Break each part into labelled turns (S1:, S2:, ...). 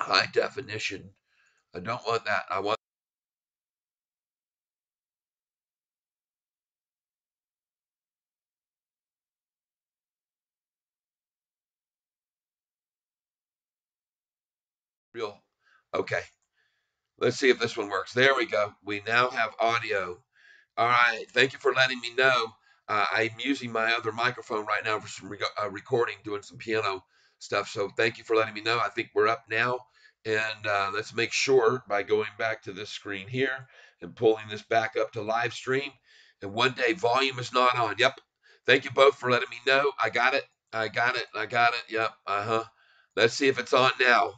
S1: high definition. I don't want that. I want real. Okay. Let's see if this one works. There we go. We now have audio. All right. Thank you for letting me know. Uh, I'm using my other microphone right now for some re- uh, recording, doing some piano stuff. So thank you for letting me know. I think we're up now. And uh, let's make sure by going back to this screen here and pulling this back up to live stream. And one day volume is not on. Yep. Thank you both for letting me know. I got it. I got it. I got it. Yep. Uh huh. Let's see if it's on now.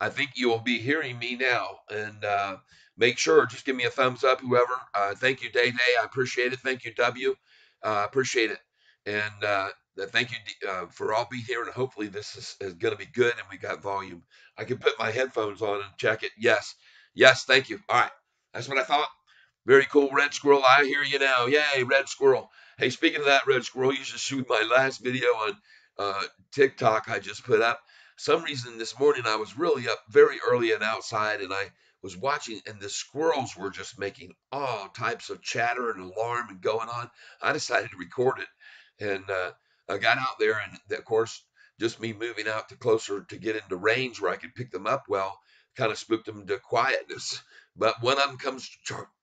S1: I think you will be hearing me now. And uh, make sure, just give me a thumbs up, whoever. Uh, thank you, Day Day. I appreciate it. Thank you, W. Uh, appreciate it. And uh, thank you uh, for all being here. And hopefully, this is, is going to be good and we got volume. I can put my headphones on and check it. Yes. Yes. Thank you. All right. That's what I thought. Very cool, Red Squirrel. I hear you now. Yay, Red Squirrel. Hey, speaking of that, Red Squirrel, you should shoot my last video on uh, TikTok I just put up some reason this morning I was really up very early and outside and I was watching and the squirrels were just making all types of chatter and alarm and going on. I decided to record it and uh, I got out there and of course just me moving out to closer to get into range where I could pick them up well kind of spooked them to quietness. But one of them comes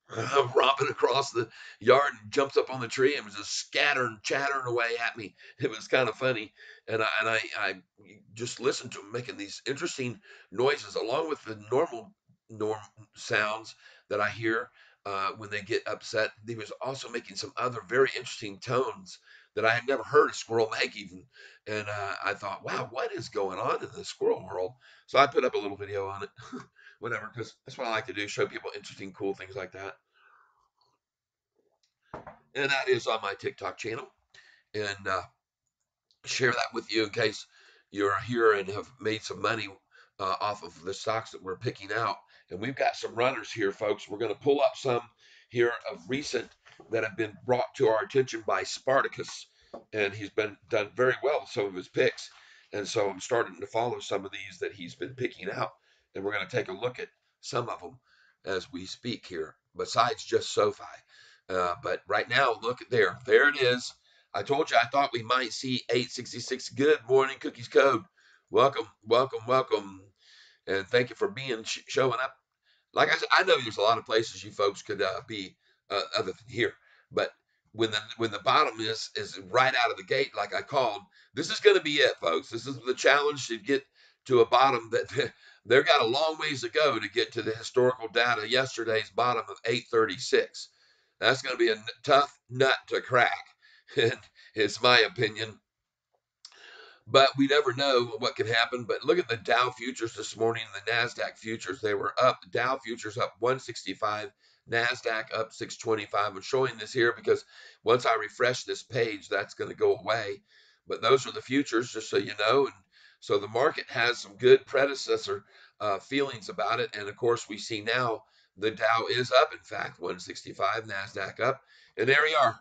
S1: romping across the yard and jumps up on the tree and was just scattering, chattering away at me. It was kind of funny, and I and I, I just listened to him making these interesting noises along with the normal norm sounds that I hear uh, when they get upset. He was also making some other very interesting tones that I had never heard a squirrel make even, and uh, I thought, wow, what is going on in the squirrel world? So I put up a little video on it. whatever, because that's what I like to do, show people interesting, cool things like that. And that is on my TikTok channel. And uh, share that with you in case you're here and have made some money uh, off of the stocks that we're picking out. And we've got some runners here, folks. We're going to pull up some here of recent that have been brought to our attention by Spartacus. And he's been done very well with some of his picks. And so I'm starting to follow some of these that he's been picking out and we're going to take a look at some of them as we speak here, besides just SoFi. Uh, but right now, look at there. There it is. I told you I thought we might see 866. Good morning, Cookies Code. Welcome, welcome, welcome. And thank you for being sh- showing up. Like I said, I know there's a lot of places you folks could uh, be uh, other than here, but when the when the bottom is is right out of the gate, like I called, this is going to be it, folks. This is the challenge to get to a bottom that they've got a long ways to go to get to the historical data yesterday's bottom of 836 that's going to be a tough nut to crack it's my opinion. But we never know what can happen. But look at the dow futures this morning the nasdaq futures they were up dow futures up 165 nasdaq up 625 i'm showing this here because once i refresh this page that's going to go away but those are the futures just so you know and so the market has some good predecessor uh, feelings about it. And of course, we see now the Dow is up, in fact, 165, NASDAQ up. And there we are.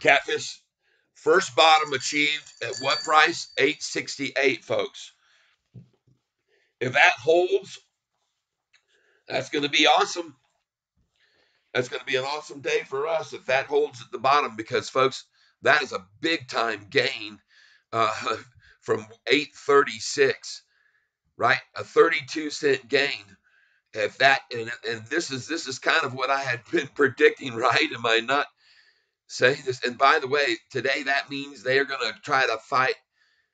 S1: Catfish, first bottom achieved at what price? 868, folks. If that holds, that's going to be awesome. That's going to be an awesome day for us if that holds at the bottom because, folks, that is a big time gain uh, from 836 right? A 32 cent gain. If that and, and this is this is kind of what I had been predicting, right? Am I not saying this? And by the way, today that means they are going to try to fight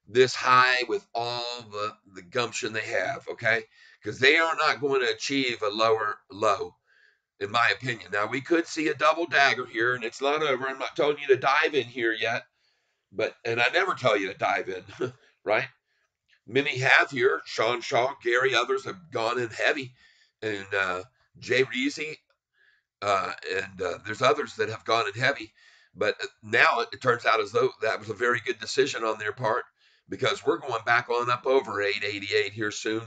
S1: this high with all the the gumption they have, okay? Because they are not going to achieve a lower low, in my opinion. Now we could see a double dagger here, and it's not over. I'm not telling you to dive in here yet, but and I never tell you to dive in, right? Many have here. Sean Shaw, Gary, others have gone in heavy, and uh, Jay Reezy, uh, and uh, there's others that have gone in heavy. But uh, now it, it turns out as though that was a very good decision on their part because we're going back on up over 888 here soon,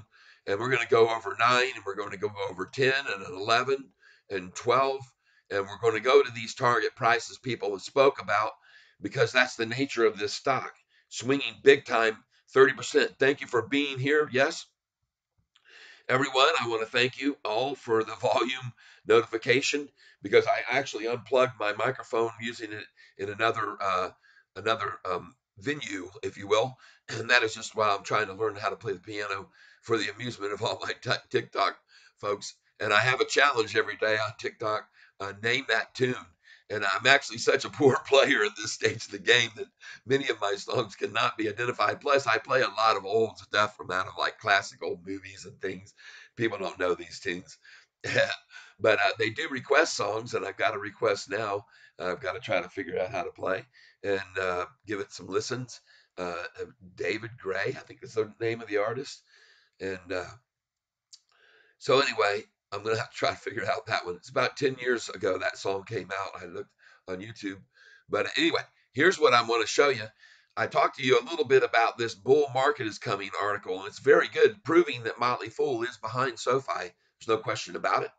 S1: and we're going to go over nine, and we're going to go over 10 and 11 and 12, and we're going to go to these target prices people spoke about because that's the nature of this stock, swinging big time 30%. Thank you for being here. Yes. Everyone, I want to thank you all for the volume notification because I actually unplugged my microphone using it in another uh, another um, venue, if you will, and that is just while I'm trying to learn how to play the piano for the amusement of all my t- TikTok folks. And I have a challenge every day on TikTok. Uh, name that tune. And I'm actually such a poor player at this stage of the game that many of my songs cannot be identified. Plus, I play a lot of old stuff from out of like classic old movies and things. People don't know these tunes. but uh, they do request songs, and I've got a request now. I've got to try to figure out how to play and uh, give it some listens. Uh, David Gray, I think is the name of the artist. And uh, so, anyway, I'm to have to try to figure out that one. It's about 10 years ago that song came out. I looked on YouTube. But anyway, here's what I want to show you. I talked to you a little bit about this bull market is coming article, and it's very good, proving that Motley Fool is behind SoFi. There's no question about it.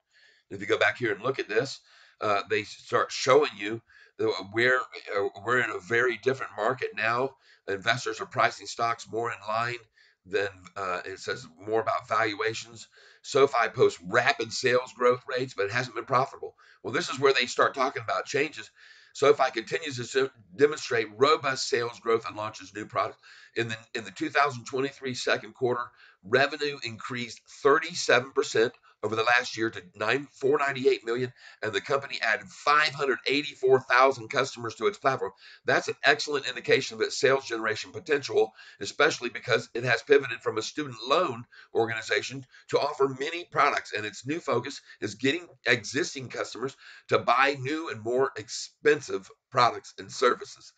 S1: If you go back here and look at this, uh, they start showing you that we're uh, we're in a very different market now. Investors are pricing stocks more in line than uh, it says more about valuations. SoFi posts rapid sales growth rates, but it hasn't been profitable. Well, this is where they start talking about changes. SoFi continues to demonstrate robust sales growth and launches new products. In the in the 2023 second quarter, revenue increased 37% over the last year to 9 498 million and the company added 584,000 customers to its platform. That's an excellent indication of its sales generation potential, especially because it has pivoted from a student loan organization to offer many products and its new focus is getting existing customers to buy new and more expensive products and services.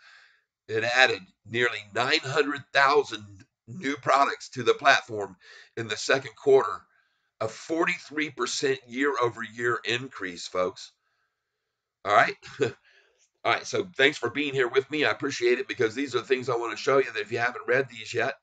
S1: It added nearly 900,000 new products to the platform in the second quarter a 43% year over year increase, folks. All right. All right. So thanks for being here with me. I appreciate it because these are the things I want to show you that if you haven't read these yet,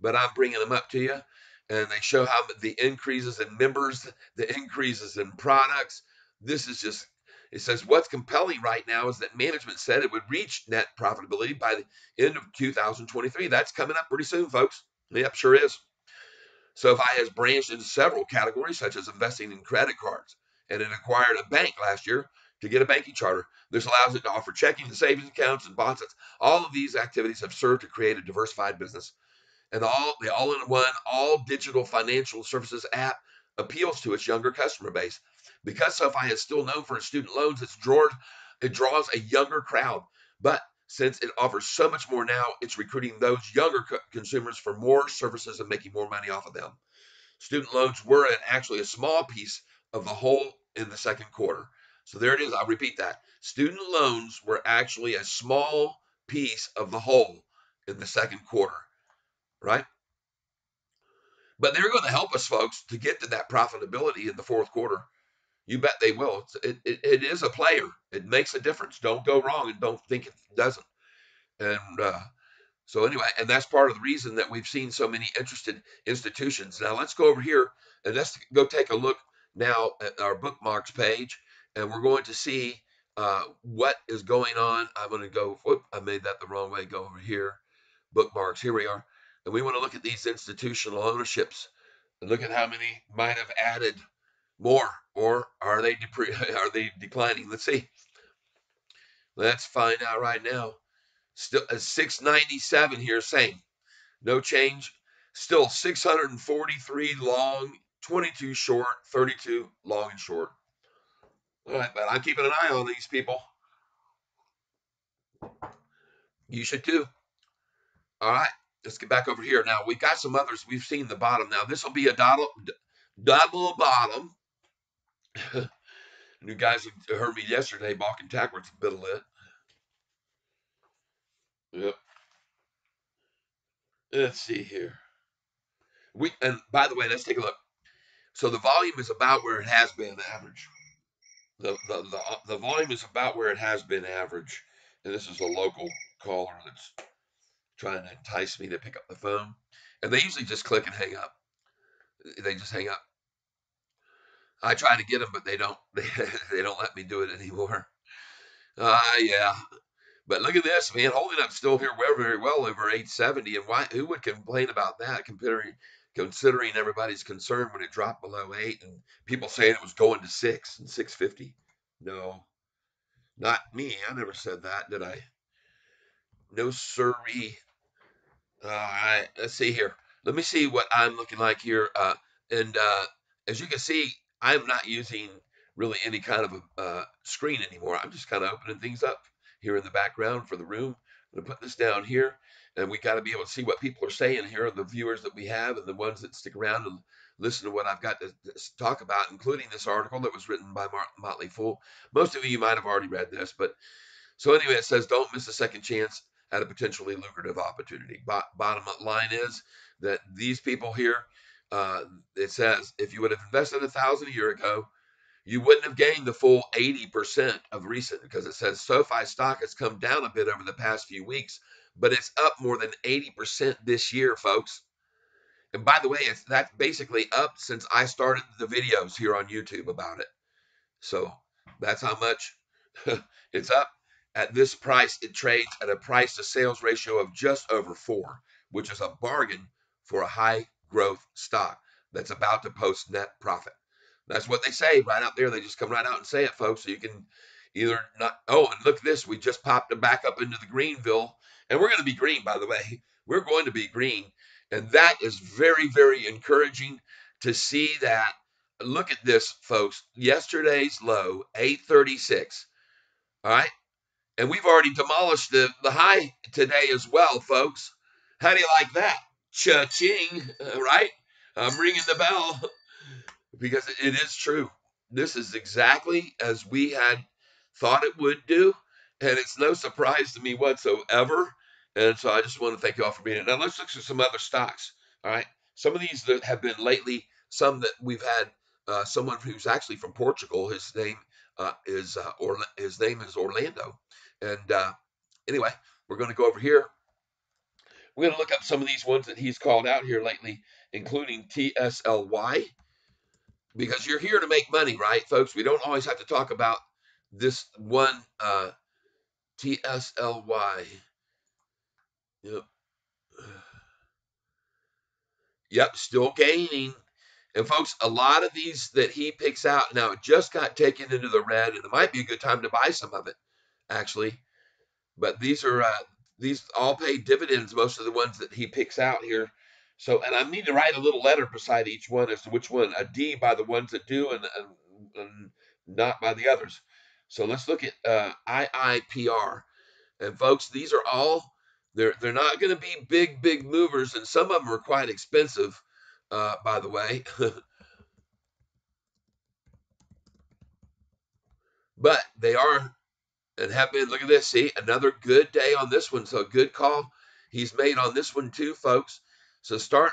S1: but I'm bringing them up to you. And they show how the increases in members, the increases in products. This is just, it says what's compelling right now is that management said it would reach net profitability by the end of 2023. That's coming up pretty soon, folks. Yep, sure is. SoFi has branched into several categories, such as investing in credit cards, and it acquired a bank last year to get a banking charter. This allows it to offer checking and savings accounts and bonds. All of these activities have served to create a diversified business. And all the all-in-one, all digital financial services app appeals to its younger customer base. Because SoFi is still known for its student loans, it's it draws a younger crowd. But since it offers so much more now, it's recruiting those younger co- consumers for more services and making more money off of them. Student loans were an, actually a small piece of the whole in the second quarter. So there it is. I'll repeat that. Student loans were actually a small piece of the whole in the second quarter, right? But they're going to help us, folks, to get to that profitability in the fourth quarter. You bet they will. It, it, it is a player. It makes a difference. Don't go wrong and don't think it doesn't. And uh, so, anyway, and that's part of the reason that we've seen so many interested institutions. Now, let's go over here and let's go take a look now at our bookmarks page, and we're going to see uh, what is going on. I'm going to go, whoop, I made that the wrong way. Go over here, bookmarks. Here we are. And we want to look at these institutional ownerships and look at how many might have added more, or are they depre- are they declining? Let's see. Let's find out right now. Still uh, a 697 here, same, no change. Still 643 long, 22 short, 32 long and short. All right, but I'm keeping an eye on these people. You should too. All right, let's get back over here. Now we've got some others. We've seen the bottom. Now this will be a double, double bottom you guys heard me yesterday balking tackwards a bit of lit. Yep. Let's see here. We and by the way, let's take a look. So the volume is about where it has been average. The the the, the volume is about where it has been average. And this is a local caller that's trying to entice me to pick up the phone. And they usually just click and hang up. They just hang up. I try to get them, but they don't. They, they don't let me do it anymore. Uh, yeah. But look at this, man, holding up still here very, very well over 870. And why? Who would complain about that? Comparing considering everybody's concern when it dropped below eight and people saying it was going to six and 650. No, not me. I never said that, did I? No, sirree. All right, let's see here. Let me see what I'm looking like here. Uh, and uh, as you can see, I'm not using really any kind of a uh, screen anymore. I'm just kind of opening things up here in the background for the room. I'm going to put this down here, and we got to be able to see what people are saying here, the viewers that we have, and the ones that stick around and listen to what I've got to, talk about, including this article that was written by Motley Fool. Most of you might have already read this, but so anyway, it says don't miss a second chance at a potentially lucrative opportunity. Bo- bottom line is that these people here, uh, it says if you would have invested a thousand a year ago, you wouldn't have gained the full 80% of recent because it says SoFi stock has come down a bit over the past few weeks, but it's up more than 80% this year, folks. And by the way, it's that's basically up since I started the videos here on YouTube about it. So that's how much it's up. At this price, it trades at a price to sales ratio of just over four, which is a bargain for a high growth stock that's about to post net profit. That's what they say right out there. They just come right out and say it, folks. So you can either not. Oh, and look at this. We just popped it back up into the Greenville, and we're going to be green, by the way. We're going to be green, and that is very, very encouraging to see that. Look at this, folks. Yesterday's low, 836. All right. And we've already demolished the, the high today as well, folks. How do you like that? Cha-ching, right? I'm ringing the bell because it is true. This is exactly as we had thought it would do, and it's no surprise to me whatsoever. And so I just want to thank you all for being here. Now let's look at some other stocks. All right, some of these that have been lately, some that we've had. Uh, someone who's actually from Portugal. His name uh, is uh, Orla- his name is Orlando, and uh, anyway, we're going to go over here. We're going to look up some of these ones that he's called out here lately, including TSLY because you're here to make money, right, folks? We don't always have to talk about this one uh, TSLY. Yep. Yep, still gaining. And folks, a lot of these that he picks out now just got taken into the red, and it might be a good time to buy some of it, actually. But these are uh, these all pay dividends. Most of the ones that he picks out here so, and I need to write a little letter beside each one as to which one, a D by the ones that do and, and, and not by the others. So let's look at uh, IIPR. And folks, these are all, they're, they're not going to be big, big movers, and some of them are quite expensive, uh, by the way. but they are and have been. Look at this. See, another good day on this one. So, good call he's made on this one, too, folks. So start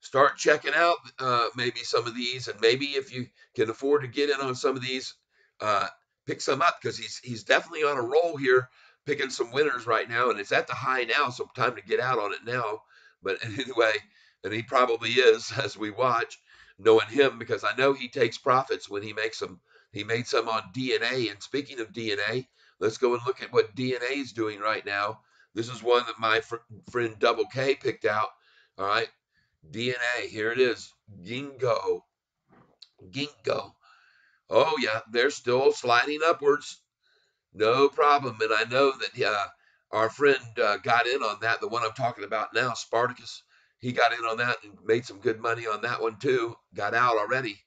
S1: start checking out uh, maybe some of these, and maybe if you can afford to get in on some of these, uh, pick some up because he's he's definitely on a roll here, picking some winners right now, and it's at the high now, so time to get out on it now. But anyway, and he probably is as we watch, knowing him because I know he takes profits when he makes them. He made some on DNA, and speaking of DNA, let's go and look at what DNA is doing right now. This is one that my fr- friend Double K picked out all right. DNA, here it is. Ginkgo. Ginkgo. Oh, yeah, they're still sliding upwards. No problem. And I know that uh, our friend uh, got in on that, the one I'm talking about now, Spartacus. He got in on that and made some good money on that one too. Got out already.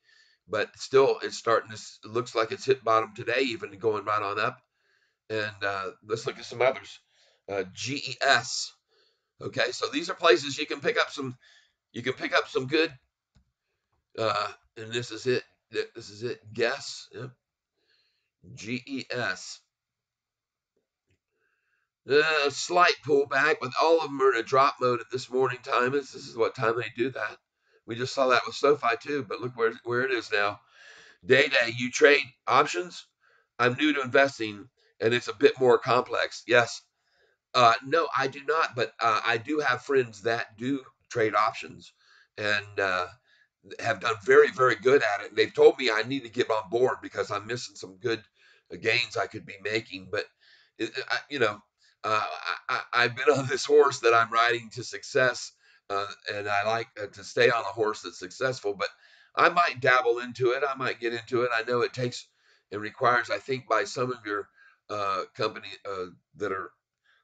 S1: But still, it's starting to, it looks like it's hit bottom today, even going right on up. And uh, let's look at some others. Uh, GES. Okay, so these are places you can pick up some, you can pick up some good, uh, and this is it. This is it. Guess. Yep. GES. Uh, slight pullback, but all of them are in a drop mode at this morning time. This, this is what time they do that. We just saw that with SoFi too, but look where, where it is now. Day day, you trade options. I'm new to investing and it's a bit more complex. Yes, uh, no, I do not, but uh, I do have friends that do trade options and uh, have done very, very good at it. They've told me I need to get on board because I'm missing some good uh, gains I could be making. But, it, I, you know, uh, I, have been on this horse that I'm riding to success uh, and I like uh, to stay on a horse that's successful. But I might dabble into it. I might get into it. I know it takes and requires. I think by some of your uh, company uh, that are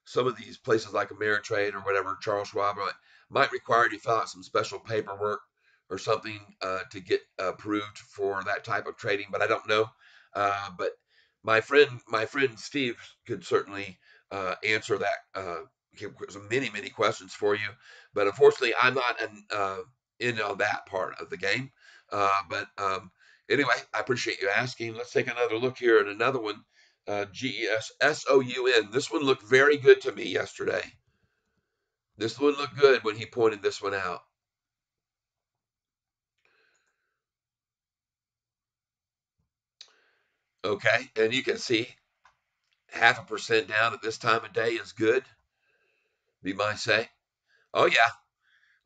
S1: some of these places like Ameritrade or whatever, Charles Schwab might, might require you to fill out some special paperwork or something uh, to get approved for that type of trading. But I don't know. Uh, but my friend, my friend Steve could certainly uh, answer that. Uh, many, many questions for you, but unfortunately, I'm not an, uh, in on that part of the game. Uh, but um, anyway, I appreciate you asking. Let's take another look here at another one. Uh, G E S S O U N. This one looked very good to me yesterday. This one looked good when he pointed this one out. Okay, and you can see half a percent down at this time of day is good. Be my say. Oh yeah.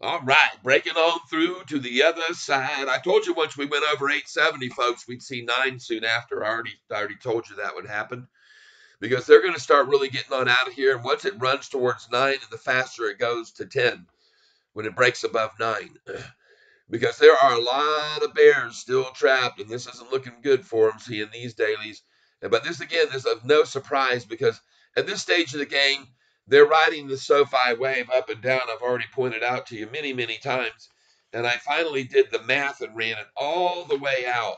S1: All right, breaking on through to the other side. I told you once we went over 870, folks, we'd see nine soon after. I already, I already told you that would happen because they're going to start really getting on out of here. And once it runs towards nine, and the faster it goes to 10 when it breaks above nine. because there are a lot of bears still trapped, and this isn't looking good for them seeing these dailies. But this, again, is of no surprise because at this stage of the game, they're riding the SoFi wave up and down. I've already pointed out to you many, many times. And I finally did the math and ran it all the way out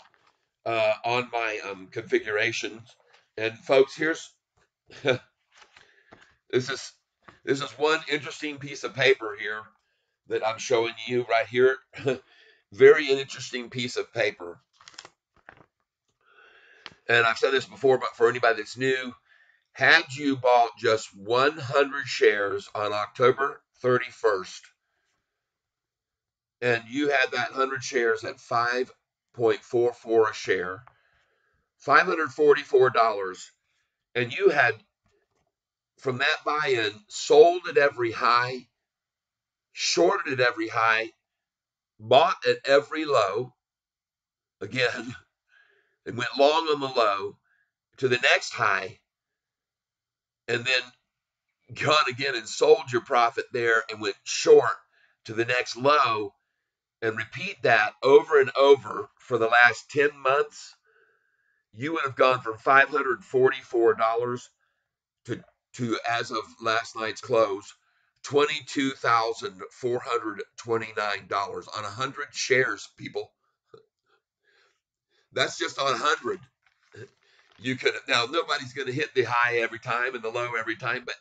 S1: uh, on my um, configurations. And folks, here's this is this is one interesting piece of paper here that I'm showing you right here. Very interesting piece of paper. And I've said this before, but for anybody that's new, had you bought just 100 shares on October 31st, and you had that 100 shares at 5.44 a share, $544, and you had from that buy-in sold at every high shorted at every high, bought at every low, again, and went long on the low to the next high, and then gone again and sold your profit there and went short to the next low, and repeat that over and over for the last 10 months, you would have gone from $544 to, to as of last night's close, $22,429 on 100 shares, people. That's just on 100. You could have now nobody's going to hit the high every time and the low every time, but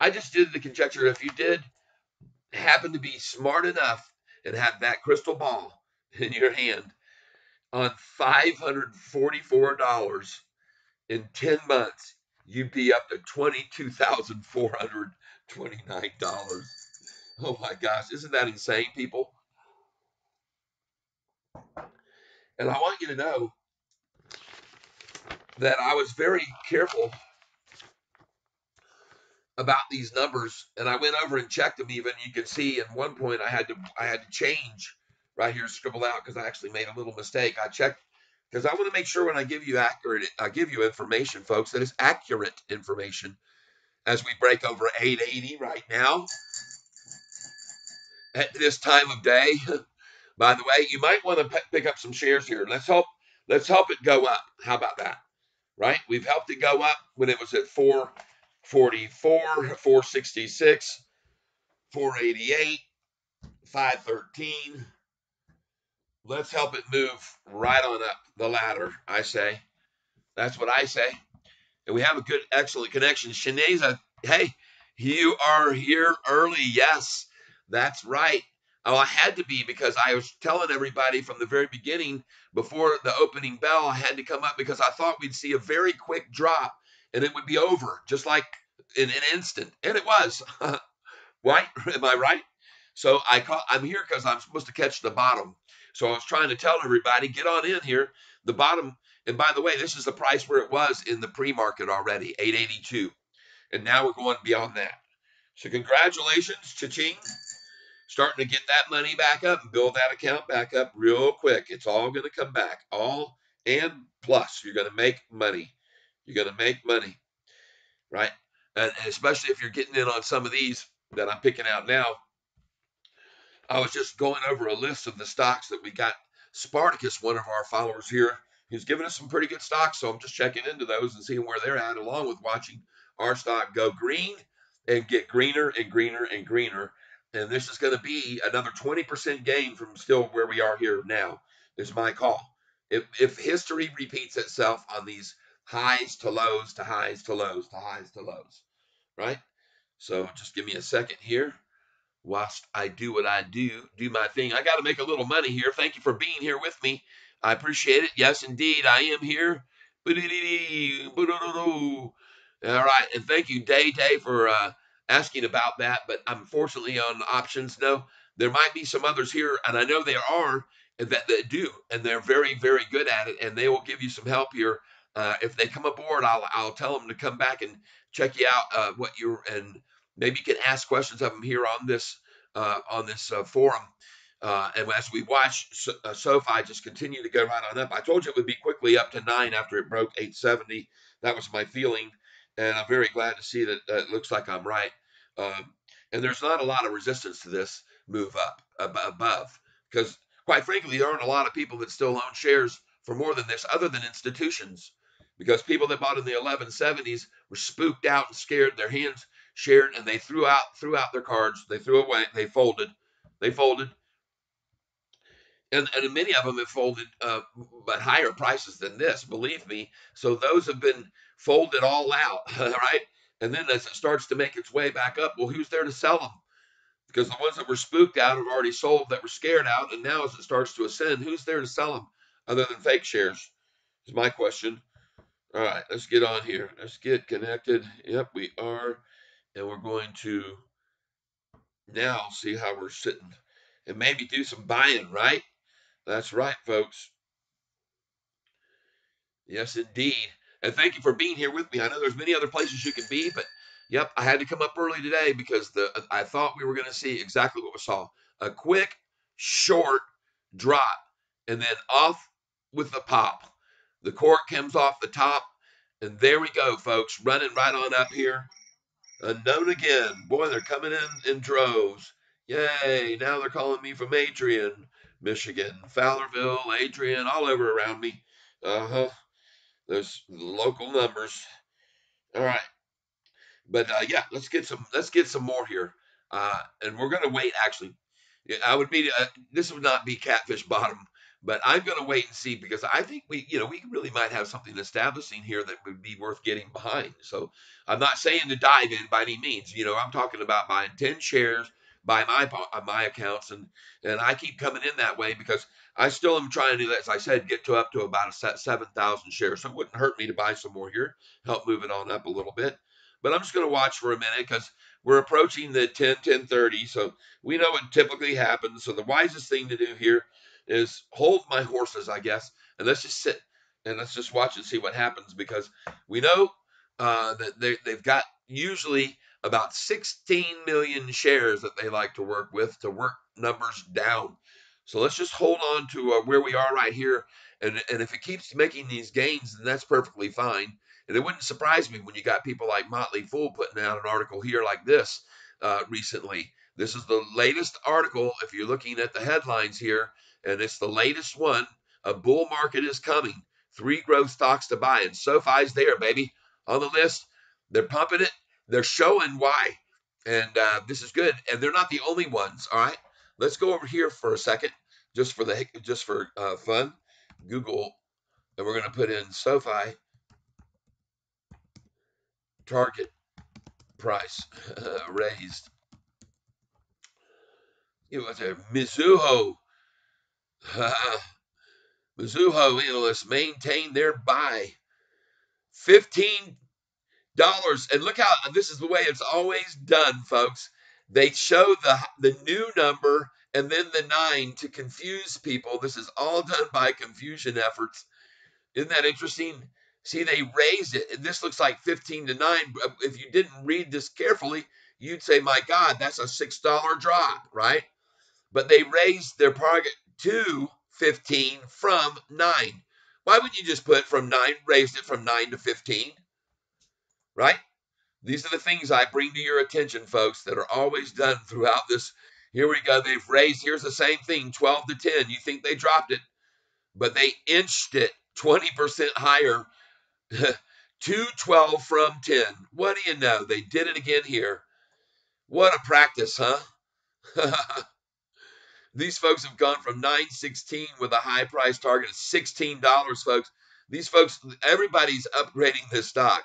S1: I just did the conjecture if you did happen to be smart enough and have that crystal ball in your hand on $544 in 10 months, you'd be up to 22,400 $29. Oh my gosh, isn't that insane, people? And I want you to know that I was very careful about these numbers and I went over and checked them even you can see at one point I had to I had to change right here scribble out because I actually made a little mistake I checked because I want to make sure when I give you accurate I give you information folks that is accurate information as we break over 880 right now at this time of day. By the way, you might want to pick up some shares here. Let's hope let's help it go up. How about that? Right? We've helped it go up when it was at 444, 466, 488, 513. Let's help it move right on up the ladder, I say. That's what I say and we have a good, excellent connection. Shaneza, hey, you are here early. Yes, that's right. Oh, I had to be because I was telling everybody from the very beginning before the opening bell, I had to come up because I thought we'd see a very quick drop and it would be over just like in an instant. And it was. right? Am I right? So I call, I'm here because I'm supposed to catch the bottom. So I was trying to tell everybody, get on in here. The bottom and by the way, this is the price where it was in the pre-market already, 882. And now we're going beyond that. So congratulations, cha-ching. Starting to get that money back up and build that account back up real quick. It's all going to come back. All and plus, you're going to make money. You're going to make money, right? And especially if you're getting in on some of these that I'm picking out now. I was just going over a list of the stocks that we got. Spartacus, one of our followers here, he's given us some pretty good stocks. So I'm just checking into those and seeing where they're at, along with watching our stock go green and get greener and greener and greener. And this is going to be another 20% gain from still where we are here now, is my call. If, if history repeats itself on these highs to lows to highs to lows to highs to lows, right? So just give me a second here whilst I do what I do, do my thing. I got to make a little money here. Thank you for being here with me. I appreciate it. Yes, indeed, I am here. All right, and thank you, Day Day, for uh, asking about that. But unfortunately, on options, no, there might be some others here, and I know there are that, that do, and they're very, very good at it, and they will give you some help here. Uh, if they come aboard, I'll I'll tell them to come back and check you out. Uh, what you're and maybe you can ask questions of them here on this uh, on this uh, forum. Uh, and as we watch uh, SoFi just continue to go right on up, I told you it would be quickly up to nine after it broke 870. That was my feeling, and I'm very glad to see that it looks like I'm right. Um, and there's not a lot of resistance to this move up above because, quite frankly, there aren't a lot of people that still own shares for more than this, other than institutions, because people that bought in the 1170s were spooked out and scared. Their hands shared, and they threw out threw out their cards. They threw away. They folded. They folded. And, and many of them have folded uh, but higher prices than this, believe me. So those have been folded all out, right? And then as it starts to make its way back up, well, who's there to sell them? Because the ones that were spooked out have already sold, that were scared out, and now as it starts to ascend, who's there to sell them other than fake shares? Is my question. All right, let's get on here. Let's get connected. Yep, we are and we're going to now see how we're sitting and maybe do some buying, right? That's right, folks. Yes, indeed. And thank you for being here with me. I know there's many other places you can be, but yep, I had to come up early today because the I thought we were going to see exactly what we saw. A quick, short drop, and then off with the pop. The cork comes off the top, and there we go, folks, running right on up here. Unknown again. Boy, they're coming in in droves. Yay, now they're calling me from Adrian, Michigan, Fowlerville, Adrian, all over around me. Uh huh. There's local numbers. All right. But uh, yeah, let's get some let's get some more here. Uh, and we're gonna wait actually. I would be uh, this would not be catfish bottom but I'm to wait and see because I think we, you know, we really might have something establishing here that would be worth getting behind. So I'm not saying to dive in by any means. You know, I'm talking about buying 10 shares by my my accounts, and and I keep coming in that way because I still am trying to, as I said, get to up to about a set 7,000 shares. So it wouldn't hurt me to buy some more here, help move it on up a little bit. But I'm just going to watch for a minute because we're approaching the 10, 1030. So we know what typically happens. So the wisest thing to do here is hold my horses, I guess, and let's just sit and let's just watch and see what happens because we know uh, that they, they've got usually about 16 million shares that they like to work with to work numbers down. So let's just hold on to uh, where we are right here. And, and if it keeps making these gains, then that's perfectly fine. And it wouldn't surprise me when you got people like Motley Fool putting out an article here like this uh, recently. This is the latest article. If you're looking at the headlines here, and it's the latest one. A bull market is coming. Three growth stocks to buy, and SoFi's there, baby, on the list. They're pumping it. They're showing why, and uh, this is good. And they're not the only ones. All right, let's go over here for a second, just for the just for uh, fun. Google, and we're going to put in SoFi target price raised. It was a Mizuho Mizuho analysts maintain their buy. $15. And look how this is the way it's always done, folks. They show the, the new number and then the nine to confuse people. This is all done by confusion efforts. Isn't that interesting? See, they raised it. This looks like 15 to 9. If you didn't read this carefully, you'd say, my God, that's a $6 drop, right? But they raised their target to 15 from 9. Why wouldn't you just put from 9, raised it from 9 to 15? Right? These are the things I bring to your attention, folks, that are always done throughout this Here we go. They've raised. Here's the same thing 12 to 10. You think they dropped it, but they inched it 20% higher. 212 from 10. What do you know? They did it again here. What a practice, huh? These folks have gone from 916 with a high price target of $16, folks. These folks, everybody's upgrading this stock.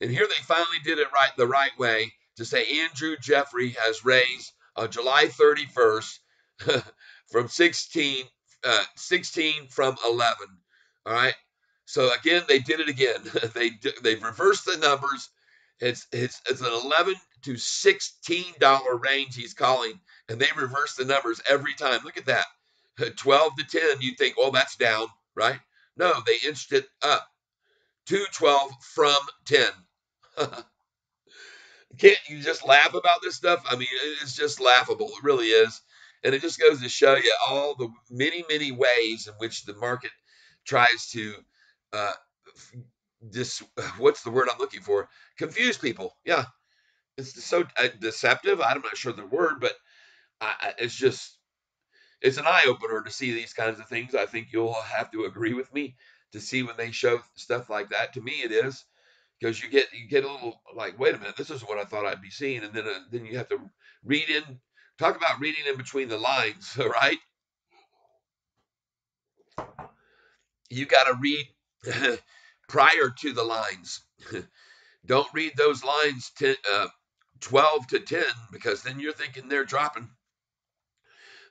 S1: And here they finally did it right the right way to say Andrew Jeffrey has raised on July 31st from 16, uh, 16 from 11. All right. So again, they did it again. they they've reversed the numbers. It's it's it's an 11 to 16 dollar range he's calling, and they reverse the numbers every time. Look at that. 12 to 10, you think, oh, that's down, right? No, they inched it up. 212 from 10. Can't you just laugh about this stuff? I mean, it's just laughable. It really is. And it just goes to show you all the many, many ways in which the market tries to uh, this what's the word I'm looking for? Confuse people. Yeah, it's so uh, deceptive. I'm not sure the word, but I, it's just it's an eye opener to see these kinds of things. I think you'll have to agree with me to see when they show stuff like that. To me, it is because you get you get a little like, wait a minute, this is what I thought I'd be seeing, and then uh, then you have to read in. Talk about reading in between the lines, right? You got to read prior to the lines. Don't read those lines 10, uh, 12 to 10 because then you're thinking they're dropping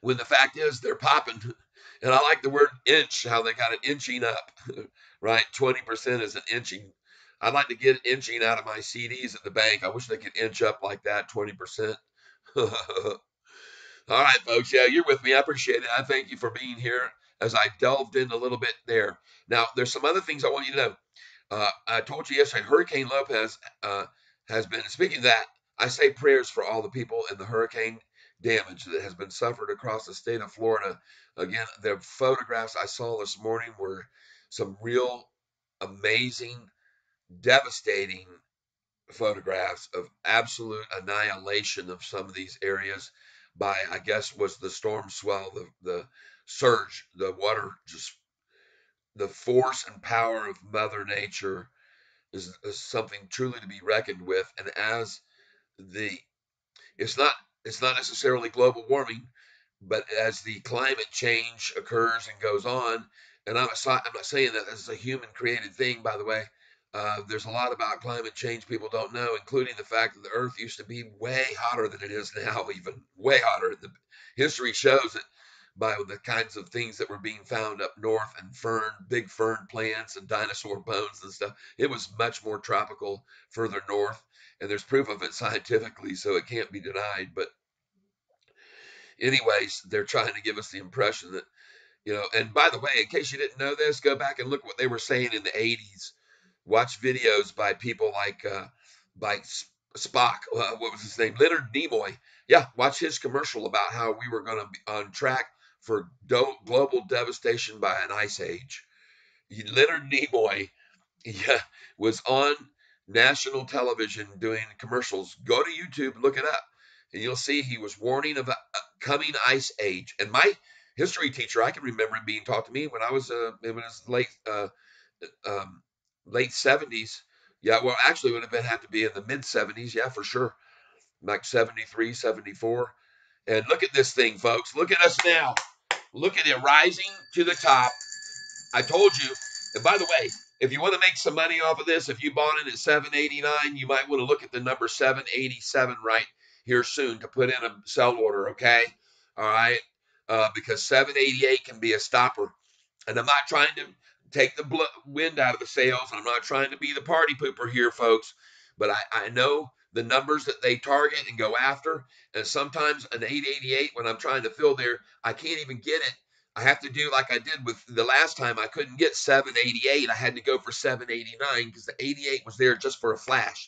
S1: when the fact is they're popping. And I like the word inch, how they got it inching up, right? 20% is an inching. I'd like to get inching out of my CDs at the bank. I wish they could inch up like that, 20%. All right, folks. Yeah, you're with me. I appreciate it. I thank you for being here as I delved in a little bit there. Now, there's some other things I want you to know. Uh, I told you yesterday, Hurricane Lopez uh, has been, speaking of that, I say prayers for all the people in the hurricane damage that has been suffered across the state of Florida. Again, the photographs I saw this morning were some real amazing, devastating photographs of absolute annihilation of some of these areas by, I guess, was the storm swell, the, the surge, the water just the force and power of Mother Nature is, is, something truly to be reckoned with. And as the it's not it's not necessarily global warming, but as the climate change occurs and goes on, and I'm, I'm not saying that this is a human created thing, by the way. Uh, there's a lot about climate change people don't know, including the fact that the Earth used to be way hotter than it is now, even way hotter. The history shows it by the kinds of things that were being found up north and fern, big fern plants and dinosaur bones and stuff. It was much more tropical further north, and there's proof of it scientifically, so it can't be denied. But, anyways, they're trying to give us the impression that, you know, and by the way, in case you didn't know this, go back and look what they were saying in the 80s. Watch videos by people like, uh, by Spock, uh, what was his name? Leonard Nimoy. Yeah, watch his commercial about how we were going to be on track for do- global devastation by an ice age. Leonard Nimoy yeah, was on national television doing commercials. Go to YouTube, look it up, and you'll see he was warning of a coming ice age. And my history teacher, I can remember him being taught to me when I was uh, in his late uh, um, late 70s. Yeah, well, actually, it would have been have to be in the mid 70s. Yeah, for sure, like 73, 74. And look at this thing, folks. Look at us now. Look at it rising to the top. I told you. And by the way, if you want to make some money off of this, if you bought it at 789, you might want to look at the number 787 right here soon to put in a sell order, okay? All right? Uh, because 788 can be a stopper. And I'm not trying to take the wind out of the sails. I'm not trying to be the party pooper here, folks. But I, I know the numbers that they target and go after. And sometimes an 888, when I'm trying to fill there, I can't even get it. I have to do like I did with the last time. I couldn't get 788. I had to go for 789 because the 88 was there just for a flash.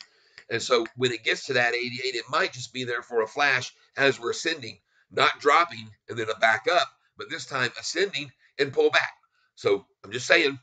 S1: And so when it gets to that 88, it might just be there for a flash as we're ascending, not dropping and then a back up, but this time ascending and pull back. So I'm just saying,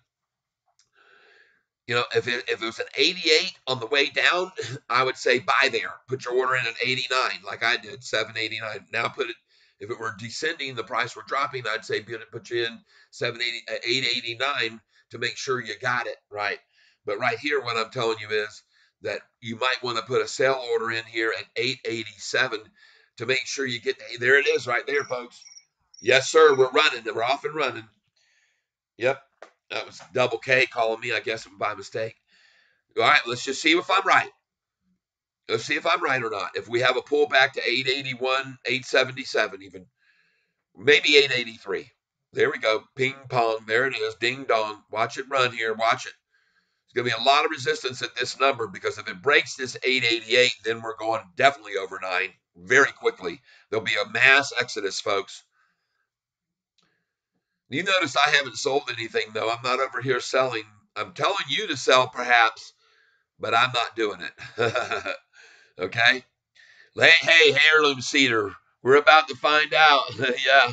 S1: you know, if it, if it was an 88 on the way down, I would say buy there. Put your order in at 89, like I did, 789. Now put it If it were descending, the price were dropping, I'd say put you in 780, uh, 889 to make sure you got it right. But right here, what I'm telling you is that you might want to put a sell order in here at 887 to make sure you get there it is right there folks yes sir we're running we're off and running yep. That was double k calling me i guess by mistake. All right let's just see if i'm right. Let's see if i'm right or not. If we have a pullback to 881 877 even. Maybe 883 there we go. Ping pong. There it is. Ding dong. Watch it run here. Watch it. There's going to be a lot of resistance at this number because if it breaks this 888, then we're going definitely over 9 very quickly. There'll be a mass exodus, folks. You notice I haven't sold anything, though. I'm not over here selling. I'm telling you to sell, perhaps, but I'm not doing it. okay? Hey, hey, heirloom cedar. We're about to find out. yeah.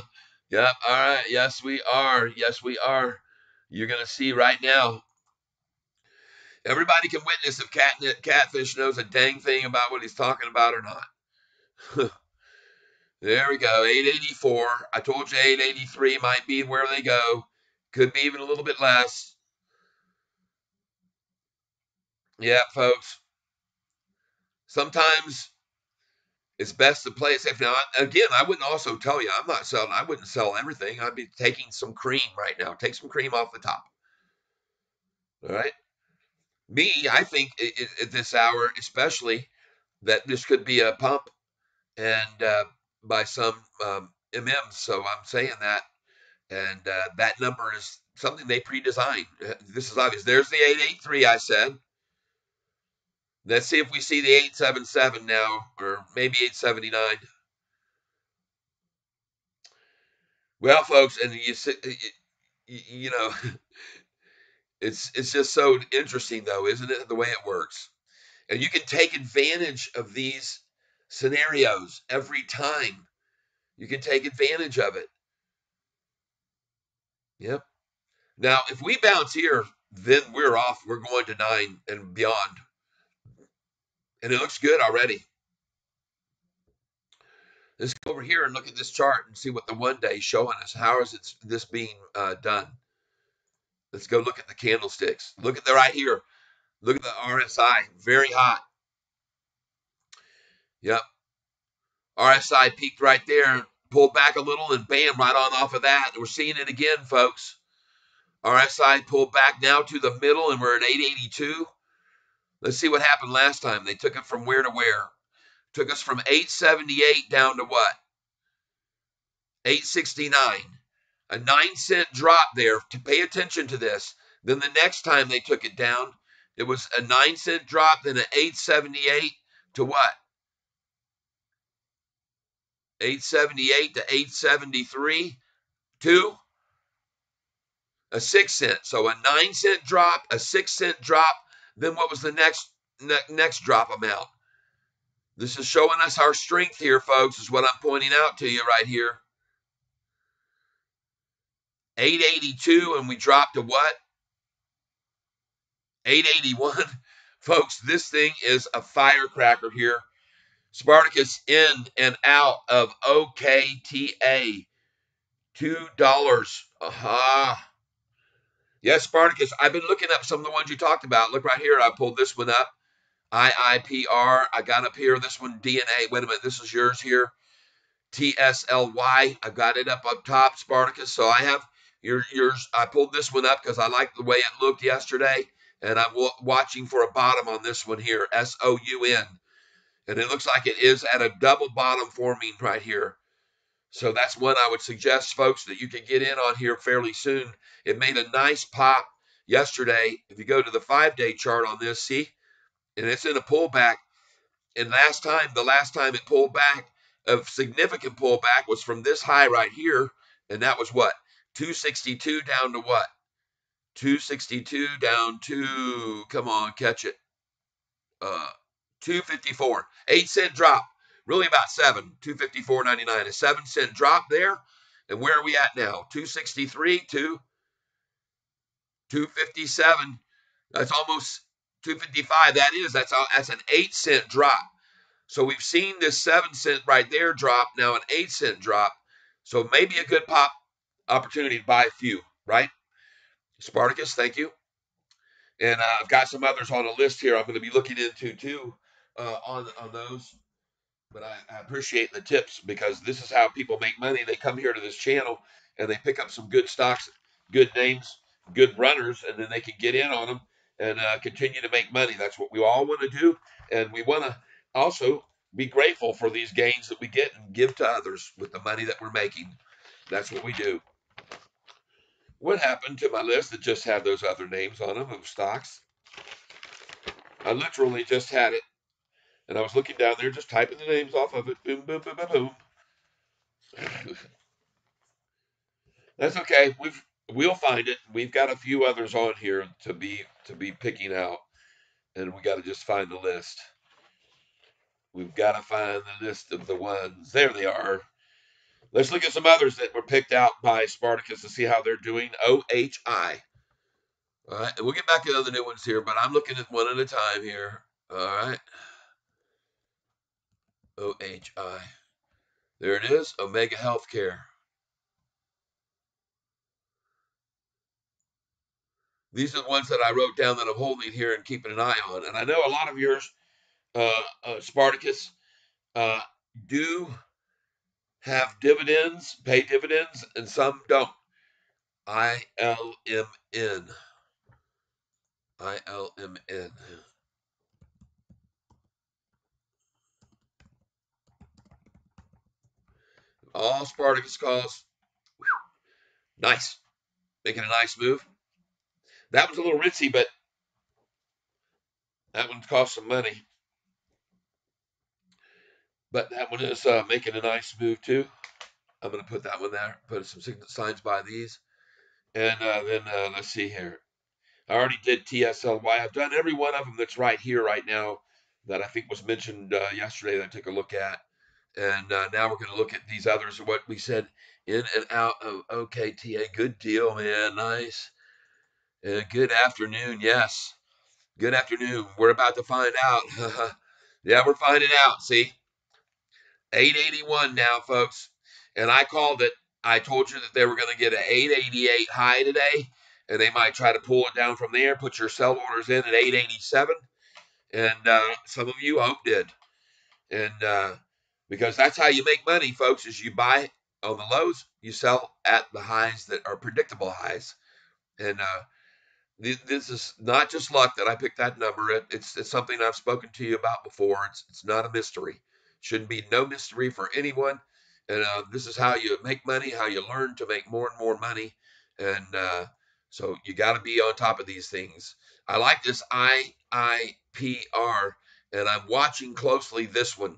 S1: Yep. All right. Yes, we are. Yes, we are. You're going to see right now. Everybody can witness if cat, Catfish knows a dang thing about what he's talking about or not. there we go, 884. I told you 883 might be where they go. Could be even a little bit less. Yeah, folks. Sometimes it's best to play it safe. Now, again, I wouldn't also tell you I'm not selling. I wouldn't sell everything. I'd be taking some cream right now. Take some cream off the top. All right me, I think at this hour, especially, that this could be a pump and uh, by some um, MMs. So I'm saying that, and uh, that number is something they pre-designed. Uh, this is obvious. There's the 883 I said. Let's see if we see the 877 now, or maybe 879. Well, folks, and you see you know, It's it's just so interesting though, isn't it? The way it works. And you can take advantage of these scenarios every time. You can take advantage of it. Yep. Now, if we bounce here, then we're off. We're going to nine and beyond. And it looks good already. Let's go over here and look at this chart and see what the one day is showing us. How is it, this being uh, done? Let's go look at the candlesticks. Look at the right here. Look at the RSI, very hot. Yep. RSI peaked right there, pulled back a little, and bam, right on off of that. We're seeing it again, folks. RSI pulled back now to the middle, and we're at 882. Let's see what happened last time. They took it from where to where? Took us from 878 down to what? 869 a nine cent drop there to pay attention to this. Then the next time they took it down, it was a nine cent drop, then an 878 to what? 878 to 873 two, a six cent. So a nine cent drop, a six cent drop. Then what was the next ne- next drop amount? This is showing us our strength here, folks, is what I'm pointing out to you right here. 882 and we dropped to what? 881. Folks, this thing is a firecracker here. Spartacus in and out of OKTA. $2. Aha. Uh-huh. Yes, Spartacus. I've been looking up some of the ones you talked about. Look right here. I pulled this one up. IIPR. I got up here. This one, DNA. Wait a minute. This is yours here. TSLY. I got it up up top, Spartacus. So I have your, yours, I pulled this one up because I liked the way it looked yesterday, and I'm watching for a bottom on this one here, S O U N, and it looks like it is at a double bottom forming right here. So that's one I would suggest, folks, that you can get in on here fairly soon. It made a nice pop yesterday. If you go to the five day chart on this, see, and it's in a pullback. And last time, the last time it pulled back, a significant pullback was from this high right here, and that was what 262 down to what? 262 down to, come on, catch it. Uh, 254. Eight cent drop. Really about seven. 254.99. A seven cent drop there. And where are we at now? 263 to 257. That's almost 255. That is, that's, a, that's an eight cent drop. So we've seen this seven cent right there drop, now an eight cent drop. So maybe a good pop opportunity to buy a few, right? Spartacus, thank you. And uh, I've got some others on a list here I'm going to be looking into too uh, on, on those. But I, I appreciate the tips because this is how people make money. They come here to this channel and they pick up some good stocks, good names, good runners, and then they can get in on them and uh, continue to make money. That's what we all want to do. And we want to also be grateful for these gains that we get and give to others with the money that we're making. That's what we do. What happened to my list that just had those other names on them of stocks? I literally just had it. And I was looking down there, just typing the names off of it. Boom, boom, boom, boom, boom. That's okay. We've we'll find it. We've got a few others on here to be to be picking out, and we got to just find the list. We've got to find the list of the ones. There they are. Let's look at some others that were picked out by Spartacus to see how they're doing. OHI. All right, and we'll get back to the other new ones here, but I'm looking at one at a time here. All right. OHI. There it is, Omega Healthcare. These are the ones that I wrote down that I'm holding here and keeping an eye on. And I know a lot of yours, uh, uh, Spartacus, uh, do have dividends, pay dividends, and some don't. I L M N. I L M N. All Spartacus calls. Nice. Making a nice move. That was a little ritzy, but that one cost some money. But that one is uh, making a nice move too. I'm going to put that one there. Put some signs by these. And uh, then uh, let's see here. I already did TSLY. I've done every one of them that's right here right now that I think was mentioned uh, yesterday that I took a look at. And uh, now we're going to look at these others. What we said in and out of OKTA. Good deal, man. Nice. Uh, good afternoon. Yes. Good afternoon. We're about to find out. yeah, we're finding out. See? 881 now, folks. And I called it. I told you that they were going to get an 888 high today, and they might try to pull it down from there. Put your sell orders in at 887. And uh, some of you, hope, did. And uh, because that's how you make money, folks, is you buy on the lows, you sell at the highs that are predictable highs. And uh, this is not just luck that I picked that number. It's, it's something I've spoken to you about before. It's, it's not a mystery. Shouldn't be no mystery for anyone. And uh, this is how you make money, how you learn to make more and more money. And uh, so you got to be on top of these things. I like this IIPR, and I'm watching closely this one,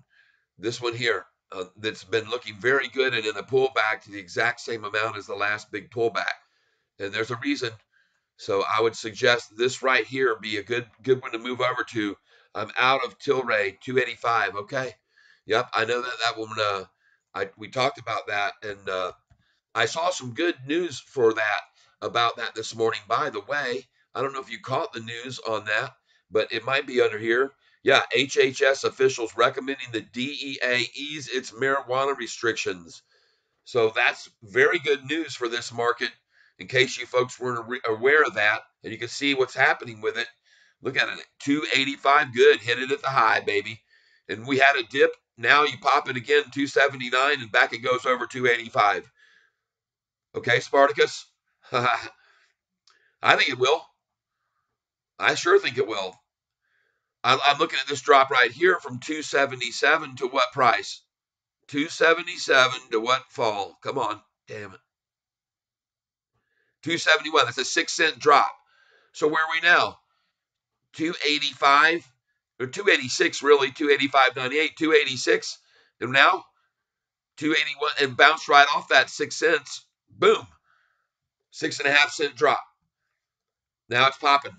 S1: this one here. Uh, that's been looking very good and in a pullback to the exact same amount as the last big pullback. And there's a reason. So I would suggest this right here be a good good one to move over to. I'm out of Tilray 285. Okay. Yep, I know that that one. Uh, I we talked about that, and uh, I saw some good news for that about that this morning. By the way, I don't know if you caught the news on that, but it might be under here. Yeah, HHS officials recommending the DEA ease its marijuana restrictions. So that's very good news for this market. In case you folks weren't aware of that, and you can see what's happening with it. Look at it, 285, good, hit it at the high, baby. And we had a dip now you pop it again, 279, and back it goes over 285. Okay, Spartacus? I think it will. I sure think it will. I'm looking at this drop right here from 277 to what price? 277 to what fall? Come on, damn it. 271. That's a six cent drop. So where are we now? 285 or 286 really, 285.98, 286, and now 281 and bounced right off that six cents. Boom, six and a half cent drop. Now it's popping.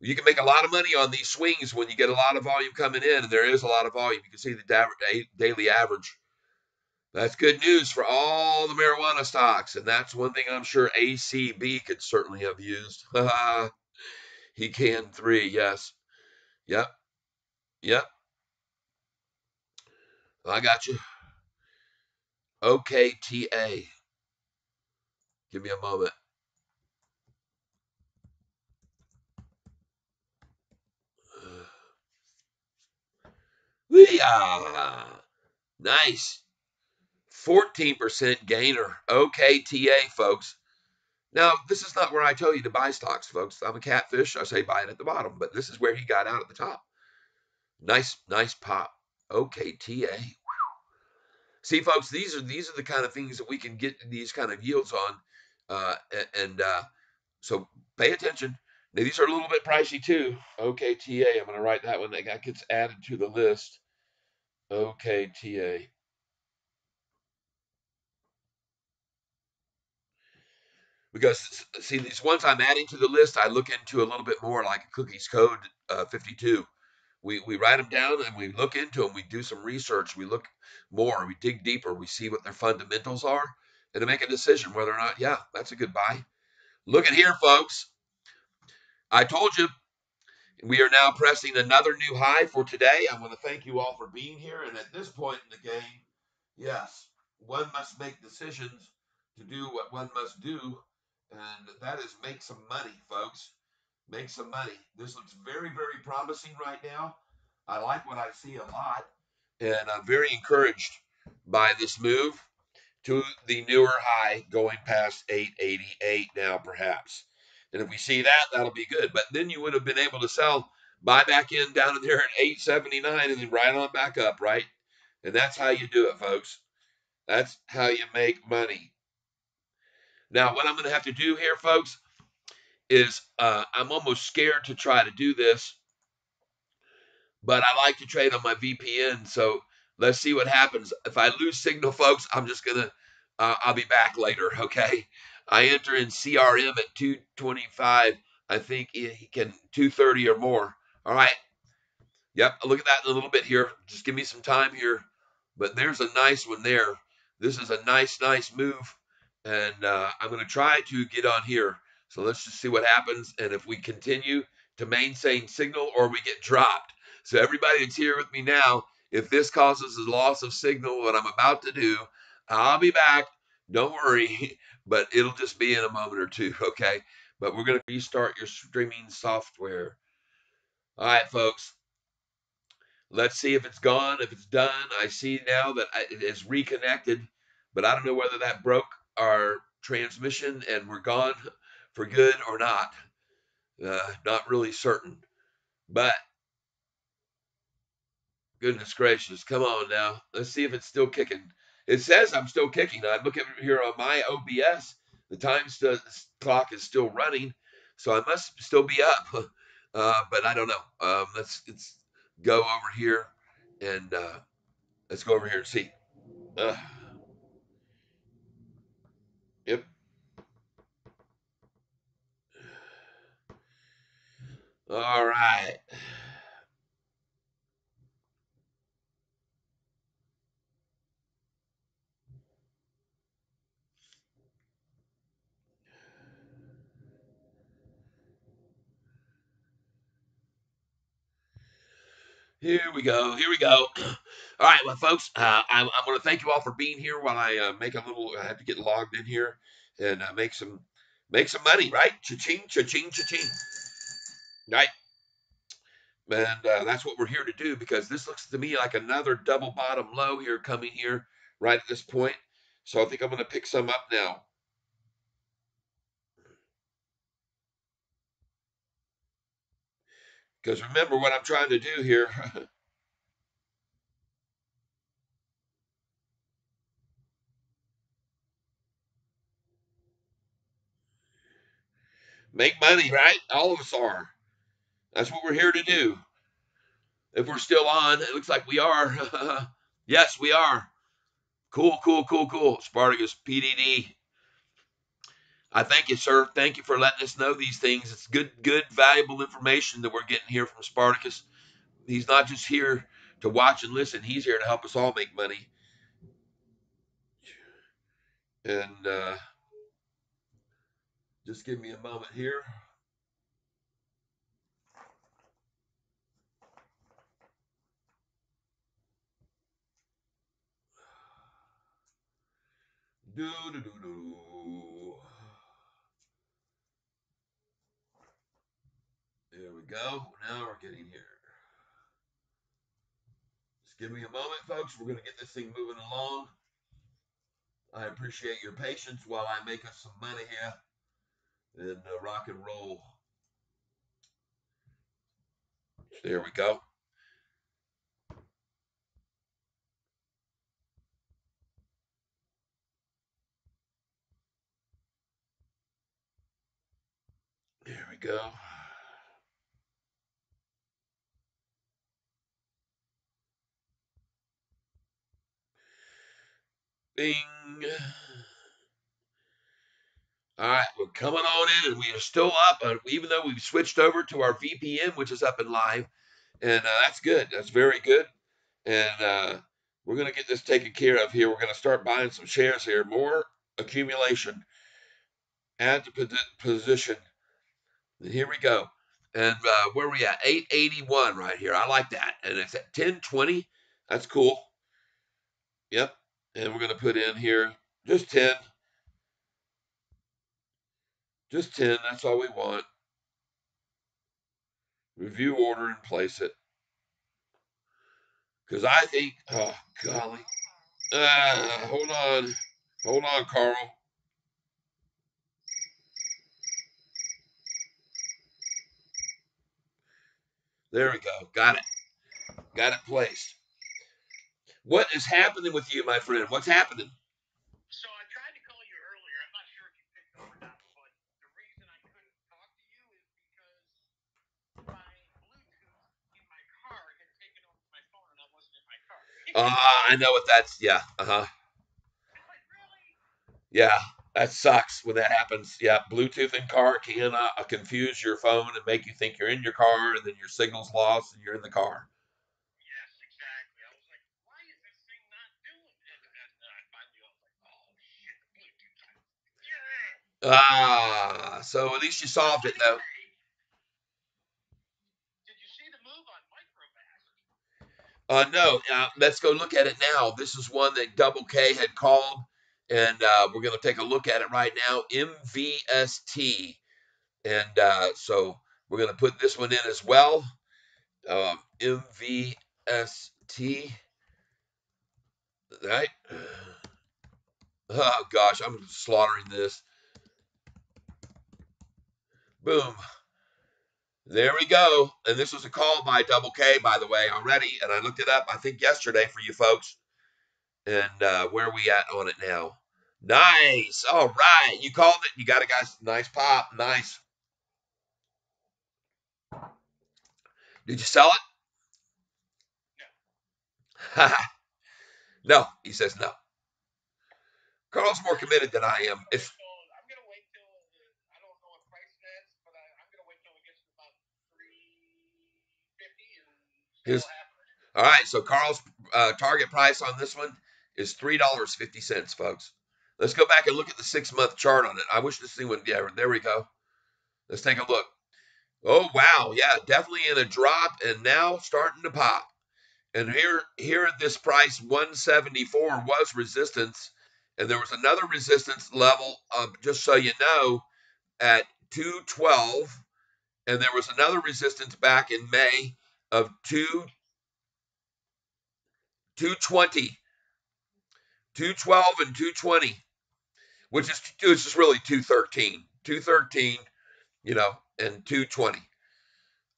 S1: You can make a lot of money on these swings when you get a lot of volume coming in, and there is a lot of volume. You can see the daily average. That's good news for all the marijuana stocks, and that's one thing I'm sure ACB could certainly have used. he can three, yes. Yep. Yep. I got you. OKTA. Give me a moment. Nice. 14% gainer. OKTA, folks. Now, this is not where I tell you to buy stocks, folks. I'm a catfish. I say buy it at the bottom, but this is where he got out at the top. Nice, nice pop. OKTA. See, folks, these are these are the kind of things that we can get these kind of yields on, uh, and uh, so pay attention. Now, these are a little bit pricey too. OKTA. I'm going to write that one. That gets added to the list. OKTA. because see these ones I'm adding to the list, I look into a little bit more like Cookies Code uh, 52. We we write them down and we look into them. We do some research. We look more. We dig deeper. We see what their fundamentals are, and to make a decision whether or not, yeah, that's a good buy. Look at here, folks. I told you we are now pressing another new high for today. I want to thank you all for being here. And at this point in the game, yes, one must make decisions to do what one must do and that is make some money, folks. Make some money. This looks very, very promising right now. I like what I see a lot, and I'm very encouraged by this move to the newer high going past 888 now, perhaps. And if we see that, that'll be good. But then you would have been able to sell, buy back in down in there at 879 and then right on back up, right? And that's how you do it, folks. That's how you make money. Now, what I'm going to have to do here, folks, is uh, I'm almost scared to try to do this, but I like to trade on my VPN. So let's see what happens. If I lose signal, folks, I'm just going to, uh, I'll be back later, okay? I enter in CRM at 225. I think he can 230 or more. All right. Yep, look at that in a little bit here. Just give me some time here. But there's a nice one there. This is a nice, nice move and uh, I'm going to try to get on here. So let's just see what happens, and if we continue to maintain signal or we get dropped. So everybody that's here with me now, if this causes a loss of signal, what I'm about to do, I'll be back. Don't worry, but it'll just be in a moment or two, okay? But we're going to restart your streaming software. All right, folks. Let's see if it's gone. If it's done, I see now that it is reconnected, but I don't know whether that broke our transmission and we're gone for good or not. Uh, not really certain. But goodness gracious, come on now. Let's see if it's still kicking. It says I'm still kicking. I look at here on my OBS. The time st- clock is still running, so I must still be up. Uh, but I don't know. Um, let's let's go over here and uh, let's go over here and see. Uh, Yep. All right. Here we go. Here we go. All right, well, folks, uh, I'm, I'm going to thank you all for being here while I uh, make a little. I have to get logged in here and uh, make some make some money, right? Cha-ching, cha-ching, cha-ching. Right. And uh, that's what we're here to do because this looks to me like another double bottom low here coming here right at this point. So I think I'm going to pick some up now. Because remember what I'm trying to do here. Make money, right? All of us are. That's what we're here to do. If we're still on, it looks like we are. yes, we are. Cool, cool, cool, cool. Spartacus PDD. I thank you, sir. Thank you for letting us know these things. It's good, good, valuable information that we're getting here from Spartacus. He's not just here to watch and listen. He's here to help us all make money. And uh, just give me a moment here. Do, do, do, do. There we go. Now we're getting here. Just give me a moment, folks. We're going to get this thing moving along. I appreciate your patience while I make us some money here and uh, rock and roll. There we go. There we go. Bing. All right, we're coming on in, and we are still up, even though we've switched over to our VPN, which is up and live, and uh, that's good. That's very good, and uh, we're gonna get this taken care of here. We're gonna start buying some shares here, more accumulation, add to position. And here we go, and uh, where we at? 881 right here. I like that, and it's at 1020. That's cool. Yep, and we're gonna put in here just 10. Just 10, that's all we want. Review order and place it. Because I think, oh, golly. Uh, hold on. Hold on, Carl. There we go. Got it. Got it placed. What is happening with you, my friend? What's happening? Uh, I know what that's. Yeah. Uh huh. Yeah, that sucks when that happens. Yeah, Bluetooth in car can uh, confuse your phone and make you think you're in your car, and then your signal's lost and you're in the car.
S2: Yes, exactly. I was like, why is this thing not doing it? And I finally was like, oh shit,
S1: Bluetooth. Ah, so at least you solved it though. Uh, no, uh, let's go look at it now. This is one that Double K had called, and uh, we're going to take a look at it right now. MVST, and uh, so we're going to put this one in as well. Um, MVST, right? Oh gosh, I'm slaughtering this. Boom. There we go. And this was a call by Double K, by the way, already. And I looked it up, I think, yesterday for you folks. And uh, where are we at on it now? Nice. All right. You called it. You got it, guys. Nice pop. Nice. Did you sell it? No. no. He says no. Carl's more committed than I am. It's His, all right, so Carl's uh, target price on this one is three dollars fifty cents, folks. Let's go back and look at the six month chart on it. I wish this thing would. Yeah, there we go. Let's take a look. Oh wow, yeah, definitely in a drop and now starting to pop. And here, here at this price, 174 was resistance, and there was another resistance level, of, just so you know, at 212, and there was another resistance back in May of two, 220, 212 and 220, which is, which is really 213, 213, you know, and 220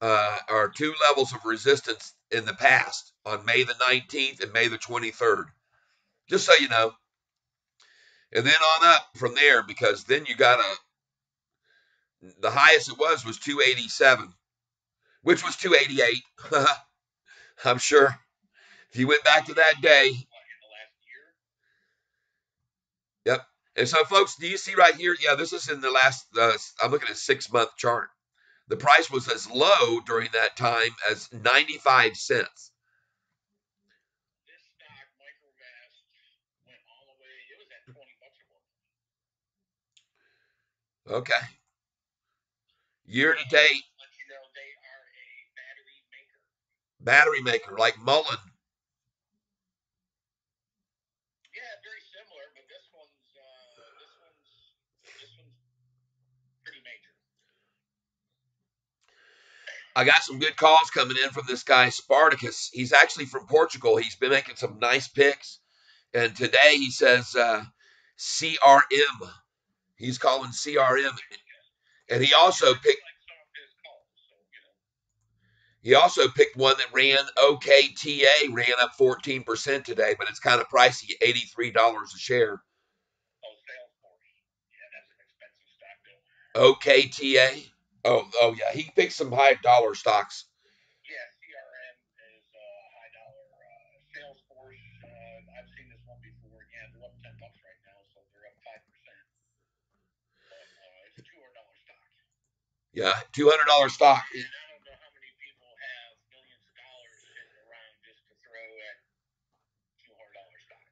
S1: uh, are two levels of resistance in the past on May the 19th and May the 23rd. Just so you know. And then on up from there, because then you got a, the highest it was was 287 which was 288. I'm sure if you went back to that day. Yep. And so, folks, do you see right here? Yeah, this is in the last, uh, I'm looking at six month chart. The price was as low during that time as 95 cents. Okay. Year to date, battery maker like Mullen.
S2: Yeah, very similar, but this one's uh, this one's this one's pretty major.
S1: I got some good calls coming in from this guy Spartacus. He's actually from Portugal. He's been making some nice picks, and today he says uh, CRM. He's calling CRM, and he also picked he also picked one that ran OKTA, ran up 14% today, but it's kind of pricey, $83 a share.
S2: Oh, Salesforce. Yeah, that's an expensive stock.
S1: OKTA. Oh, oh yeah, he picked some high dollar stocks.
S2: Yeah, CRM is uh, high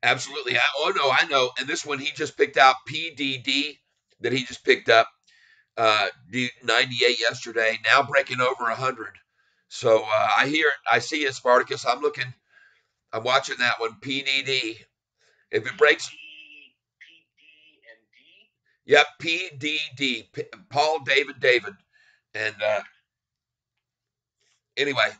S1: Absolutely. I, oh no, I know. And this one he just picked out PDD that he just picked up. Uh, 98 yesterday, now breaking over 100. So uh, I hear it. I see it, Spartacus. I'm looking. I'm watching that one. PDD. If it breaks,
S2: P, P, D, and
S1: yep, PDD. P- Paul David David. And uh, anyway,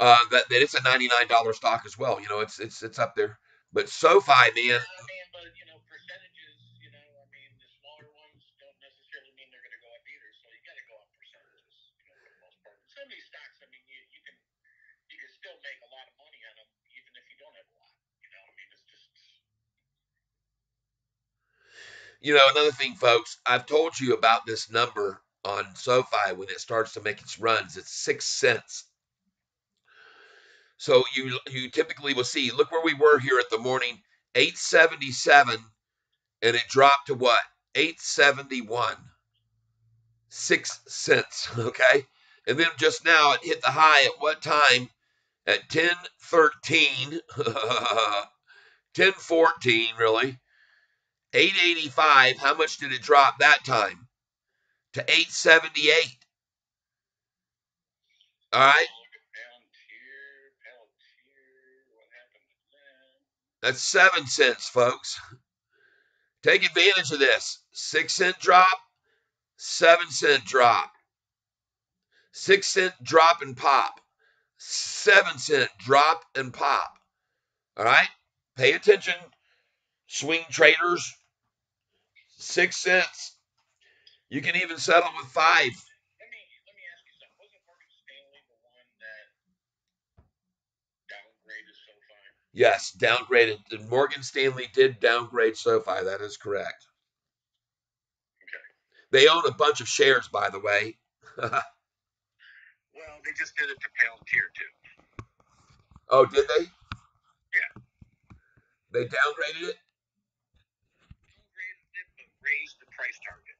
S1: uh, that, that it's a $99 stock as well. You know, it's it's it's up there. But SoFi, man,
S2: Yeah, I mean, but you know, percentages. You know, I mean, the smaller ones don't necessarily mean they're going to go up either. So you got to go on percentages. You know, for the most part. Some of these stocks, I mean, you, you can you can still make a lot of money on them even if you don't have a lot. You know, I mean, it's just
S1: You know, another thing, folks, I've told you about this number on SoFi when it starts to make its runs. It's six cents. So you you typically will see, look where we were here at the morning, 877, and it dropped to what? 871. Six cents. Okay. And then just now it hit the high at what time? At 1013. 1014, really. 885. How much did it drop that time? To 878. All right. That's seven cents, folks. Take advantage of this. Six cent drop, seven cent drop. Six cent drop and pop. Seven cent drop and pop. All right? Pay attention. Swing traders. Six cents. You can even settle with five.
S2: Let me let me ask you something. Wasn't Morgan Stanley the one that downgraded SoFi?
S1: Yes, downgraded. Morgan Stanley did downgrade SoFi. That is correct.
S2: Okay.
S1: They own a bunch of shares, by the way.
S2: Well, they just did it to Palantir too.
S1: oh, did they?
S2: Yeah.
S1: They downgraded it?
S2: Downgraded it, but raised the price target.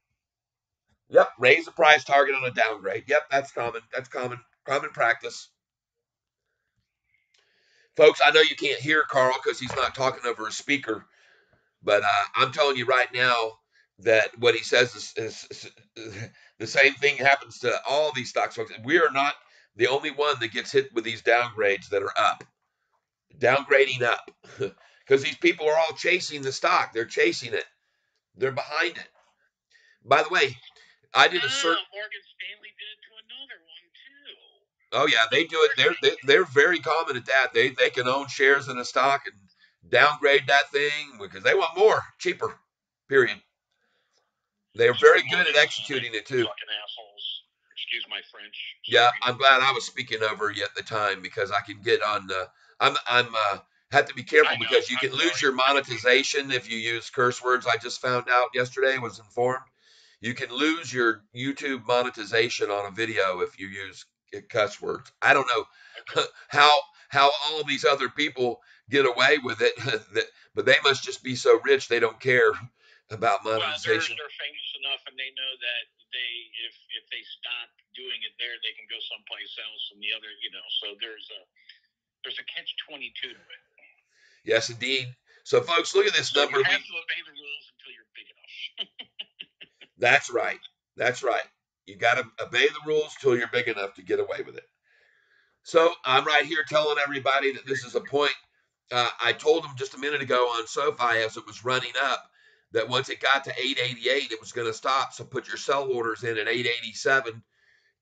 S1: Yep. Raise the price target on a downgrade. Yep, that's common. That's common. Common practice. Folks, I know you can't hear Carl because he's not talking over a speaker, but uh, I'm telling you right now that what he says is, is, is the same thing happens to all these stocks, folks. We are not the only one that gets hit with these downgrades that are up, downgrading up, because these people are all chasing the stock. They're chasing it. They're behind it. By the way, I did a search.
S2: Morgan Stanley did it to another one.
S1: Oh yeah, they do it. They're they, they're very common at that. They they can own shares in a stock and downgrade that thing because they want more, cheaper. Period. They're very good at executing it too.
S2: Fucking assholes. Excuse my French.
S1: Yeah, I'm glad I was speaking over you at the time because I can get on. Uh, I'm I'm uh, have to be careful because you can lose your monetization if you use curse words. I just found out yesterday. Was informed. You can lose your YouTube monetization on a video if you use cuss words. I don't know how how all these other people get away with it, but they must just be so rich they don't care about
S2: Well, they're,
S1: monetization.
S2: they're famous enough, and they know that they if if they stop doing it there, they can go someplace else, and the other, you know. So there's a there's a catch twenty two to it.
S1: Yes, indeed. So, folks, look at this
S2: So
S1: number.
S2: you
S1: We,
S2: have to obey the rules until you're big enough.
S1: That's right. That's right. You got to obey the rules till you're big enough to get away with it. So I'm right here telling everybody that this is a point. Uh, I told them just a minute ago on SoFi as it was running up that once it got to 888, it was going to stop. So put your sell orders in at 887.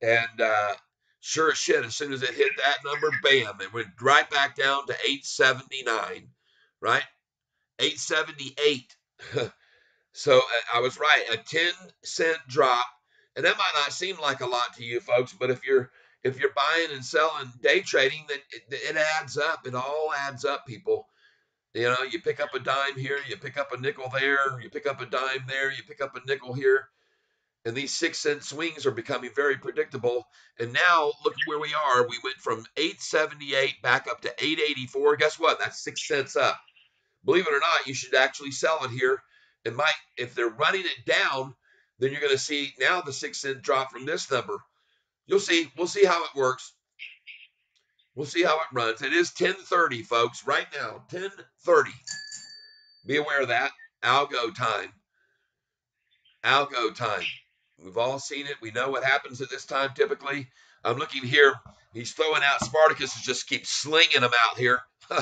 S1: And uh, Sure as shit, as soon as it hit that number, bam, it went right back down to 879, right? 878. so I was right, a 10 cent drop. And that might not seem like a lot to you folks, but if you're if you're buying and selling day trading, that it, it adds up. It all adds up, people. You know, you pick up a dime here, you pick up a nickel there, you pick up a dime there, you pick up a nickel here. And these six cent swings are becoming very predictable. And now look where we are. We went from 878 back up to 884. Guess what? That's six cents up. Believe it or not, you should actually sell it here. It might if they're running it down, then you're going to see now the six cent drop from this number. You'll see. We'll see how it works. We'll see how it runs. It is 1030, folks, right now. 1030. Be aware of that. Algo time. Algo time. We've all seen it. We know what happens at this time typically. I'm looking here. He's throwing out Spartacus just keeps slinging them out here.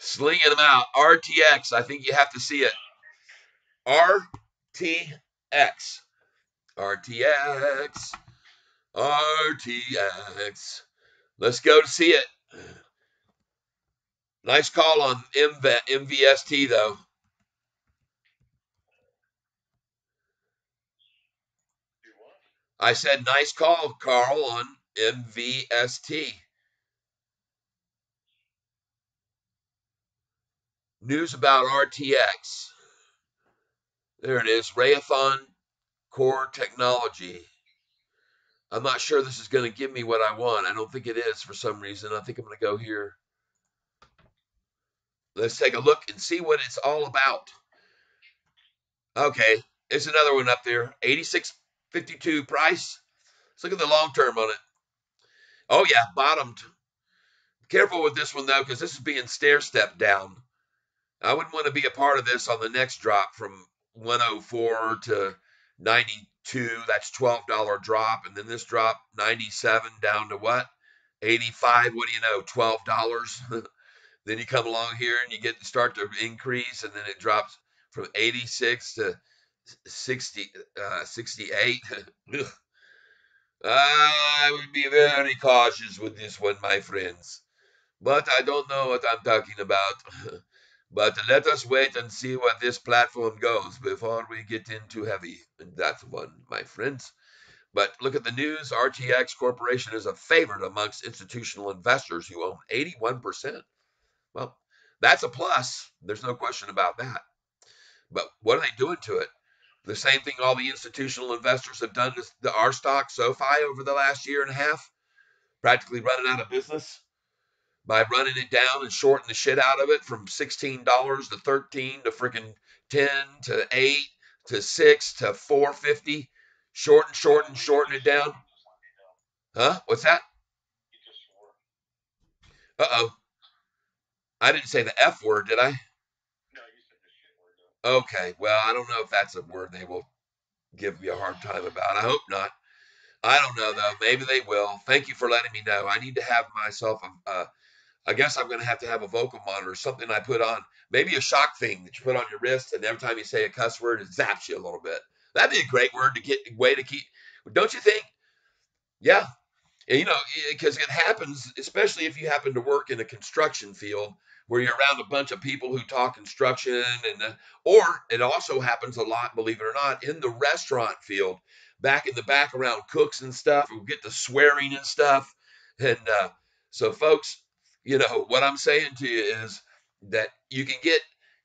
S1: slinging them out. RTX. I think you have to see it. RTX. RTX. RTX. Let's go to see it. Nice call on MV, MVST, though. I said, nice call, Carl, on MVST. News about RTX. There it is, Raytheon Core Technology. I'm not sure this is going to give me what I want. I don't think it is for some reason. I think I'm going to go here. Let's take a look and see what it's all about. Okay, it's another one up there. 86.52 price. Let's look at the long term on it. Oh yeah, bottomed. Careful with this one though, because this is being stair stepped down. I wouldn't want to be a part of this on the next drop from 104 to 92. that's $12 drop. And then this drop 97 down to what? 85. What do you know? $12. then you come along here and you get start to increase and then it drops from 86 to 60, uh, 68. I would be very cautious with this one, my friends. But I don't know what I'm talking about. But let us wait and see where this platform goes before we get into heavy that one, my friends. But look at the news. RTX Corporation is a favorite amongst institutional investors who own 81%. Well, that's a plus. There's no question about that. But what are they doing to it? The same thing all the institutional investors have done to our stock, SoFi, over the last year and a half, practically running out of business by running it down and shorting the shit out of it from $16 to 13 to freaking 10 to 8 to 6 to 450 shorten shorten shorten it down. Huh? What's that? Uh-oh. I didn't say the f word did i? No, you said the shit word okay well i don't know if that's a word they will give me a hard time about. I hope not. I don't know though. Maybe they will. Thank you for letting me know. I need to have myself a, a I guess I'm going to have to have a vocal monitor, something I put on, maybe a shock thing that you put on your wrist, and every time you say a cuss word, it zaps you a little bit. That'd be a great word to get way to keep. Don't you think? Yeah, and, you know, because it happens, especially if you happen to work in a construction field where you're around a bunch of people who talk construction, and uh, or it also happens a lot, believe it or not, in the restaurant field, back in the back around cooks and stuff, we get the swearing and stuff, and uh, so folks you know what i'm saying to you is that you can get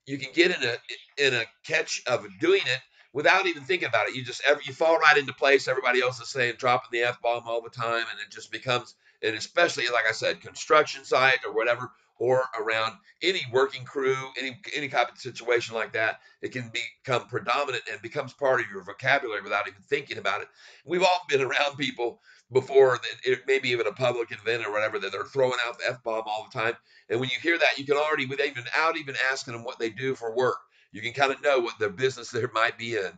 S1: you can get in a in a catch of doing it without even thinking about it. You just ever you fall right into place. Everybody else is saying dropping the f-bomb all the time and it just becomes and especially like i said construction site or whatever or around any working crew any any type of situation like that it can become predominant and becomes part of your vocabulary without even thinking about it. We've all been around people before it, maybe even a public event or whatever that they're throwing out the f bomb all the time. And when you hear that, you can already without even out even asking them what they do for work, you can kind of know what the business there might be in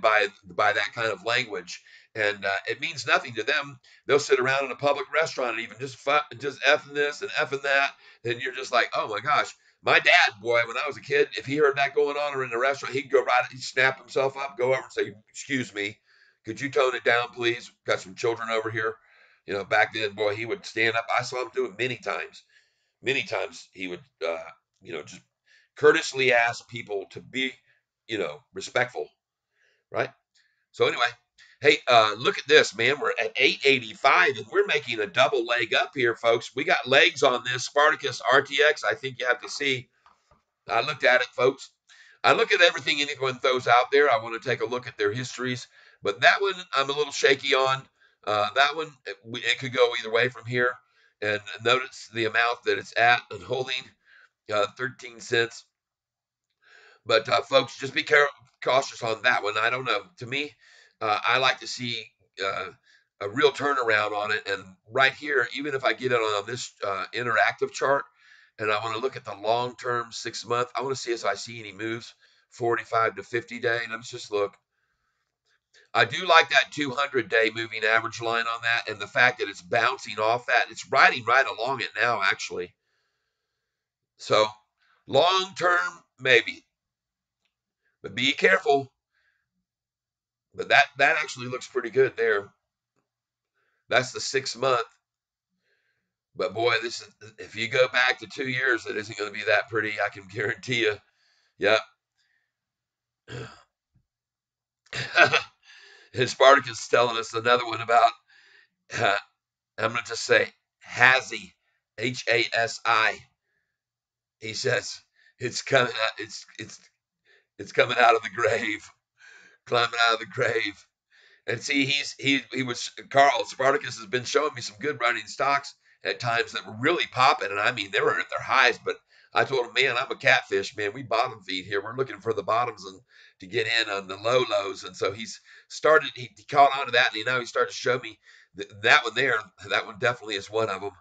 S1: by by that kind of language. And uh, it means nothing to them. They'll sit around in a public restaurant and even just fu- just effing this and effing that, and you're just like, oh my gosh. My dad, boy, when I was a kid, if he heard that going on or in the restaurant, he'd go right, he'd snap himself up, go over and say, "Excuse me, could you tone it down, please? Got some children over here. You know, back then, boy, he would stand up. I saw him do it many times. Many times he would, uh, you know, just courteously ask people to be, you know, respectful, right? So anyway, hey, uh, look at this, man. We're at 885 and we're making a double leg up here, folks. We got legs on this Spartacus RTX. I think you have to see. I looked at it, folks. I look at everything anyone throws out there. I want to take a look at their histories. But that one I'm a little shaky on. Uh, that one, it, it, could go either way from here. And notice the amount that it's at and holding uh, 13 cents. But uh, folks, just be care- cautious on that one. I don't know. To me, uh, I like to see uh, a real turnaround on it. And right here, even if I get it on this uh, interactive chart, and I want to look at the long term six month, I want to see if I see any moves 45 to 50 day. Let's just look. I do like that 200 day moving average line on that, and the fact that it's bouncing off that. It's riding right along it now, actually. So, long term, maybe. But be careful. But that that actually looks pretty good there. That's the six month. But boy, this is if you go back to two years, it isn't going to be that pretty. I can guarantee you. Yep. Spartacus is telling us another one about. Uh, I'm going to just say Hasi, H A S I. He says it's coming out. It's it's it's coming out of the grave, climbing out of the grave. And see, he's he he was Carl Spartacus has been showing me some good running stocks at times that were really popping, and I mean they were at their highs. But I told him, man, I'm a catfish, man. We bottom feed here. We're looking for the bottoms and to get in on the low lows. And so he's started. He, he caught on to that, and he now he started to show me th- that one there. That one definitely is one of them.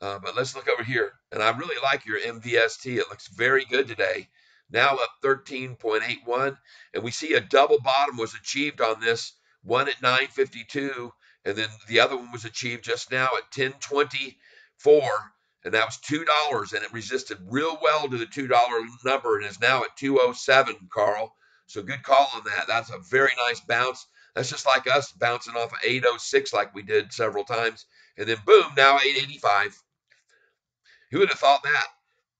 S1: Uh, but let's look over here, and I really like your MVST. It looks very good today now up 13.81. And we see a double bottom was achieved on this, one at 952, and then the other one was achieved just now at 1024. And that was $2, and it resisted real well to the $2 number and is now at 207, Carl. So good call on that. That's a very nice bounce. That's just like us bouncing off of 806 like we did several times. And then boom, now 885. Who would have thought that?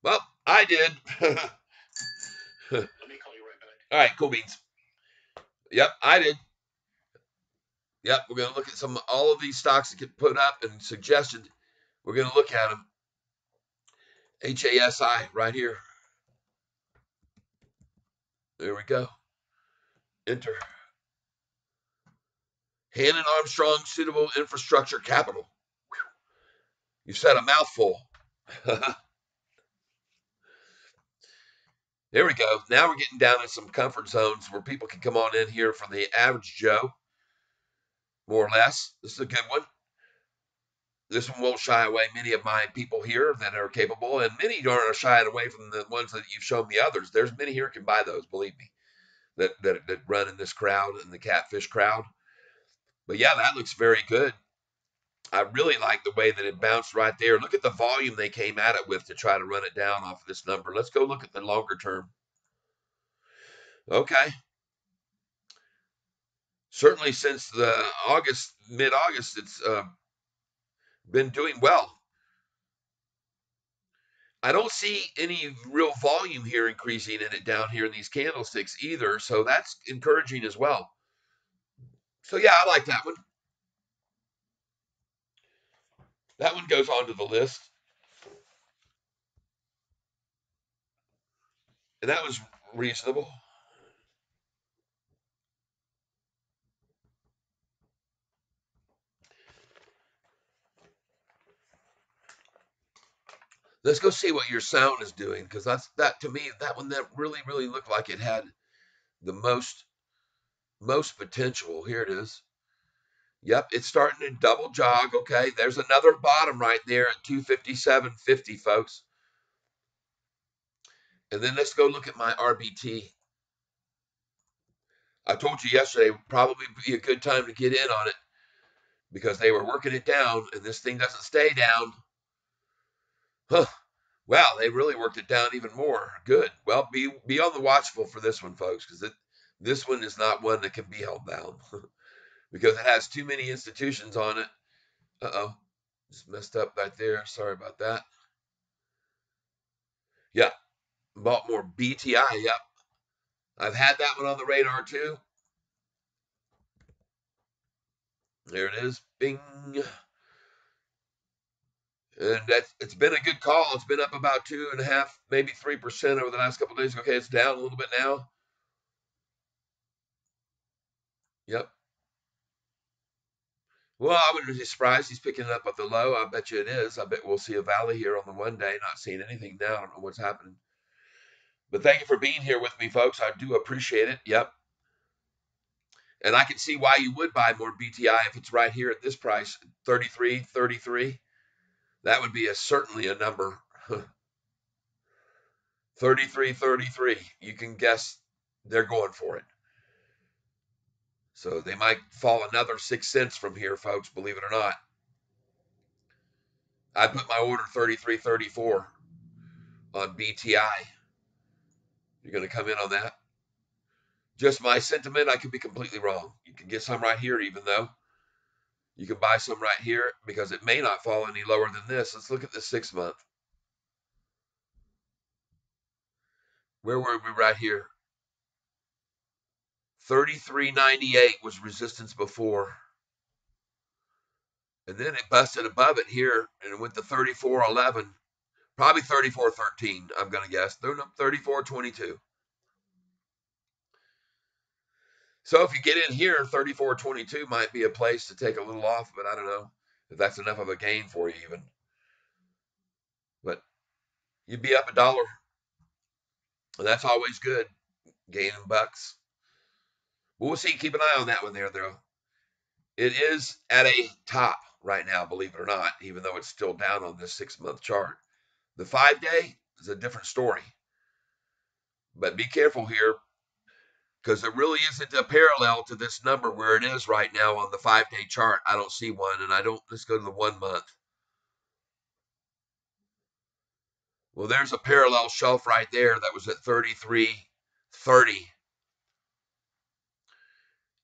S1: Well, I did.
S2: Let me call you right back.
S1: All right, cool beans. Yep, I did. Yep, we're going to look at some all of these stocks that get put up and suggested. We're going to look at them. HASI right here. There we go. Enter. Hannon Armstrong Suitable Infrastructure Capital. You said a mouthful. There we go. Now we're getting down in some comfort zones where people can come on in here for the average Joe, more or less. This is a good one. This one won't shy away many of my people here that are capable, and many aren't shying away from the ones that you've shown me others. There's many here can buy those, believe me, that, that, that run in this crowd, in the catfish crowd. But yeah, that looks very good. I really like the way that it bounced right there. Look at the volume they came at it with to try to run it down off of this number. Let's go look at the longer term. Okay. Certainly since the August, mid-August, it's uh, been doing well. I don't see any real volume here increasing in it down here in these candlesticks either, so that's encouraging as well. So yeah, I like that one. That one goes onto the list. And that was reasonable. Let's go see what your sound is doing because that's that to me that one that really really looked like it had the most most potential. Here it is. Yep, it's starting to double jog. Okay, there's another bottom right there at 257.50, folks. And then let's go look at my RBT. I told you yesterday would probably be a good time to get in on it because they were working it down and this thing doesn't stay down. Huh. Wow, they really worked it down even more. Good. Well, be be on the watchful for this one, folks, because this one is not one that can be held down. because it has too many institutions on it Uh oh. Just messed up right there. Sorry about that. Yeah. More BTI. Yep. I've had that one on the radar too. There it is. Bing. And that's it's been a good call. It's been up about two and a half, maybe three percent over the last couple days. Okay, it's down a little bit now. Yep. Well, I wouldn't be surprised he's picking it up at the low. I bet you it is. I bet we'll see a valley here on the one day. Not seeing anything now. I don't know what's happening. But thank you for being here with me, folks. I do appreciate it. Yep. And I can see why you would buy more BTI if it's right here at this price, 33, 33. That would be a certainly a number. 33, 33. You can guess they're going for it. So they might fall another six cents from here, folks, believe it or not. I put my order 33, 34 on BTI. You're going to come in on that? Just my sentiment, I could be completely wrong. You can get some right here, even though. You can buy some right here because it may not fall any lower than this. Let's look at the six month. Where were we right here? 33.98 was resistance before. And then it busted above it here and it went to 34.11. Probably 34.13, I'm going to guess. 34.22. So if you get in here, 34.22 might be a place to take a little off, but I don't know if that's enough of a gain for you even. But you'd be up a dollar. And that's always good, gaining bucks. But we'll see. Keep an eye on that one there, though. It is at a top right now, believe it or not, even though it's still down on this six month chart. The five day is a different story. But be careful here because there really isn't a parallel to this number where it is right now on the five day chart. I don't see one, and I don't. Let's go to the one month. Well, there's a parallel shelf right there that was at 33.30.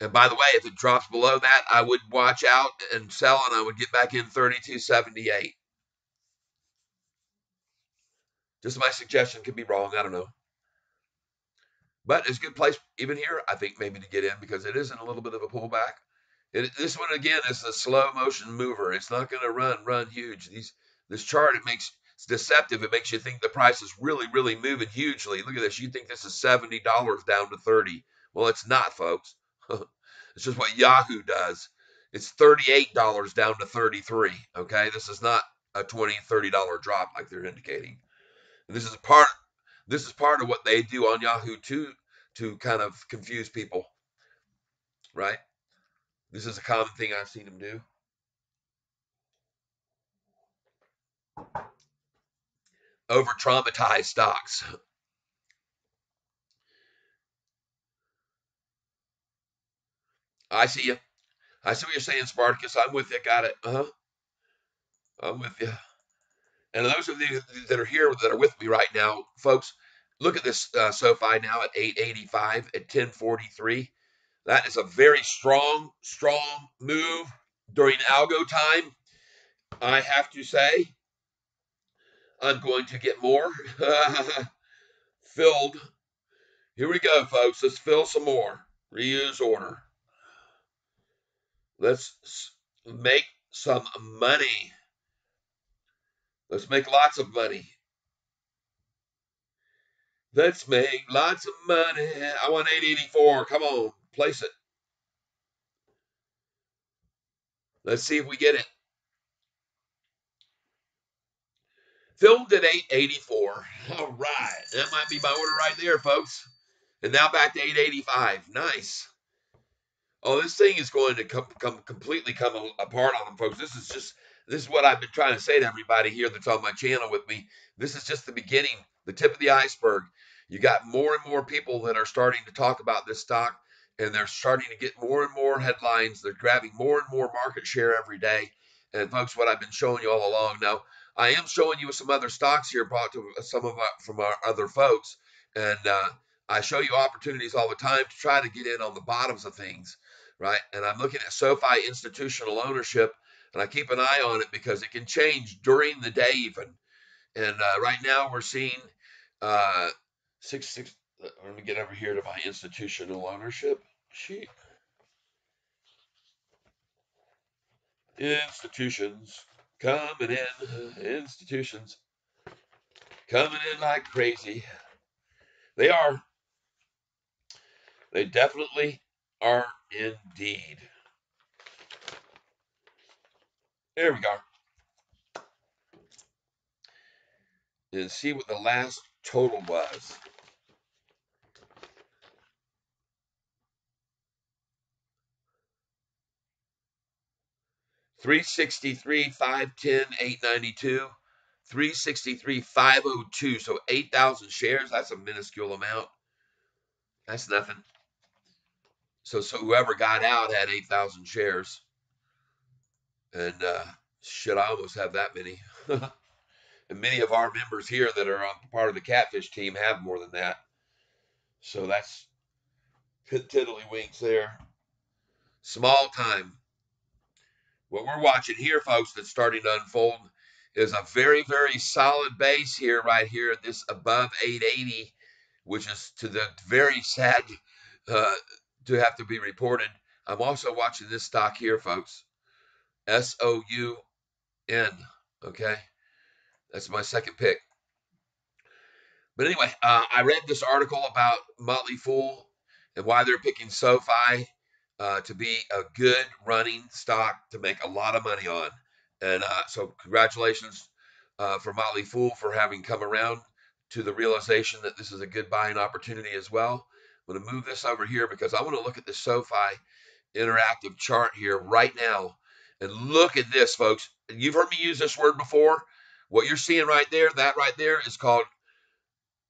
S1: And by the way, if it drops below that, I would watch out and sell, and I would get back in 32.78. Just my suggestion could be wrong. I don't know. But it's a good place, even here, I think, maybe to get in because it is in a little bit of a pullback. It, this one, again, is a slow motion mover. It's not going to run, run huge. These This chart, it makes it's deceptive. It makes you think the price is really, really moving hugely. Look at this. You think this is $70 down to 30. Well, it's not, folks. it's just what Yahoo does. It's $38 down to 33. Okay. This is not a $20, $30 drop like they're indicating. this is a part this is part of what they do on Yahoo too to kind of confuse people, right? This is a common thing I've seen them do. Over traumatized stocks. I see you. I see what you're saying, Spartacus. I'm with you. Got it. Uh huh. I'm with you. And those of you that are here that are with me right now, folks, look at this uh, SoFi now at 885 at 1043. That is a very strong, strong move during algo time. I have to say, I'm going to get more filled. Here we go, folks. Let's fill some more. Reuse order. Let's make some money. Let's make lots of money. Let's make lots of money. I want 884. Come on, place it. Let's see if we get it. Filmed at 884. All right. That might be my order right there, folks. And now back to 885. Nice. Oh, this thing is going to come, come completely come apart on them, folks. This is just this is what I've been trying to say to everybody here that's on my channel with me. This is just the beginning, the tip of the iceberg. You got more and more people that are starting to talk about this stock, and they're starting to get more and more headlines. They're grabbing more and more market share every day. And folks, what I've been showing you all along. Now, I am showing you some other stocks here brought to some of our, from our other folks, and uh, I show you opportunities all the time to try to get in on the bottoms of things, right? And I'm looking at SoFi institutional ownership and I keep an eye on it because it can change during the day even. And uh, right now we're seeing uh, six six. Let me get over here to my institutional ownership sheet. Institutions coming in, institutions coming in like crazy. They are. They definitely are indeed. There we go. And see what the last total was. Three sixty three, five ten, eight ninety two, three sixty three, five oh two. So eight thousand shares. That's a minuscule amount. That's nothing. So so whoever got out had eight thousand shares. And uh, I almost have that many. and many of our members here that are on part of the catfish team have more than that. So that's tiddlywinks there. Small time. What we're watching here, folks, that's starting to unfold is a very, very solid base here, right here, this above 880, which is to the very sad uh, to have to be reported. I'm also watching this stock here, folks. S O U N. Okay. That's my second pick. But anyway, uh, I read this article about Motley Fool and why they're picking SoFi uh, to be a good running stock to make a lot of money on. And uh, so, congratulations uh, for Motley Fool for having come around to the realization that this is a good buying opportunity as well. I'm going to move this over here because I want to look at the SoFi interactive chart here right now and look at this, folks. You've heard me use this word before. What you're seeing right there, that right there is called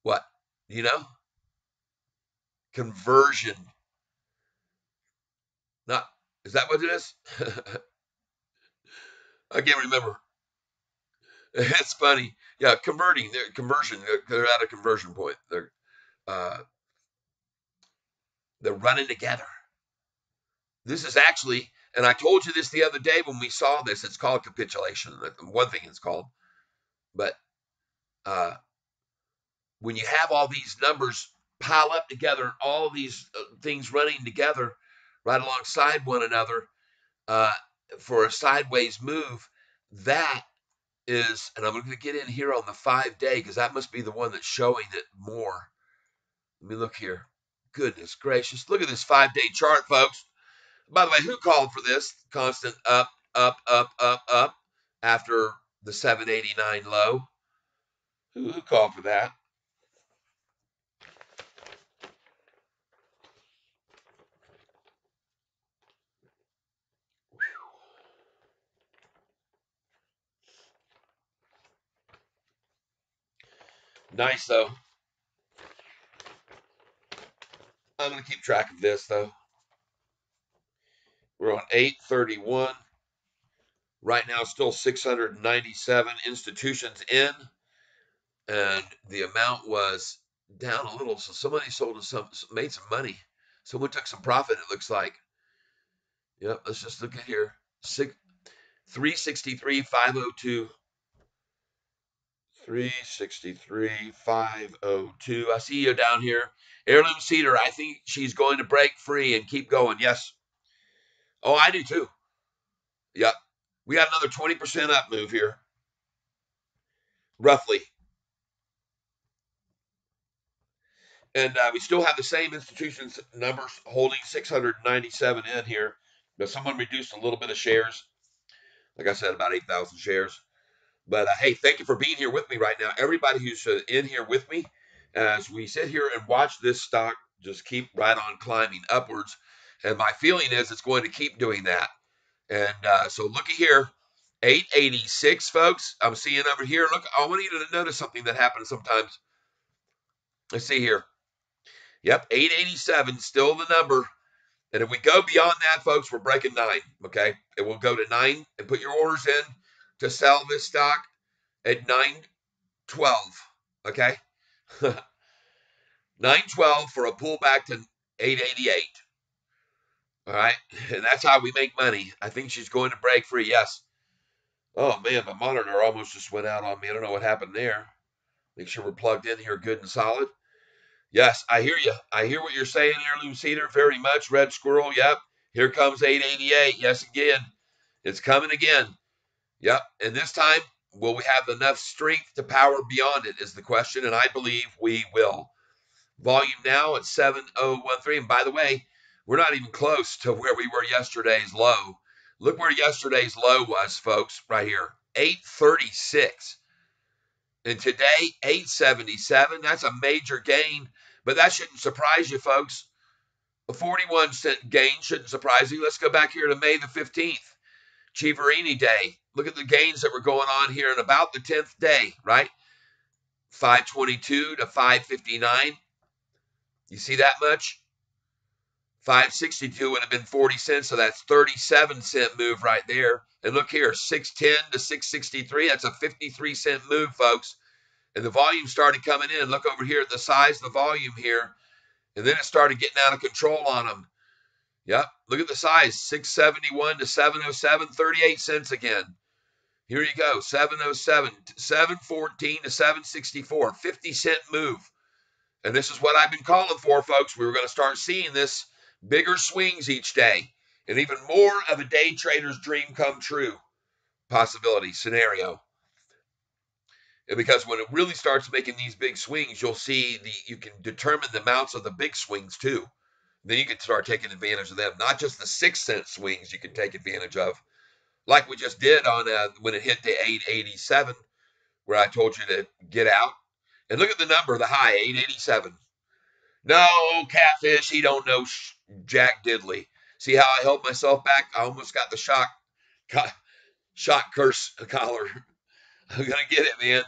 S1: what? You know? Conversion. Not, is that what it is? I can't remember. It's funny. Yeah, converting. They're conversion. They're, they're at a conversion point. They're uh, they're running together. This is actually and I told you this the other day when we saw this. It's called capitulation. One thing it's called. But uh, when you have all these numbers pile up together, all these uh, things running together right alongside one another uh, for a sideways move, that is, and I'm going to get in here on the five day because that must be the one that's showing it more. Let me look here. Goodness gracious. Look at this five day chart, folks. By the way, who called for this constant up, up, up, up, up after the 789 low? Who, who called for that? Nice though. I'm going to keep track of this though. We're on 831. Right now, still 697 institutions in. And the amount was down a little. So somebody sold some, made some money. Someone took some profit, it looks like. Yep, let's just look at here. Six, 363, 502. 363, 502. I see you down here. Heirloom Cedar, I think she's going to break free and keep going. Yes, Oh, I do too. Yep. We got another 20% up move here. Roughly. And uh, we still have the same institutions numbers holding 697 in here. But someone reduced a little bit of shares. Like I said, about 8,000 shares. But uh, hey, thank you for being here with me right now. Everybody who's uh, in here with me, as we sit here and watch this stock just keep right on climbing upwards. And my feeling is it's going to keep doing that. And uh, so looky here, 886, folks. I'm seeing over here. Look, I want you to notice something that happens sometimes. Let's see here. Yep, 887, still the number. And if we go beyond that, folks, we're breaking nine. Okay. And we'll go to nine and put your orders in to sell this stock at 912. Okay. 912 for a pullback to 888. All right. And that's how we make money. I think she's going to break free. Yes. Oh man, my monitor almost just went out on me. I don't know what happened there. Make sure we're plugged in here good and solid. Yes, I hear you. I hear what you're saying, Heirloom Cedar, very much. Red Squirrel, yep. Here comes 888. Yes, again. It's coming again. Yep. And this time, will we have enough strength to power beyond it? Is the question. And I believe we will. Volume now at 7013. And by the way, we're not even close to where we were yesterday's low. Look where yesterday's low was, folks, right here 836. And today, 877. That's a major gain, but that shouldn't surprise you, folks. A 41 cent gain shouldn't surprise you. Let's go back here to May the 15th, Chiaverini Day. Look at the gains that were going on here in about the 10th day, right? 522 to 559. You see that much? 562 would have been 40 cents, so that's 37 cent move right there. And look here, 610 to 663, that's a 53 cent move, folks. And the volume started coming in. Look over here at the size of the volume here. And then it started getting out of control on them. Yep, look at the size 671 to 707, 38 cents again. Here you go 707, 714 to 764, 50 cent move. And this is what I've been calling for, folks. We were going to start seeing this bigger swings each day, and even more of a day trader's dream come true possibility scenario. And because when it really starts making these big swings, you'll see the you can determine the amounts of the big swings too. Then you can start taking advantage of them, not just the six cent swings you can take advantage of, like we just did on uh, when it hit the 887, where I told you to get out. And look at the number, the high 887. No, catfish, he don't know Jack Diddley. See how I held myself back? I almost got the shock, shock curse collar. I'm gonna get it, man.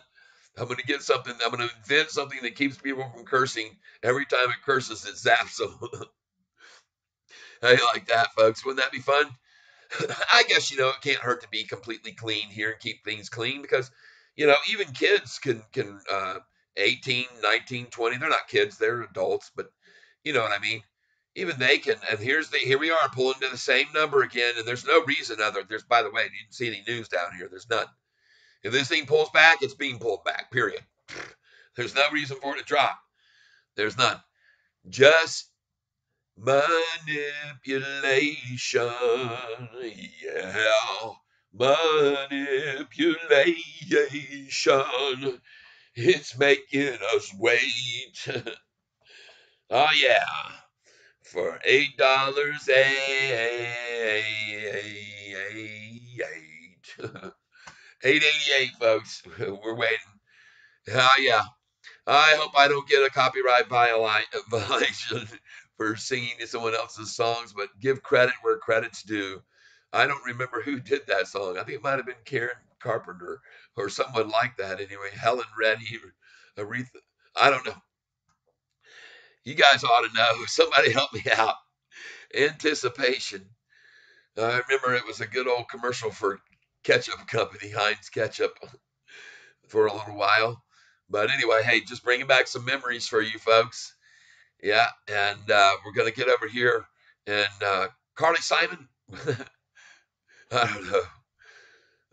S1: I'm gonna get something. I'm gonna invent something that keeps people from cursing. Every time it curses, it zaps them. hey, like that, folks. Wouldn't that be fun? I guess you know it can't hurt to be completely clean here and keep things clean because you know even kids can can uh, 18, 19, 20. They're not kids, they're adults, but you know what I mean. Even they can. And here's the here we are pulling to the same number again, and there's no reason other. There's by the way, you didn't see any news down here. There's none. If this thing pulls back, it's being pulled back. Period. There's no reason for it to drop. There's none. Just manipulation. Yeah. Manipulation. It's making us wait. oh, yeah. For eight dollars eight. 888, folks. We're waiting. Oh, yeah. I hope I don't get a copyright violation for singing someone else's songs, but give credit where credit's due. I don't remember who did that song. I think it might have been Karen Carpenter or someone like that anyway. Helen Reddy, Aretha. I don't know. You guys ought to know. Somebody help me out. Anticipation. I remember it was a good old commercial for ketchup company, Heinz Ketchup, for a little while. But anyway, hey, just bringing back some memories for you folks. Yeah, and uh, we're gonna get over here and uh, Carly Simon. I don't know.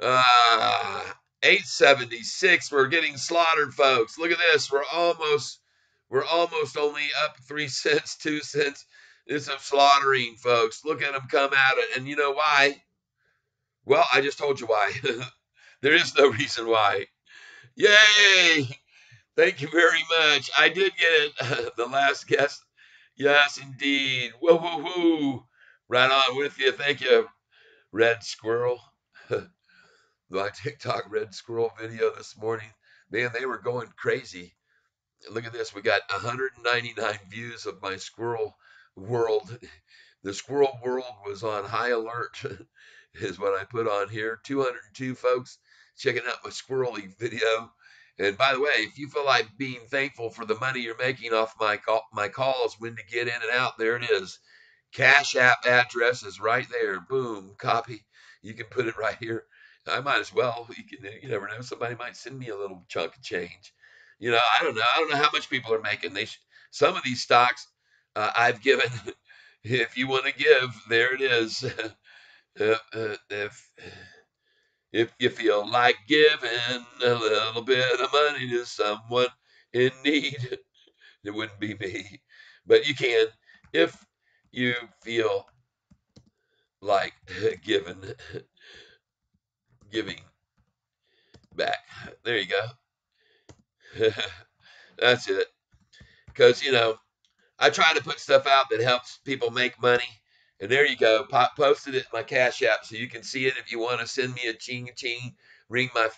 S1: Uh, 876. We're getting slaughtered, folks. Look at this. We're almost, we're almost only up three cents, two cents. It's a slaughtering, folks. Look at them come at it. And you know why? Well, I just told you why. there is no reason why. Yay! Thank you very much. I did get it. the last guest. Yes, indeed. Whoa, whoa, whoa. Right on with you. Thank you, Red Squirrel. my TikTok Red Squirrel video this morning. Man, they were going crazy. Look at this. We got 199 views of my squirrel world. The squirrel world was on high alert, is what I put on here. 202 folks checking out my squirrely video. And by the way, if you feel like being thankful for the money you're making off my call, my calls, when to get in and out, there it is. Cash App address is right there. Boom, copy. You can put it right here. I might as well. You can, you never know. Somebody might send me a little chunk of change. You know, I don't know. I don't know how much people are making. They sh- some of these stocks uh, I've given. if you want to give, there it is. if If you feel like giving a little bit of money to someone in need, it wouldn't be me, but you can if you feel like giving giving back. There you go. That's it. Because, you know, I try to put stuff out that helps people make money. And there you go. Pop, posted it in my Cash App so you can see it if you want to send me a ching ching, ring my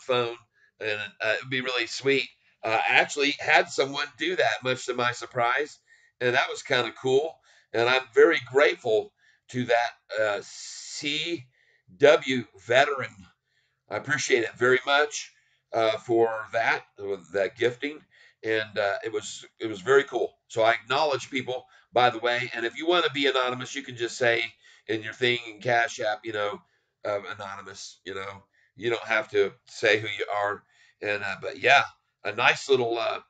S1: phone, and uh, it'd be really sweet. Uh, I actually had someone do that, much to my surprise, and that was kind of cool. And I'm very grateful to that uh, CW veteran. I appreciate it very much uh, for that, that gifting and uh, it was it was very cool. So I acknowledge people, by the way. And if you want to be anonymous, you can just say in your thing in Cash App, you know, uh, anonymous. You know, you don't have to say who you are. And uh, but yeah, a nice little uh,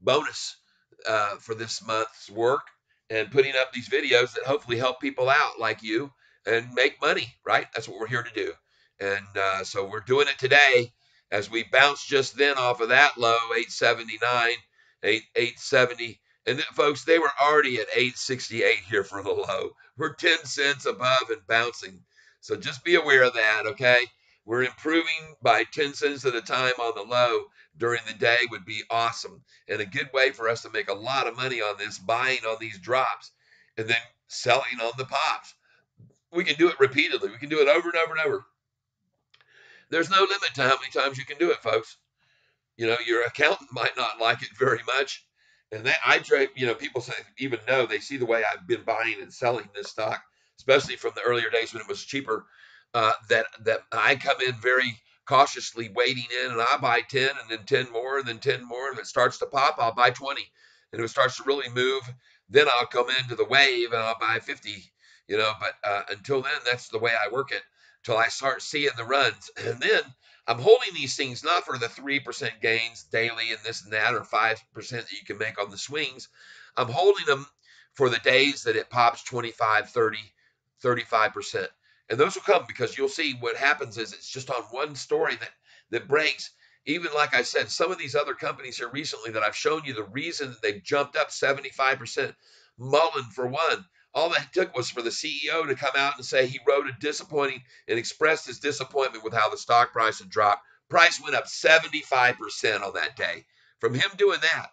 S1: bonus uh, for this month's work and putting up these videos that hopefully help people out like you and make money. Right? That's what we're here to do. And uh, so we're doing it today as we bounced just then off of that low, 879, 8, 870. And folks, they were already at 868 here for the low. We're 10 cents above and bouncing. So just be aware of that, okay? We're improving by 10 cents at a time on the low during the day would be awesome. And a good way for us to make a lot of money on this, buying on these drops and then selling on the pops. We can do it repeatedly. We can do it over and over and over. There's no limit to how many times you can do it, folks. You know, your accountant might not like it very much. And that I trade, you know, people say even know they see the way I've been buying and selling this stock, especially from the earlier days when it was cheaper. Uh, that that I come in very cautiously waiting in and I buy 10 and then 10 more and then 10 more. And if it starts to pop, I'll buy 20. And if it starts to really move, then I'll come into the wave and I'll buy 50, you know, but uh, until then, that's the way I work it till I start seeing the runs. And then I'm holding these things not for the 3% gains daily and this and that, or 5% that you can make on the swings. I'm holding them for the days that it pops 25, 30, 35%. And those will come because you'll see what happens is it's just on one story that, that breaks. Even like I said, some of these other companies here recently that I've shown you the reason that they've jumped up 75%. Mullen, for one, all that took was for the CEO to come out and say he wrote a disappointing and expressed his disappointment with how the stock price had dropped. Price went up 75% on that day. From him doing that,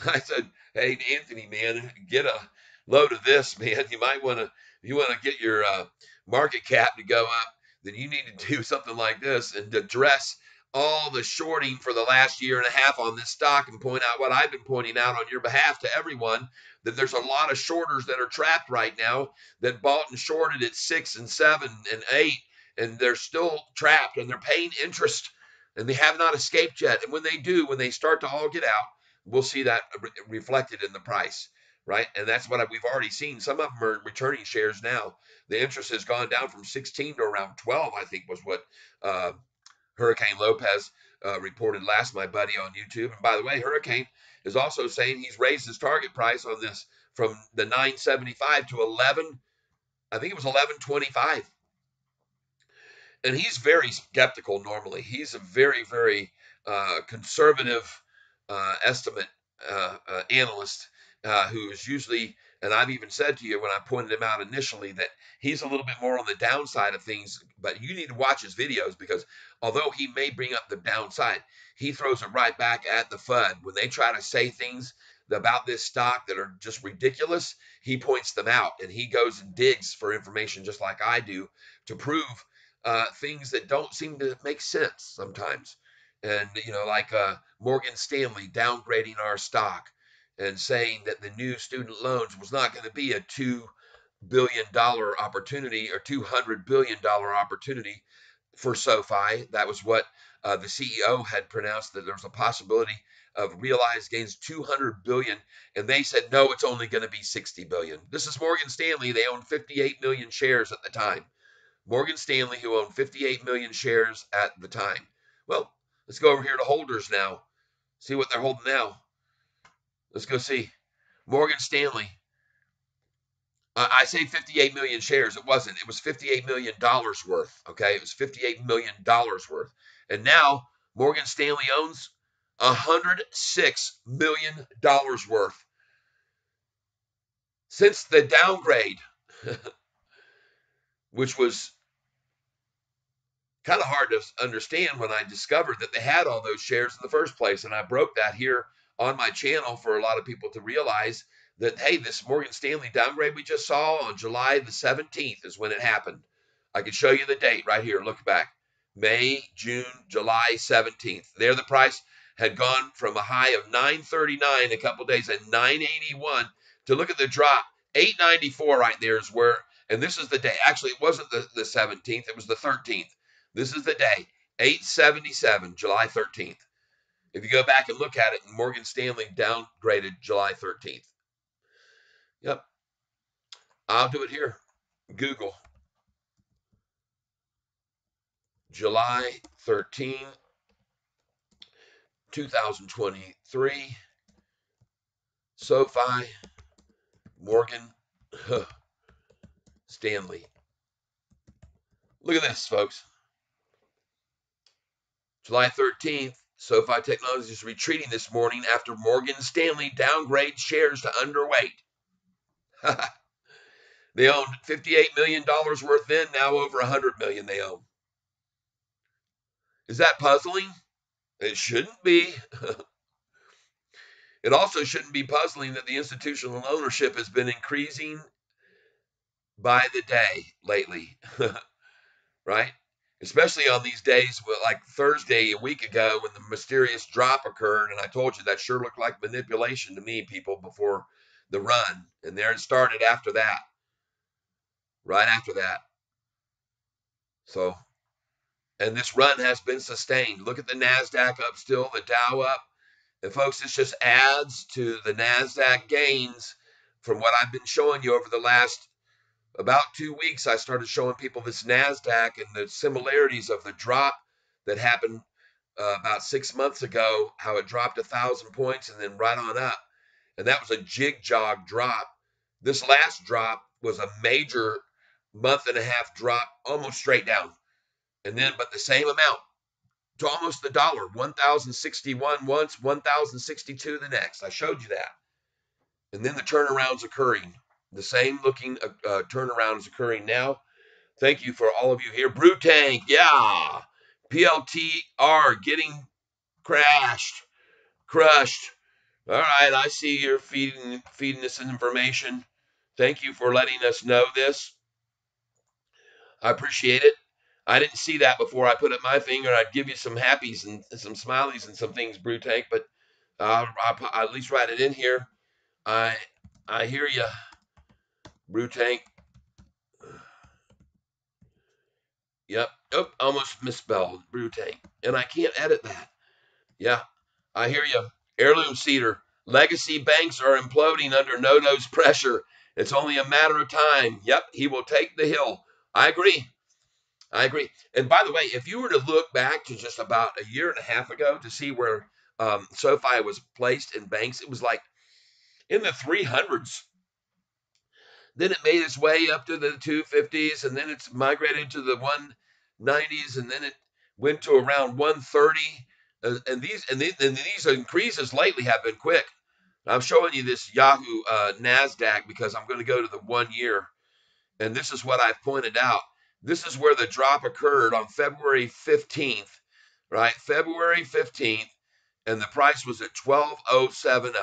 S1: I said, "Hey, Anthony, man, get a load of this, man. You might want to, you want to get your uh, market cap to go up. Then you need to do something like this and address all the shorting for the last year and a half on this stock and point out what I've been pointing out on your behalf to everyone that there's a lot of shorters that are trapped right now that bought and shorted at six and seven and eight, and they're still trapped and they're paying interest and they have not escaped yet. And when they do, when they start to all get out, we'll see that re- reflected in the price, right? And that's what we've already seen. Some of them are returning shares now. The interest has gone down from 16 to around 12, I think was what uh, Hurricane Lopez uh, reported last, my buddy on YouTube. And by the way, Hurricane is also saying he's raised his target price on this from the 975 to 11 i think it was 1125 and he's very skeptical normally. He's a very very uh, conservative uh, estimate uh, uh analyst uh, who is usually and I've even said to you when I pointed him out initially that he's a little bit more on the downside of things, but you need to watch his videos because although he may bring up the downside, he throws it right back at the FUD. When they try to say things about this stock that are just ridiculous, he points them out and he goes and digs for information just like I do to prove uh, things that don't seem to make sense sometimes. And, you know, like uh, Morgan Stanley downgrading our stock and saying that the new student loans was not going to be a two billion dollar opportunity or two hundred billion dollar opportunity for SoFi. That was what uh, the CEO had pronounced that there was a possibility of realized gains 200 billion, and they said no, it's only going to be 60 billion. This is Morgan Stanley. They owned 58 million shares at the time. Morgan Stanley, who owned 58 million shares at the time. Well, let's go over here to holders now. See what they're holding now. Let's go see. Morgan Stanley uh, I say 58 million shares. It wasn't. It was 58 million dollars worth. Okay, it was 58 million dollars worth. And now Morgan Stanley owns 106 million dollars worth. Since the downgrade, which was kind of hard to understand when I discovered that they had all those shares in the first place. And I broke that here on my channel for a lot of people to realize that, hey, this Morgan Stanley downgrade we just saw on July the 17th is when it happened. I can show you the date right here. Look back. May, June, July 17th. There the price had gone from a high of 939 a couple days at 981 to look at the drop 894 right there is where and this is the day actually it wasn't the, the 17th it was the 13th this is the day 877 july 13th if you go back and look at it morgan stanley downgraded july 13th Yep. I'll do it here. Google. July 13, 2023. SoFi, Morgan Stanley. Look at this, folks. July 13th, SoFi Technologies retreating this morning after Morgan Stanley downgrades shares to underweight. they owned $58 million worth then, now over 100 million they own. Is that puzzling? It shouldn't be. it also shouldn't be puzzling that the institutional ownership has been increasing by the day lately, right? Especially on these days, like Thursday a week ago when the mysterious drop occurred. And I told you that sure looked like manipulation to me, people, before the run. And there it started after that. Right after that. So, and this run has been sustained. Look at the NASDAQ up still, the Dow up. And folks, this just adds to the NASDAQ gains from what I've been showing you over the last about two weeks. I started showing people this NASDAQ and the similarities of the drop that happened uh, about six months ago, how it dropped a thousand points and then right on up and that was a jig jog drop. This last drop was a major month and a half drop, almost straight down. And then, but the same amount to almost the dollar 1061 once, 1062 the next. I showed you that. And then the turnaround's occurring. The same looking uh, uh, turnaround is occurring now. Thank you for all of you here. Brew Tank, yeah. PLTR getting crashed, crushed. All right, I see you're feeding feeding this information. Thank you for letting us know this. I appreciate it. I didn't see that before I put up my finger. I'd give you some happies and some smileys and some things, Brew Tank, but uh, I'll, I'll, at least write it in here. I I hear you, Brew Tank. Yep. Oh, almost misspelled Brew Tank, and I can't edit that. Yeah, I hear you. Heirloom Cedar. Legacy banks are imploding under Noto's pressure. It's only a matter of time. Yep, he will take the hill. I agree. I agree. And by the way, if you were to look back to just about a year and a half ago to see where um, SoFi was placed in banks, it was like in the 300s. Then it made its way up to the 250s, and then it's migrated to the 190s, and then it went to around 130 uh, and these and, these and these increases lately have been quick. I'm showing you this Yahoo uh, Nasdaq because I'm going to go to the one year, and this is what I've pointed out. This is where the drop occurred on February 15th, right? February 15th, and the price was at 12070,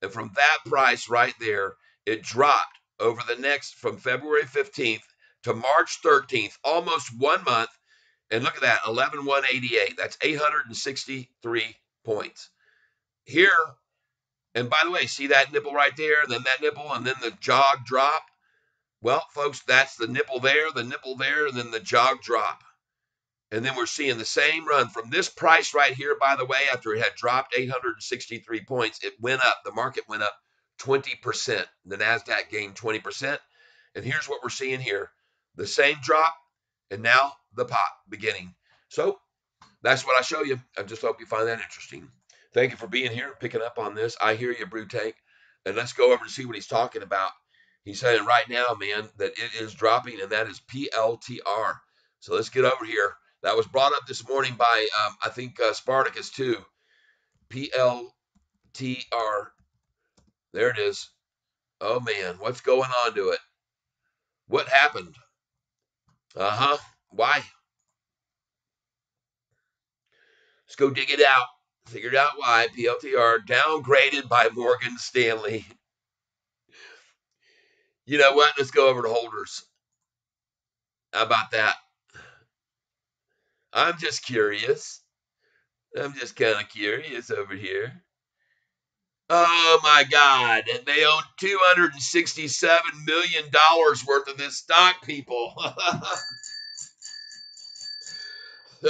S1: and from that price right there, it dropped over the next from February 15th to March 13th, almost one month and look at that 11188. That's 863 points. Here, and by the way, see that nipple right there, and then that nipple, and then the jog drop? Well, folks, that's the nipple there, the nipple there, and then the jog drop. And then we're seeing the same run from this price right here, by the way, after it had dropped 863 points, it went up. The market went up 20%. The NASDAQ gained 20%. And here's what we're seeing here the same drop, and now the pop beginning. So that's what I show you. I just hope you find that interesting. Thank you for being here, picking up on this. I hear you, Brew Tank. And let's go over and see what he's talking about. He's saying right now, man, that it is dropping, and that is PLTR. So let's get over here. That was brought up this morning by, um, I think, uh, Spartacus too. PLTR. There it is. Oh man, what's going on to it? What happened? Uh huh. Why? Let's go dig it out. Figured out why PLTR downgraded by Morgan Stanley. You know what? Let's go over to holders. How about that? I'm just curious. I'm just kind of curious over here. Oh my God. And they own $267 million worth of this stock, people.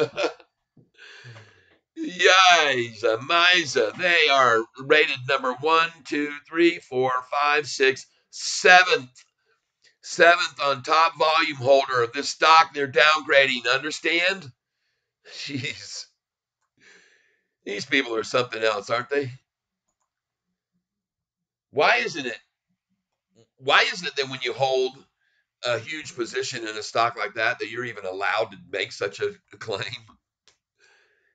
S1: Yikes, Misa. They are rated number one, two, three, four, five, six, seventh. Seventh on top volume holder of this stock they're downgrading. Understand? Jeez. These people are something else, aren't they? Why isn't it? Why isn't it that when you hold a huge position in a stock like that, that you're even allowed to make such a claim?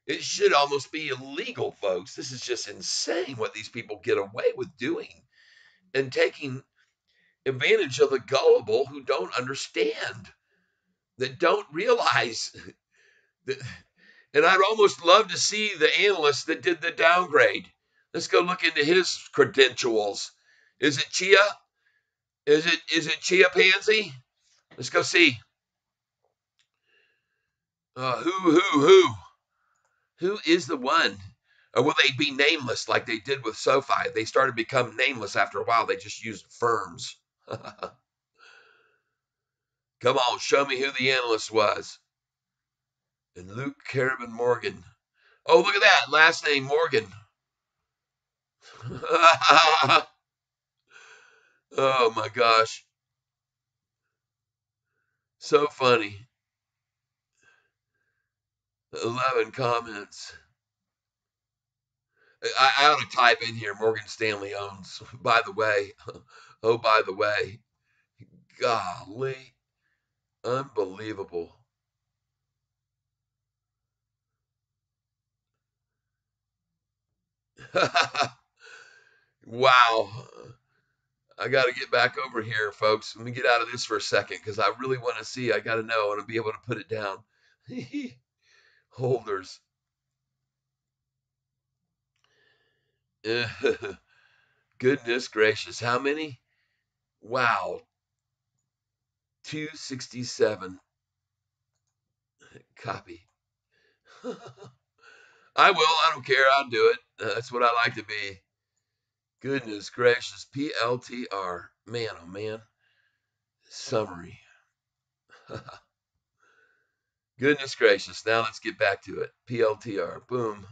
S1: It should almost be illegal, folks. This is just insane what these people get away with doing and taking advantage of the gullible who don't understand, that don't realize that. And I'd almost love to see the analyst that did the downgrade. Let's go look into his credentials. Is it Chia? Is it is it Chia Pansy? Let's go see. Uh, who who who? Who is the one? Or will they be nameless like they did with SoFi? They started to become nameless after a while. They just used firms. Come on, show me who the analyst was. And Luke Carabin Morgan. Oh, look at that. Last name Morgan. oh my gosh. So funny. 11 comments. I, I ought to type in here Morgan Stanley owns. By the way, oh, by the way, golly, unbelievable. wow. I got to get back over here, folks. Let me get out of this for a second because I really want to see. I got to know. I want to be able to put it down. Holders. Goodness gracious. How many? Wow. 267. Copy. I will. I don't care. I'll do it. That's what I like to be. Goodness gracious. PLTR. Man, oh man. Summary. Goodness gracious. Now let's get back to it. PLTR. Boom.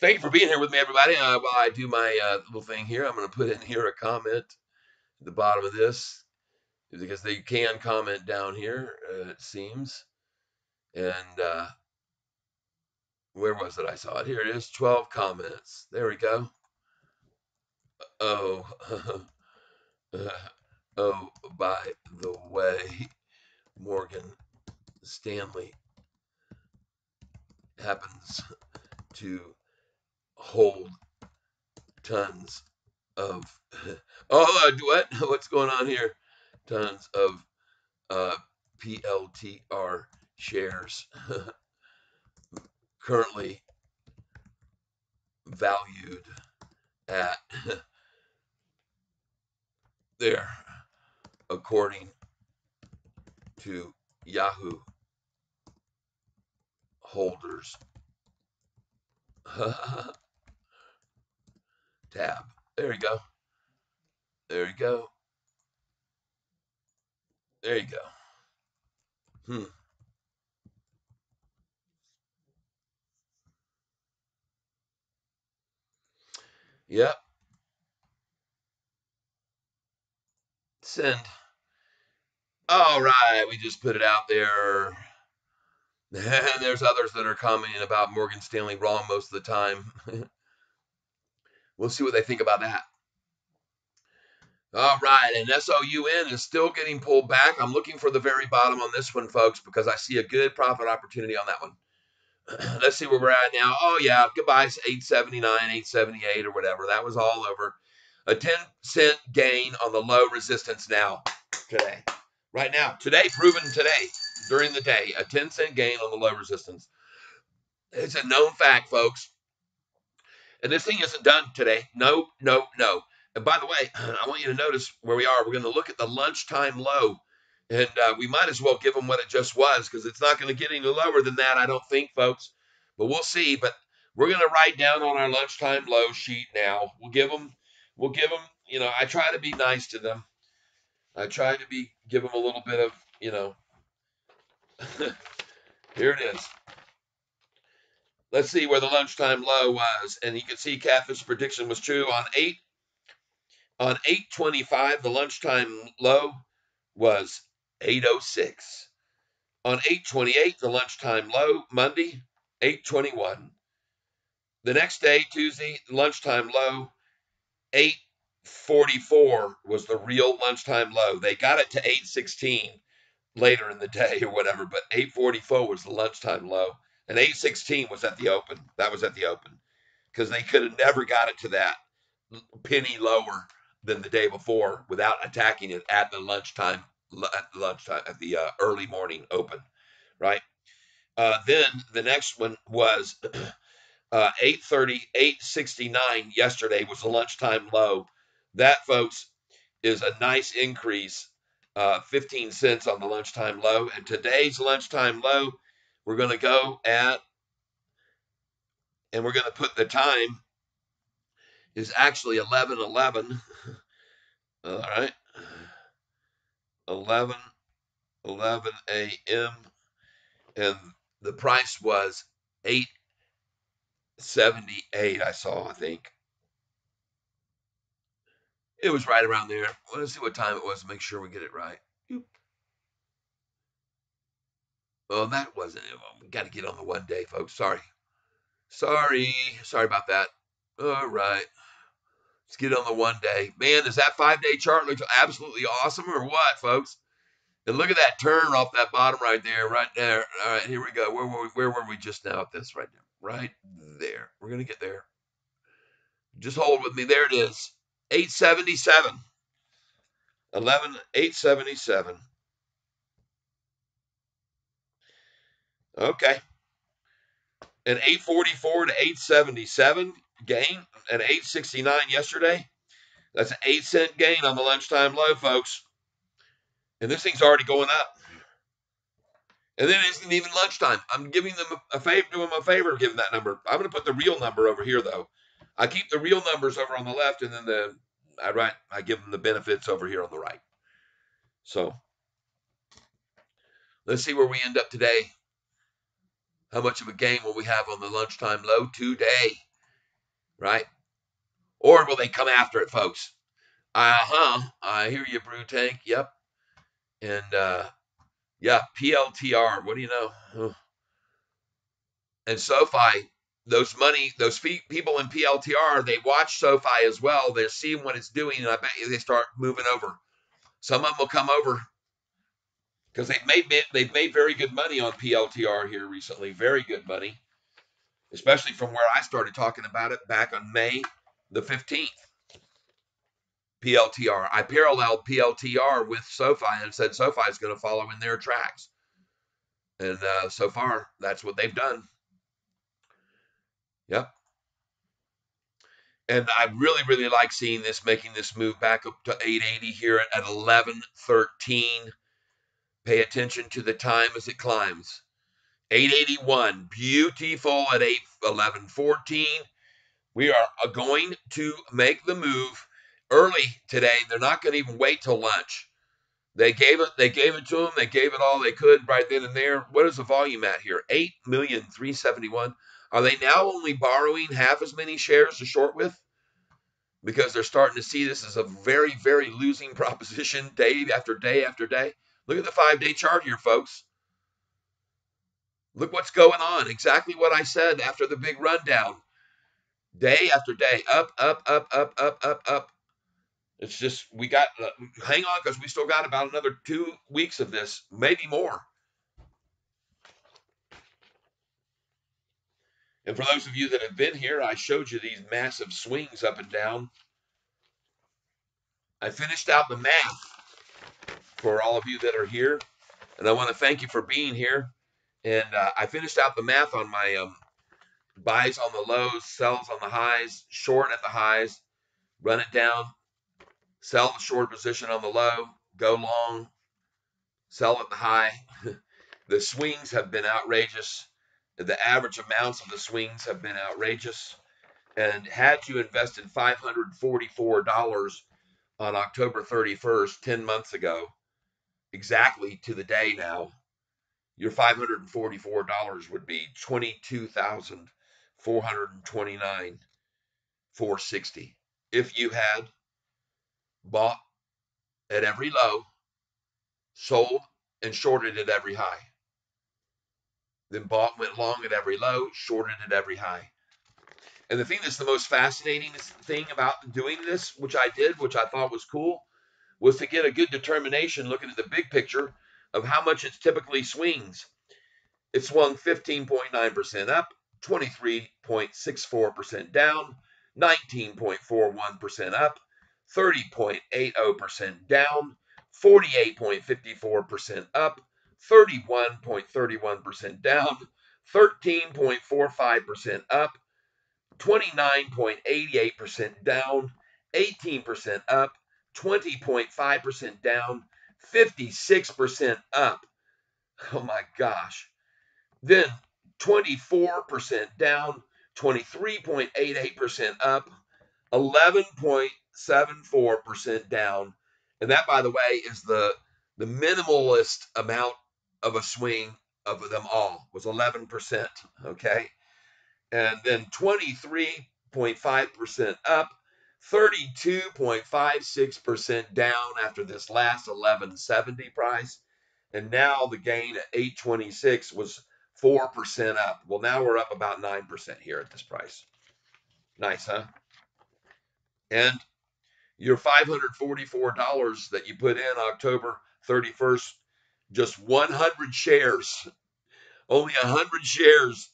S1: Thank you for being here with me, everybody. Uh, while I do my uh, little thing here, I'm going to put in here a comment at the bottom of this because they can comment down here, uh, it seems. And uh, where was it? I saw it. Here it is 12 comments. There we go. Oh, oh, by the way, Morgan Stanley happens to hold tons of oh uh, what? What's going on here? Tons of uh, PLTR shares currently valued at there according to Yahoo holders tab. There you go. There you go. There you go. Hmm. Yep. Send. All right, we just put it out there. There's others that are commenting about Morgan Stanley wrong most of the time. we'll see what they think about that. All right, and SOUN is still getting pulled back. I'm looking for the very bottom on this one, folks, because I see a good profit opportunity on that one. Let's see where we're at now. Oh yeah, goodbye 879, 878 or whatever. That was all over. A 10 cent gain on the low resistance now today. Right now, today, proven today during the day, a 10 cent gain on the low resistance. It's a known fact, folks. And this thing isn't done today. No, no, no. And by the way, I want you to notice where we are. We're going to look at the lunchtime low. And uh, we might as well give them what it just was because it's not going to get any lower than that, I don't think, folks. But we'll see. But we're going to write down on our lunchtime low sheet now. We'll give them, we'll give them, you know, I try to be nice to them. I try to be, give them a little bit of, you know, here it is. Let's see where the lunchtime low was. And you can see Catfish prediction was true on 8 on 825, the lunchtime low was 806. On 828, the lunchtime low, Monday, 821. The next day, Tuesday, lunchtime low, 844 was the real lunchtime low. They got it to 816 later in the day or whatever, but 844 was the lunchtime low. And 816 was at the open. That was at the open. Because they could have never got it to that penny lower than the day before without attacking it at the lunchtime at the lunchtime at the uh, early morning open, right? Uh, then the next one was uh, 8:30, 8:69 yesterday was the lunchtime low. That, folks, is a nice increase, uh, 15 cents on the lunchtime low. And today's lunchtime low, we're going to go at, and we're going to put the time is actually 11:11. All right. 11 11 a.m. and the price was 878 I saw, I think. It was right around there. Let's see what time it was to make sure we get it right. Well, that wasn't it. We got to get on the one day, folks. Sorry. Sorry. Sorry about that. All right. Let's get on the one day. Man, does that five day chart look absolutely awesome or what, folks? And look at that turn off that bottom right there, right there. All right, here we go. Where were we, where were we just now at this right there? Right there. We're going to get there. Just hold with me. There it is. 877. 11, 877. Okay. An 844 to 877 gain an 869 yesterday. That's an 8 cent gain on the lunchtime low, folks. And this thing's already going up. And then it isn't even lunchtime. I'm giving them a, favor, doing them a favor, giving that number. I'm going to put the real number over here, though. I keep the real numbers over on the left, and then the I write I give them the benefits over here on the right. So let's see where we end up today. How much of a gain will we have on the lunchtime low today? right? Or will they come after it, folks? Uh huh. I hear you, Brew Tank. Yep. And uh, yeah, PLTR. What do you know? And SoFi, those money, those people in PLTR, they watch SoFi as well. They're seeing what it's doing, and I bet you they start moving over. Some of them will come over because they've made they've made very good money on PLTR here recently. Very good money especially from where I started talking about it back on May the 15th. PLTR. I paralleled PLTR with SoFi and said SoFi is going to follow in their tracks. And uh, so far, that's what they've done. Yep. And I really, really like seeing this, making this move back up to 880 here at 1113. Pay attention to the time as it climbs. 881, beautiful at 8, 11, 14. We are uh, going to make the move early today. They're not going to even wait till lunch. They gave it. They gave it to them. They gave it all they could right then and there. What is the volume at here? Eight million three seventy one. Are they now only borrowing half as many shares to short with? Because they're starting to see this as a very, very losing proposition day after day after day. Look at the five day chart here, folks. Look what's going on. Exactly what I said after the big rundown. Day after day, up, up, up, up, up, up, up. It's just we got uh, hang on because we still got about another two weeks of this, maybe more. And for those of you that have been here, I showed you these massive swings up and down. I finished out the math for all of you that are here, and I want to thank you for being here. And uh, I finished out the math on my um, buys on the lows, sells on the highs, short at the highs, run it down, sell the short position on the low, go long, sell at the high. the swings have been outrageous. The average amounts of the swings have been outrageous. And had you invested $544 on October 31st, 10 months ago, exactly to the day now, your $544 would be 22,429 460 if you had bought at every low, sold and shorted at every high. Then bought, went long at every low, shorted at every high. And the thing that's the most fascinating thing about doing this, which I did, which I thought was cool, was to get a good determination looking at the big picture of how much it typically swings. It swung 15.9% up, 23.64% down, 19.41% up, 30.80% down, 48.54% up, 31.31% down, 13.45% up, 29.88% down, 18% up, 20.5% down, 56% up. Oh my gosh. Then 24% down, 23.88% up, 11.74% down. And that, by the way, is the, the minimalist amount of a swing of them all was 11%. Okay. And then 23.5% up, 32.56% down after this last 1170 price. And now the gain at 826 was 4% up. Well, now we're up about 9% here at this price. Nice, huh? And your $544 that you put in October 31st just 100 shares, only 100 shares,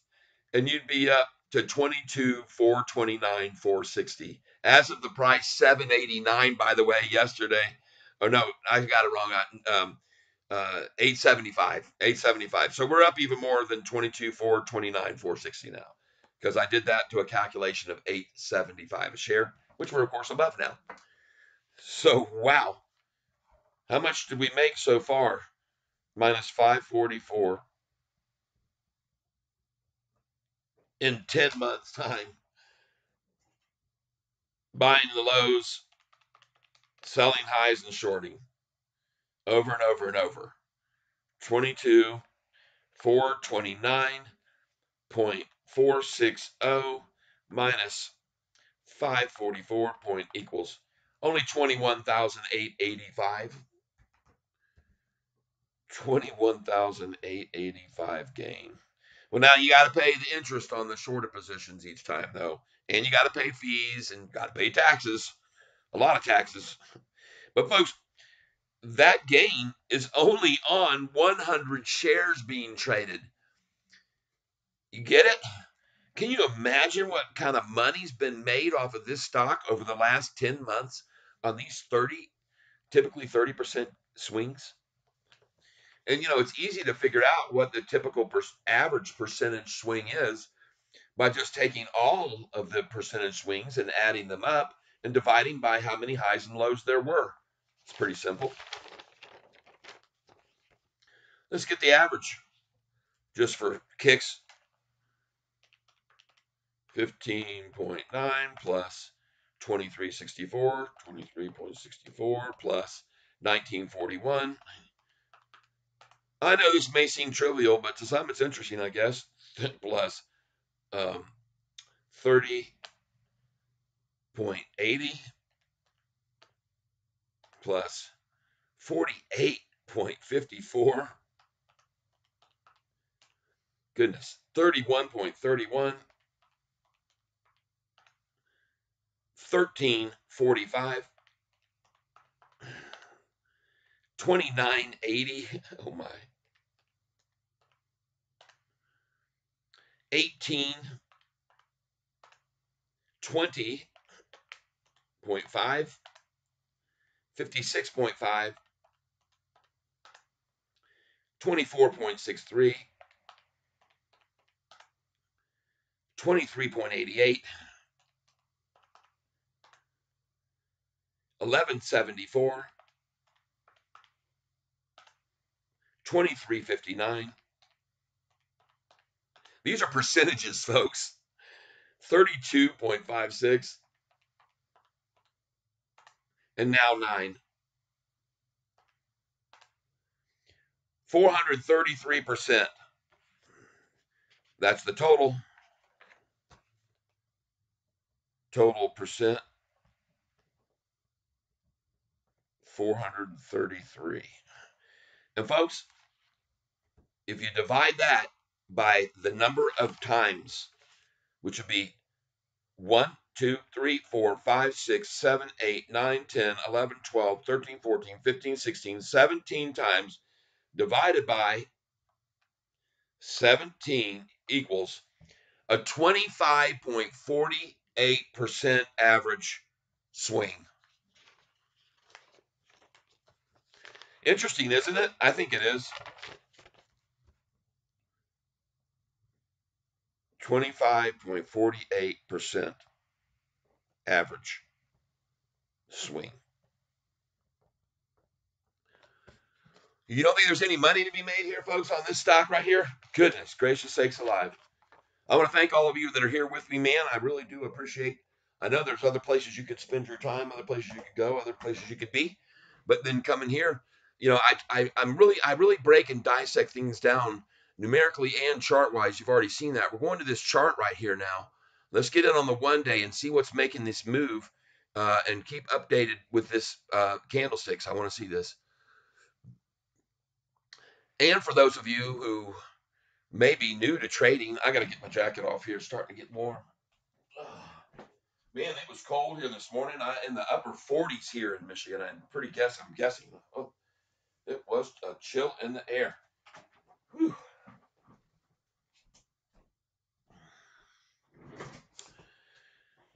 S1: and you'd be up to 22, 429, 460. As of the price, 789, by the way, yesterday. Oh, no, I got it wrong. Um, uh, 875, 875. So we're up even more than 22, 429, 460 now because I did that to a calculation of 875 a share, which we're, of course, above now. So, wow. How much did we make so far? minus 544 in 10 months' time. Buying the lows, selling highs and shorting over and over and over. 22, 429.460 minus 544 point equals only 21,885. 21,885 gain. Well, now you got to pay the interest on the shorter positions each time, though. And you got to pay fees and got to pay taxes, a lot of taxes. But, folks, that gain is only on 100 shares being traded. You get it? Can you imagine what kind of money's been made off of this stock over the last 10 months on these 30, typically 30% swings? And you know, it's easy to figure out what the typical per- average percentage swing is by just taking all of the percentage swings and adding them up and dividing by how many highs and lows there were. It's pretty simple. Let's get the average just for kicks. 15.9 plus 2364, 23.64 plus 1941. I know this may seem trivial, but to some it's interesting, I guess. Plus um, 30.80 plus 48.54. Goodness, 31.31. 1345 2980. Oh my. 18 20.5 56.5 24.63 23.88 1174 2359 these are percentages folks. 32.56 and now 9 433% that's the total. Total percent 433 and folks if you divide that by the number of times which would be 1 2 3 4 5 6 7 8 9 10 11 12 13 14 15 16 17 times divided by 17 equals a 25.40 8% average swing. Interesting, isn't it? I think it is. 25.48% average swing. You don't think there's any money to be made here, folks, on this stock right here? Goodness gracious sakes alive. I want to thank all of you that are here with me, man. I really do appreciate. I know there's other places you could spend your time, other places you could go, other places you could be, but then coming here, you know, I, I I'm really I really break and dissect things down numerically and chart wise. You've already seen that. We're going to this chart right here now. Let's get it on the one day and see what's making this move, uh, and keep updated with this uh, candlesticks. I want to see this. And for those of you who may be new to trading. I got to get my jacket off here. It's starting to get warm. Man, it was cold here this morning. I in the upper 40s here in Michigan. I'm pretty guess. I'm guessing. Oh, it was a chill in the air. Whew.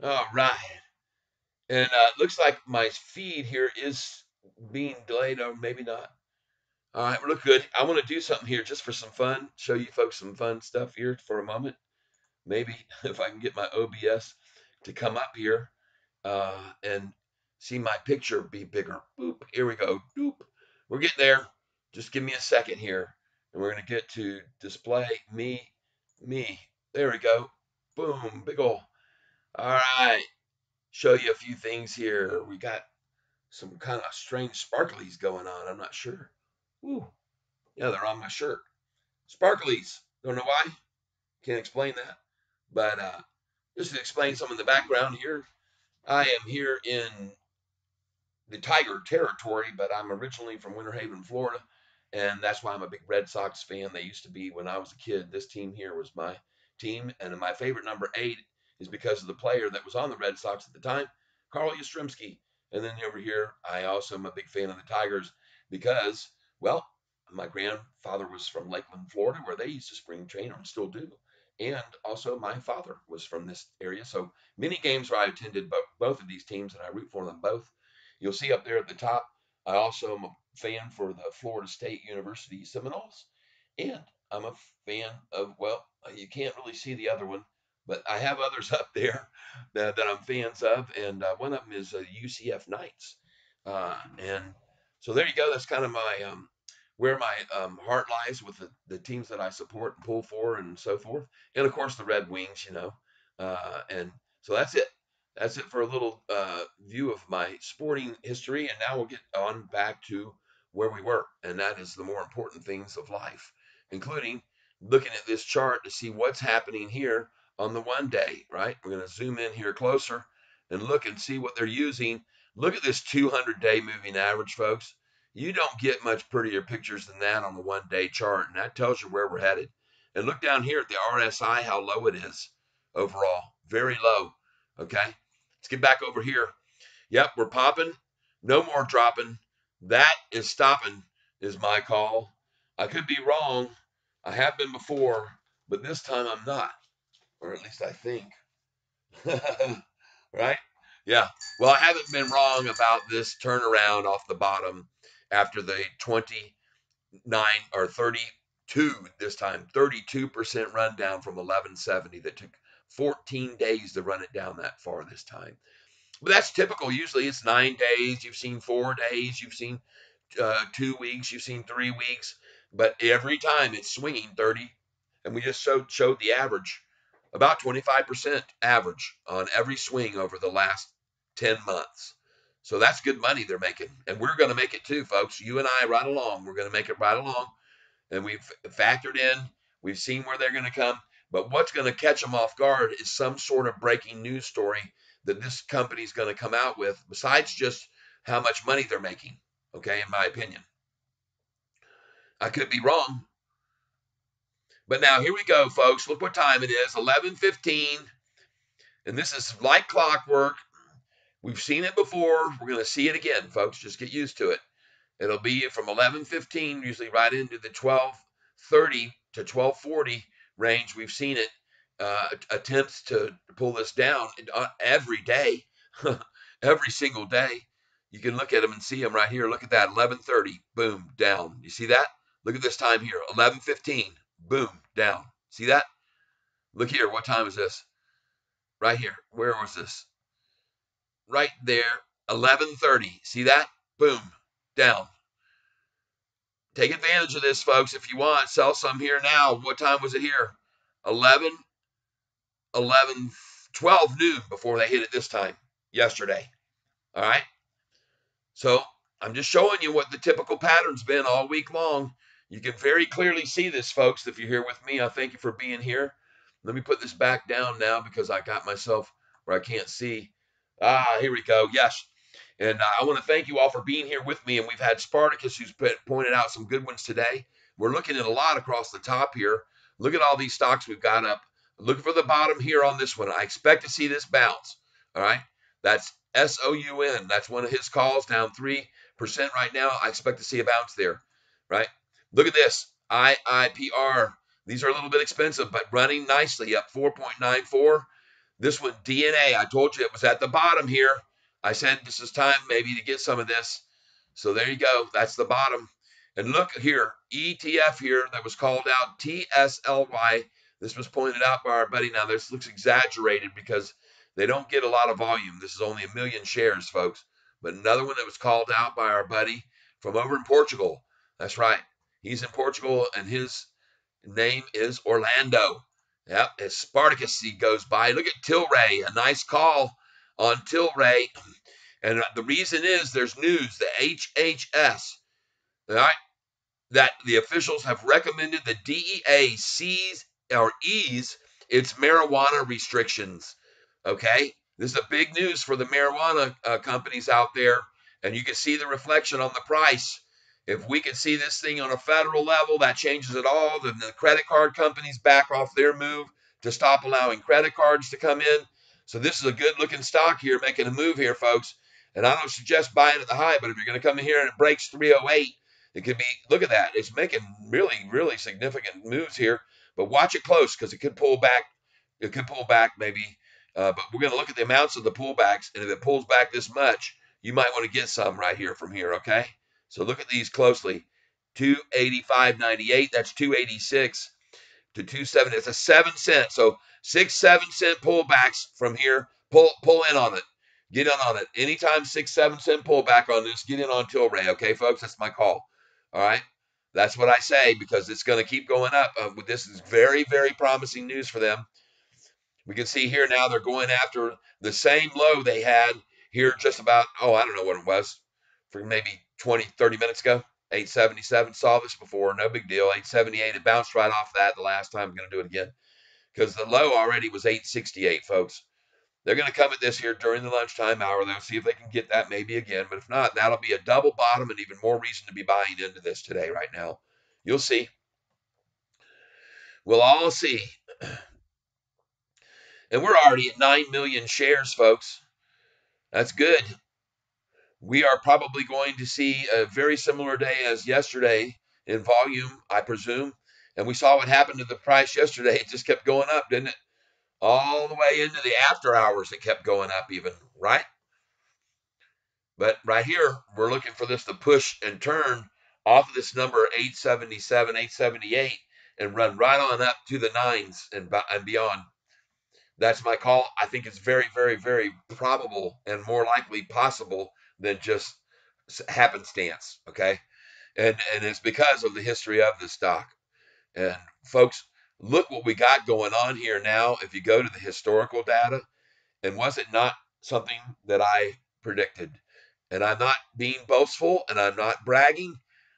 S1: All right. And uh, looks like my feed here is being delayed, or maybe not. All right, we look good. I want to do something here just for some fun, show you folks some fun stuff here for a moment. Maybe if I can get my OBS to come up here uh, and see my picture be bigger. Boop, here we go. Boop. We're getting there. Just give me a second here. And we're going to get to display me, me. There we go. Boom, big ol'. All right. Show you a few things here. We got some kind of strange sparklies going on. I'm not sure. Ooh, yeah, they're on my shirt. Sparklies. Don't know why. Can't explain that. But uh, just to explain some of the background here, I am here in the Tiger territory, but I'm originally from Winter Haven, Florida, and that's why I'm a big Red Sox fan. They used to be when I was a kid. This team here was my team, and my favorite number eight is because of the player that was on the Red Sox at the time, Carl Yastrzemski. And then over here, I also am a big fan of the Tigers because well, my grandfather was from Lakeland, Florida, where they used to spring train and still do. And also, my father was from this area. So, many games where I attended both, both of these teams, and I root for them both. You'll see up there at the top, I also am a fan for the Florida State University Seminoles. And I'm a fan of, well, you can't really see the other one, but I have others up there that, that I'm fans of. And uh, one of them is uh, UCF Knights. Uh, and so there you go. That's kind of my um, where my um, heart lies with the, the teams that I support and pull for and so forth. And of course, the Red Wings, you know. Uh, and so that's it. That's it for a little uh, view of my sporting history. And now we'll get on back to where we were. And that is the more important things of life, including looking at this chart to see what's happening here on the one day, right? We're going to zoom in here closer and look and see what they're using. Look at this 200 day moving average, folks. You don't get much prettier pictures than that on the one day chart, and that tells you where we're headed. And look down here at the RSI, how low it is overall. Very low. Okay. Let's get back over here. Yep, we're popping. No more dropping. That is stopping, is my call. I could be wrong. I have been before, but this time I'm not, or at least I think. right? Yeah. Well, I haven't been wrong about this turnaround off the bottom after the 29 or 32 this time, 32% run down from 1170 that took 14 days to run it down that far this time. But that's typical. Usually it's nine days. You've seen four days. You've seen uh, two weeks. You've seen three weeks. But every time it's swinging 30. And we just showed, showed the average about 25% average on every swing over the last 10 months. So that's good money they're making. And we're going to make it too, folks. You and I right along. We're going to make it right along. And we've factored in, we've seen where they're going to come. But what's going to catch them off guard is some sort of breaking news story that this company is going to come out with, besides just how much money they're making. Okay, in my opinion. I could be wrong. But now here we go, folks. Look what time it is 11:15. And this is like clockwork. We've seen it before. We're going to see it again, folks. Just get used to it. It'll be from 11:15, usually right into the 12:30 to 12:40 range. We've seen it uh, attempts to pull this down uh, every day, every single day. You can look at them and see them right here. Look at that, 11:30, boom, down. You see that? Look at this time here, 11:15, boom, down. See that? Look here. What time is this? Right here. Where was this? Right there, 11:30. See that? Boom, down. Take advantage of this, folks, if you want. Sell some here now. What time was it here? 11, 11, 12 noon before they hit it this time yesterday. All right. So I'm just showing you what the typical pattern's been all week long. You can very clearly see this, folks. If you're here with me, I thank you for being here. Let me put this back down now because I got myself where I can't see. Ah, here we go. Yes. And uh, I want to thank you all for being here with me. And we've had Spartacus who's pointed out some good ones today. We're looking at a lot across the top here. Look at all these stocks we've got up. Looking for the bottom here on this one. I expect to see this bounce. All right. That's S O U N. That's one of his calls down 3% right now. I expect to see a bounce there. Right. Look at this. IIPR. These are a little bit expensive, but running nicely up 4.94. This one, DNA. I told you it was at the bottom here. I said this is time maybe to get some of this. So there you go. That's the bottom. And look here, ETF here that was called out TSLY. This was pointed out by our buddy. Now, this looks exaggerated because they don't get a lot of volume. This is only a million shares, folks. But another one that was called out by our buddy from over in Portugal. That's right. He's in Portugal and his name is Orlando. Yep, as Spartacus he goes by. Look at Tilray, a nice call on Tilray. And the reason is there's news, the HHS, all right, that the officials have recommended the DEA seize or ease its marijuana restrictions. Okay, this is a big news for the marijuana uh, companies out there, and you can see the reflection on the price. If we can see this thing on a federal level, that changes it all. Then the credit card companies back off their move to stop allowing credit cards to come in. So this is a good looking stock here, making a move here, folks. And I don't suggest buying at the high, but if you're going to come in here and it breaks 308, it could be, look at that. It's making really, really significant moves here. But watch it close because it could pull back. It could pull back maybe. Uh, but we're going to look at the amounts of the pullbacks. And if it pulls back this much, you might want to get some right here from here, okay? So look at these closely. 285.98, that's 286 to 27. It's a seven cent. So six, seven cent pullbacks from here. Pull pull in on it. Get in on it. Anytime six, seven cent pullback on this, get in on Tilray. Okay, folks, that's my call. All right. That's what I say because it's going to keep going up. Uh, this is very, very promising news for them. We can see here now they're going after the same low they had here just about, oh, I don't know what it was, for maybe 20, 30 minutes ago. 877 saw this before, no big deal. 878, it bounced right off that the last time. I'm going to do it again because the low already was 868, folks. They're going to come at this here during the lunchtime hour. They'll see if they can get that maybe again. But if not, that'll be a double bottom and even more reason to be buying into this today, right now. You'll see. We'll all see. And we're already at 9 million shares, folks. That's good. We are probably going to see a very similar day as yesterday in volume, I presume. And we saw what happened to the price yesterday. It just kept going up, didn't it? All the way into the after hours, it kept going up, even, right? But right here, we're looking for this to push and turn off of this number 877, 878, and run right on up to the nines and, and beyond. That's my call. I think it's very, very, very probable and more likely possible than just happenstance. Okay. And, and it's because of the history of the stock. And folks, look what we got going on here now. If you go to the historical data, and was it not something that I predicted? And I'm not being boastful and I'm not bragging.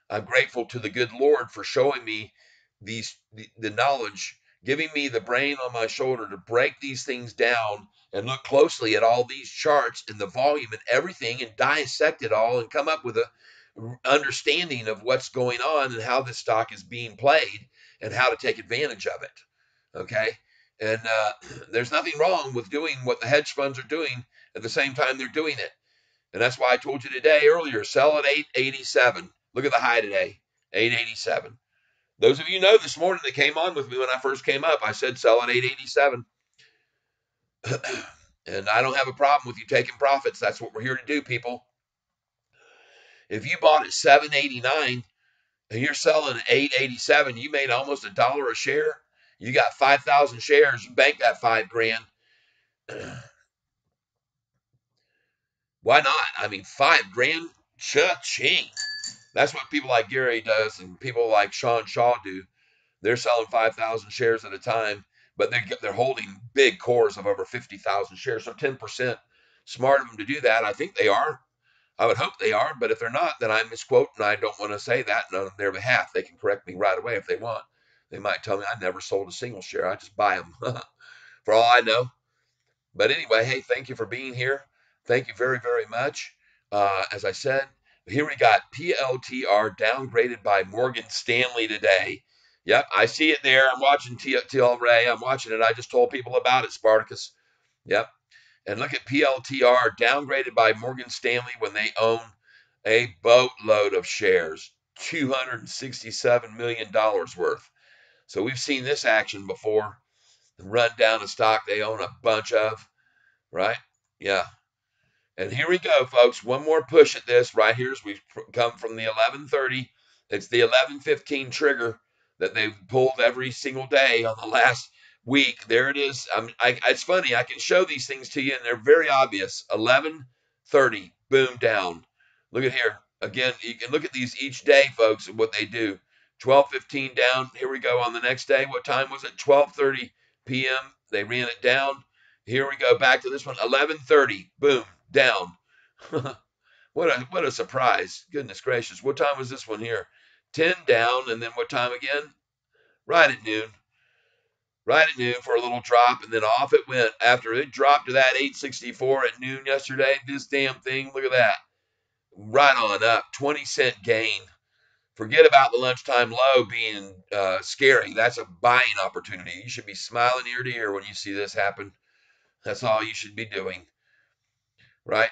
S1: I'm grateful to the good Lord for showing me these the, the knowledge, giving me the brain on my shoulder to break these things down and look closely at all these charts and the volume and everything and dissect it all and come up with a understanding of what's going on and how this stock is being played and how to take advantage of it. Okay. And uh, there's nothing wrong with doing what the hedge funds are doing at the same time they're doing it. And that's why I told you today earlier sell at 887. Look at the high today 887. Those of you know this morning that came on with me when I first came up, I said sell at 887. and I don't have a problem with you taking profits. That's what we're here to do, people. If you bought at 789 and you're selling at 887, you made almost a dollar a share. You got 5,000 shares, you bank that five grand. Why not? I mean, five grand, cha-ching. That's what people like Gary does and people like Sean Shaw do. They're selling 5,000 shares at a time, but they're, they're holding big cores of over 50,000 shares. So 10% smart of them to do that. I think they are. I would hope they are, but if they're not, then I misquote, and I don't want to say that on their behalf. They can correct me right away if they want. They might tell me I never sold a single share. I just buy them, for all I know. But anyway, hey, thank you for being here. Thank you very, very much. Uh, as I said, here we got PLTR downgraded by Morgan Stanley today. Yep, I see it there. I'm watching Tilray. I'm watching it. I just told people about it, Spartacus. Yep, and look at PLTR downgraded by Morgan Stanley when they own a boatload of shares, $267 million worth. So we've seen this action before. Run down a stock they own a bunch of, right? Yeah. And here we go, folks. One more push at this right here as we come from the 1130. It's the 1115 trigger that they've pulled every single day on the last week. There it is. Um, I, it's funny. I can show these things to you, and they're very obvious. 11:30, boom, down. Look at here. Again, you can look at these each day, folks, and what they do. 12:15 down. Here we go on the next day. What time was it? 12:30 p.m. They ran it down. Here we go back to this one. 11:30, boom, down. what a what a surprise! Goodness gracious. What time was this one here? 10 down, and then what time again? Right at noon right at noon for a little drop, and then off it went. After it dropped to that 864 at noon yesterday, this damn thing, look at that. Right on up, 20 cent gain. Forget about the lunchtime low being uh, scary. That's a buying opportunity. You should be smiling ear to ear when you see this happen. That's all you should be doing. Right?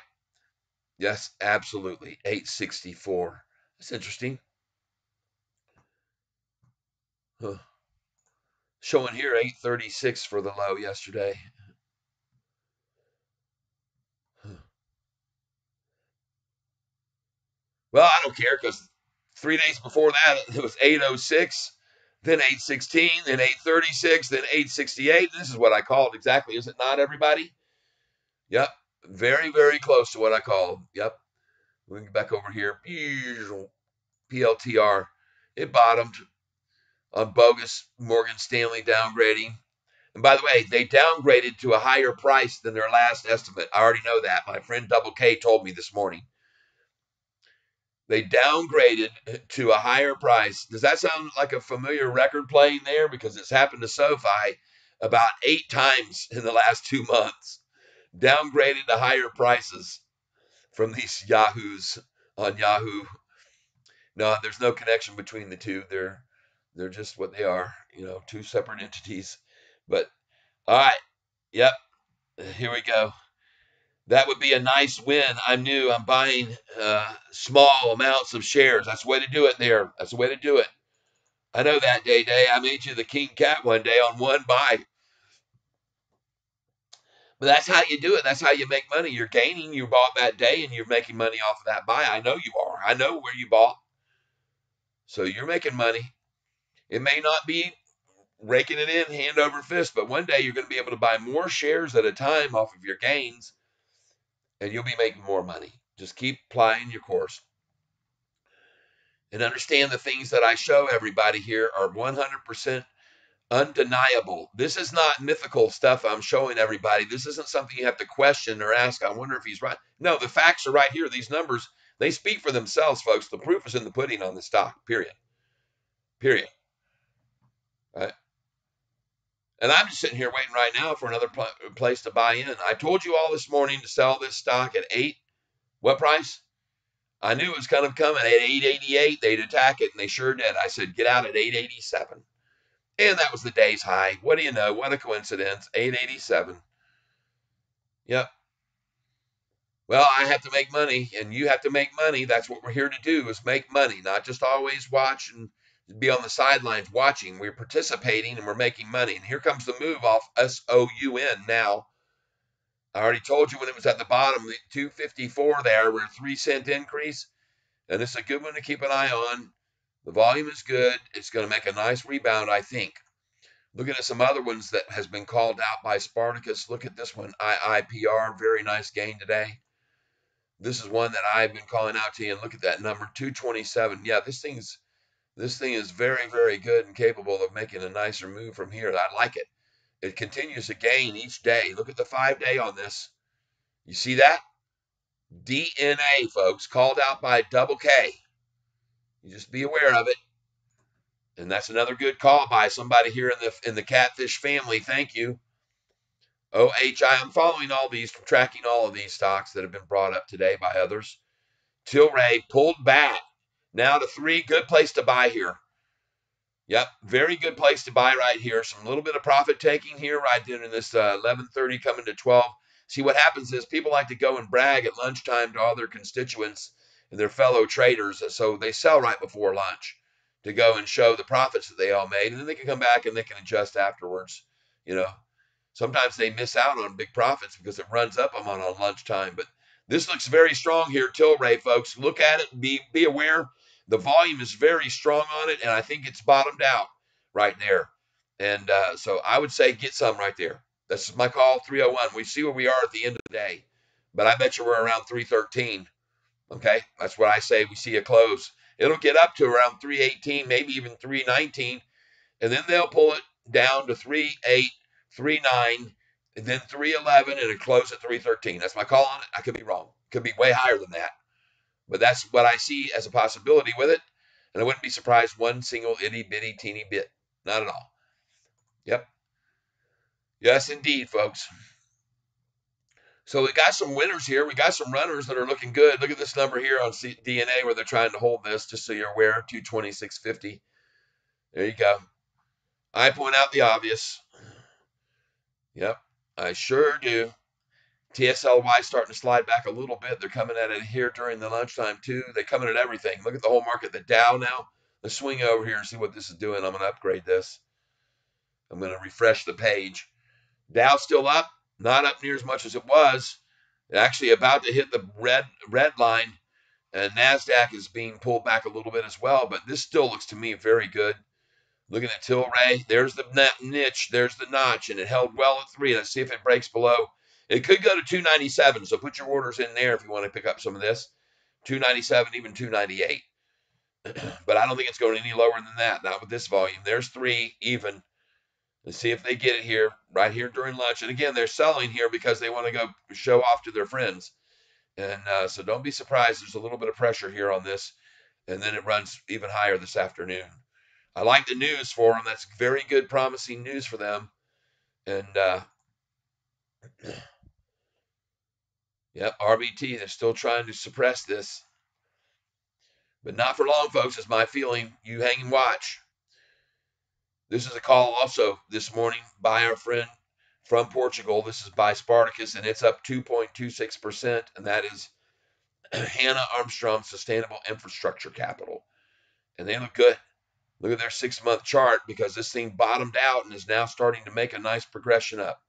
S1: Yes, absolutely. 864. That's interesting. Huh. Showing here 836 for the low yesterday. Well, I don't care because three days before that it was 806, then 816, then 836, then 868. This is what I called exactly, is it not, everybody? Yep. Very, very close to what I call. Yep. We can get back over here. PLTR. It bottomed on bogus Morgan Stanley downgrading. And by the way, they downgraded to a higher price than their last estimate. I already know that. My friend Double K told me this morning. They downgraded to a higher price. Does that sound like a familiar record playing there? Because it's happened to SoFi about eight times in the last two months. Downgraded to higher prices from these Yahoos on Yahoo. No, there's no connection between the two. They're they're just what they are, you know, two separate entities. But all right, yep, here we go. That would be a nice win. I'm new. I'm buying uh, small amounts of shares. That's the way to do it there. That's the way to do it. I know that day day. I made you the king cat one day on one buy. But that's how you do it. That's how you make money. You're gaining. You bought that day and you're making money off of that buy. I know you are. I know where you bought. So you're making money. It may not be raking it in hand over fist, but one day you're going to be able to buy more shares at a time off of your gains and you'll be making more money. Just keep plying your course. And understand the things that I show everybody here are 100% undeniable. This is not mythical stuff I'm showing everybody. This isn't something you have to question or ask. I wonder if he's right. No, the facts are right here. These numbers, they speak for themselves, folks. The proof is in the pudding on the stock, period. Period. Right? And I'm just sitting here waiting right now for another pl- place to buy in. I told you all this morning to sell this stock at eight. What price? I knew it was kind of coming at 888. They'd attack it, and they sure did. I said, get out at 887. And that was the day's high. What do you know? What a coincidence. 887. Yep. Well, I have to make money, and you have to make money. That's what we're here to do is make money, not just always watch and be on the sidelines watching. We're participating and we're making money. And here comes the move off S O U N now. I already told you when it was at the bottom, the 254 there, we're a three cent increase. And it's a good one to keep an eye on. The volume is good. It's going to make a nice rebound, I think. Looking at some other ones that has been called out by Spartacus. Look at this one, IIPR. Very nice gain today. This is one that I've been calling out to you. And look at that number, 227. Yeah, this thing's this thing is very, very good and capable of making a nicer move from here. I like it. It continues to gain each day. Look at the five day on this. You see that? DNA, folks, called out by double K. You just be aware of it. And that's another good call by somebody here in the in the catfish family. Thank you. OHI. I'm following all these, tracking all of these stocks that have been brought up today by others. Tilray pulled back now to three, good place to buy here. Yep, very good place to buy right here. Some little bit of profit taking here right in this uh, 11:30 coming to 12. See what happens is people like to go and brag at lunchtime to all their constituents their fellow traders, so they sell right before lunch to go and show the profits that they all made, and then they can come back and they can adjust afterwards. You know, sometimes they miss out on big profits because it runs up them on, on lunchtime, but this looks very strong here, Tilray, folks. Look at it. Be be aware the volume is very strong on it, and I think it's bottomed out right there. And uh, so I would say get some right there. That's my call, 301. We see where we are at the end of the day, but I bet you we're around 313. Okay, that's what I say. We see a close. It'll get up to around 318, maybe even 319, and then they'll pull it down to 38, 39, and then 311, and it close at 313. That's my call on it. I could be wrong. Could be way higher than that. But that's what I see as a possibility with it. And I wouldn't be surprised one single itty bitty teeny bit. Not at all. Yep. Yes, indeed, folks. So we got some winners here. We got some runners that are looking good. Look at this number here on DNA where they're trying to hold this, just so you're aware 226.50. There you go. I point out the obvious. Yep, I sure do. TSLY starting to slide back a little bit. They're coming at it here during the lunchtime too. They're coming at everything. Look at the whole market. The Dow now. Let's swing over here and see what this is doing. I'm going to upgrade this. I'm going to refresh the page. Dow still up, not up near as much as it was. Actually about to hit the red red line. And Nasdaq is being pulled back a little bit as well, but this still looks to me very good. Looking at Tilray, there's the niche, there's the notch, and it held well at three. Let's see if it breaks below. It could go to 297, so put your orders in there if you want to pick up some of this. 297, even 298. but I don't think it's going any lower than that, not with this volume. There's three even. Let's see if they get it here, right here during lunch. And again, they're selling here because they want to go show off to their friends. And uh, so don't be surprised. There's a little bit of pressure here on this. And then it runs even higher this afternoon. I like the news for them. That's very good, promising news for them. And uh, Yep, RBT, they're still trying to suppress this. But not for long, folks, is my feeling. You hang and watch. This is a call also this morning by our friend from Portugal. This is by Spartacus, and it's up 2.26%, and that is Hannon Armstrong Sustainable Infrastructure Capital. And they look good. Look at their six month chart because this thing bottomed out and is now starting to make a nice progression up.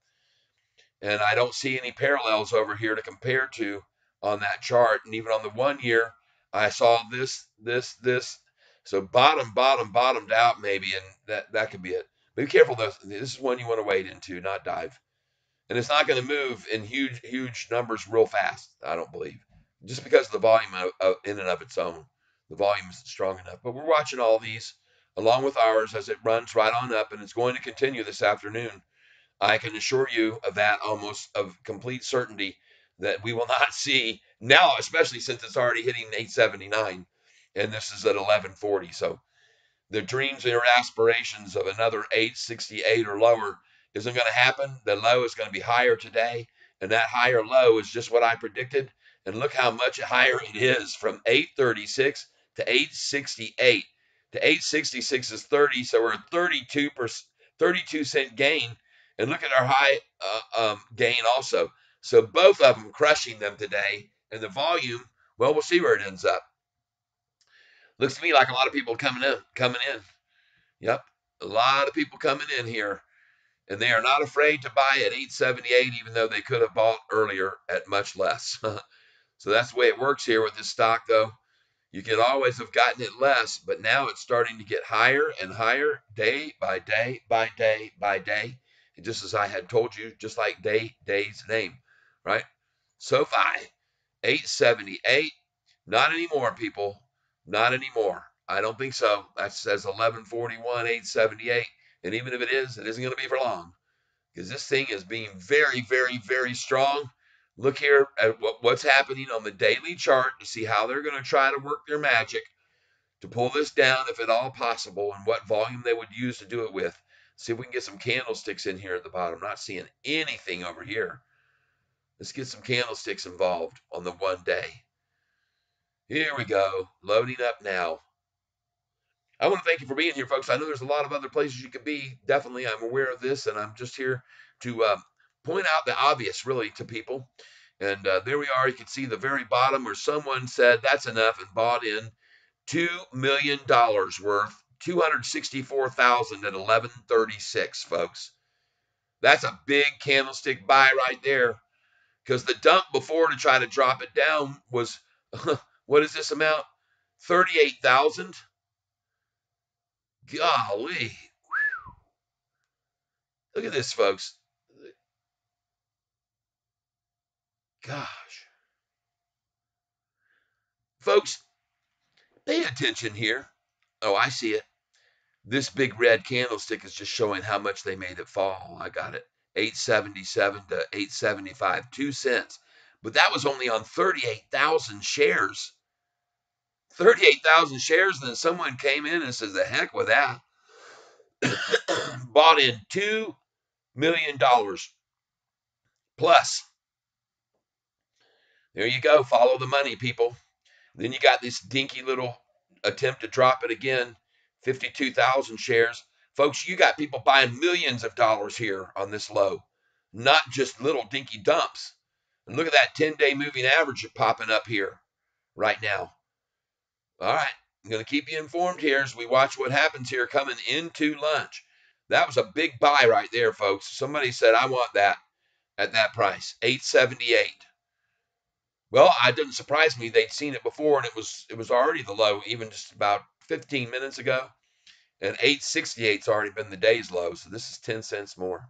S1: And I don't see any parallels over here to compare to on that chart. And even on the one year, I saw this, this, this. So bottom, bottom, bottomed out maybe, and that, that could be it. But Be careful though. This is one you want to wade into, not dive. And it's not going to move in huge, huge numbers real fast. I don't believe, just because of the volume of, of, in and of its own, the volume is strong enough. But we're watching all these along with ours as it runs right on up, and it's going to continue this afternoon. I can assure you of that almost of complete certainty that we will not see now, especially since it's already hitting 879 and this is at 1140. So the dreams or aspirations of another 868 or lower isn't going to happen. The low is going to be higher today, and that higher low is just what I predicted. And look how much higher it is from 836 to 868 to 866 is 30, so we're at 32 per, 32 cent gain. And look at our high uh, um, gain also. So both of them crushing them today, and the volume. Well, we'll see where it ends up. Looks to me like a lot of people coming in, coming in. Yep, a lot of people coming in here, and they are not afraid to buy at 878, even though they could have bought earlier at much less. so that's the way it works here with this stock, though. You could always have gotten it less, but now it's starting to get higher and higher day by day by day by day. And just as I had told you, just like day, day's name, right? SoFi, 878. Not anymore, people. Not anymore. I don't think so. That says 1141, 878. And even if it is, it isn't going to be for long because this thing is being very, very, very strong look here at what, what's happening on the daily chart to see how they're going to try to work their magic to pull this down if at all possible and what volume they would use to do it with. See if we can get some candlesticks in here at the bottom. Not seeing anything over here. Let's get some candlesticks involved on the one day. Here we go. Loading up now. I want to thank you for being here, folks. I know there's a lot of other places you could be. Definitely, I'm aware of this, and I'm just here to uh, point out the obvious, really, to people. And uh, there we are. You can see the very bottom where someone said that's enough and bought in $2 million worth, 264,000 at 1136, folks. That's a big candlestick buy right there. Because the dump before to try to drop it down was, what is this amount? 38,000? Golly. Look at this, folks. Gosh. Folks, pay attention here. Oh, I see it. This big red candlestick is just showing how much they made it fall. I got it. 877 to 875, 2 cents. But that was only on 38,000 shares. 38,000 shares, And then someone came in and says, the heck with that. Bought in $2 million plus there you go. Follow the money, people. Then you got this dinky little attempt to drop it again 52,000 shares. Folks, you got people buying millions of dollars here on this low, not just little dinky dumps. And look at that 10 day moving average popping up here right now. All right, I'm going to keep you informed here as we watch what happens here coming into lunch. That was a big buy right there, folks. Somebody said, I want that at that price, 878. Well, it didn't surprise me. They'd seen it before, and it was it was already the low, even just about 15 minutes ago. And 868's already been the day's low, so this is 10 cents more.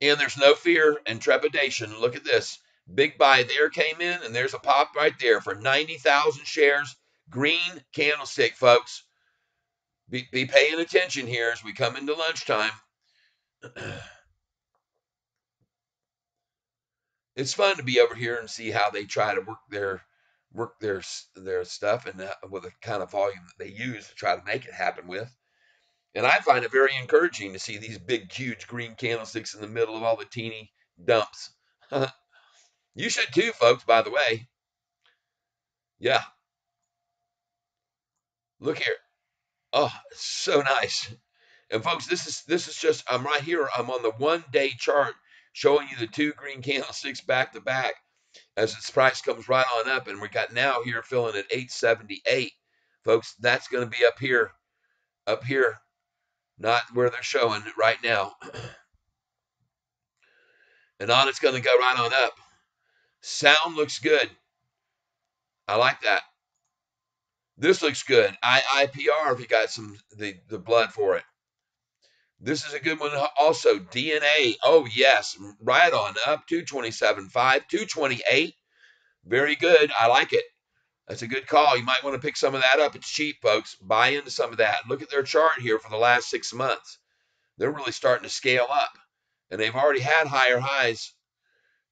S1: And there's no fear and trepidation. Look at this. Big buy there came in, and there's a pop right there for 90,000 shares. Green candlestick, folks. Be, be paying attention here as we come into lunchtime. it's fun to be over here and see how they try to work their work their their stuff and uh, with the kind of volume that they use to try to make it happen with. And I find it very encouraging to see these big, huge green candlesticks in the middle of all the teeny dumps. you should too, folks, by the way. Yeah. Look here. Oh, so nice. And folks, this is this is just I'm right here. I'm on the one day chart showing you the two green candlesticks back to back as its price comes right on up, and we got now here filling at 878, folks. That's going to be up here, up here, not where they're showing right now. and on it's going to go right on up. Sound looks good. I like that. This looks good. IIPR if you got some the, the blood for it. This is a good one also. DNA. Oh, yes. Right on up. 227.5. 228. Very good. I like it. That's a good call. You might want to pick some of that up. It's cheap, folks. Buy into some of that. Look at their chart here for the last six months. They're really starting to scale up. And they've already had higher highs.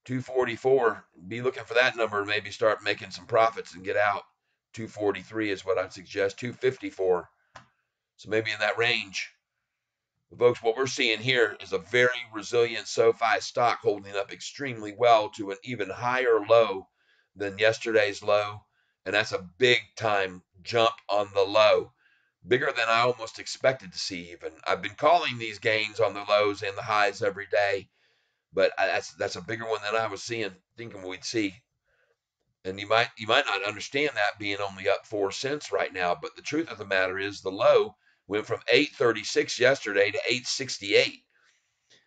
S1: 244. Be looking for that number and maybe start making some profits and get out. 243 is what I'd suggest. 254. So maybe in that range. Folks, what we're seeing here is a very resilient SoFi stock holding up extremely well to an even higher low than yesterday's low. And that's a big time jump on the low, bigger than I almost expected to see, even. I've been calling these gains on the lows and the highs every day, but that's that's a bigger one than I was seeing, thinking we'd see. And you might you might not understand that being only up four cents right now, but the truth of the matter is the low went from 836 yesterday to 868.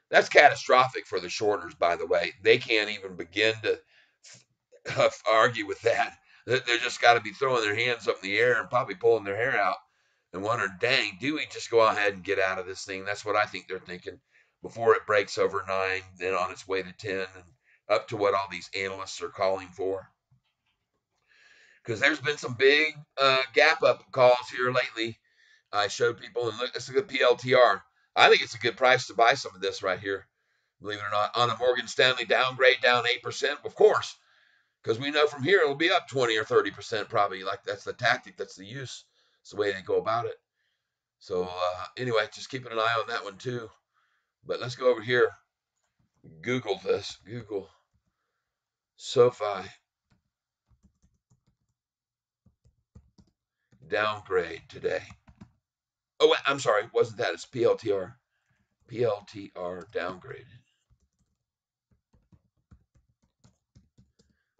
S1: That's catastrophic for the shorters, by the way. They can't even begin to argue with that. They're just got to be throwing their hands up in the air and probably pulling their hair out and wondering, dang, do we just go ahead and get out of this thing? That's what I think they're thinking before it breaks over nine, then on its way to 10, and up to what all these analysts are calling for. Because there's been some big uh, gap up calls here lately I showed people, and look, it's a good PLTR. I think it's a good price to buy some of this right here. Believe it or not, on a Morgan Stanley downgrade down 8%, of course, because we know from here it'll be up 20 or 30% probably. Like that's the tactic, that's the use, it's the way they go about it. So, uh, anyway, just keeping an eye on that one too. But let's go over here. Google this. Google SoFi downgrade today. Oh, I'm sorry. Wasn't that? It's PLTR. PLTR downgraded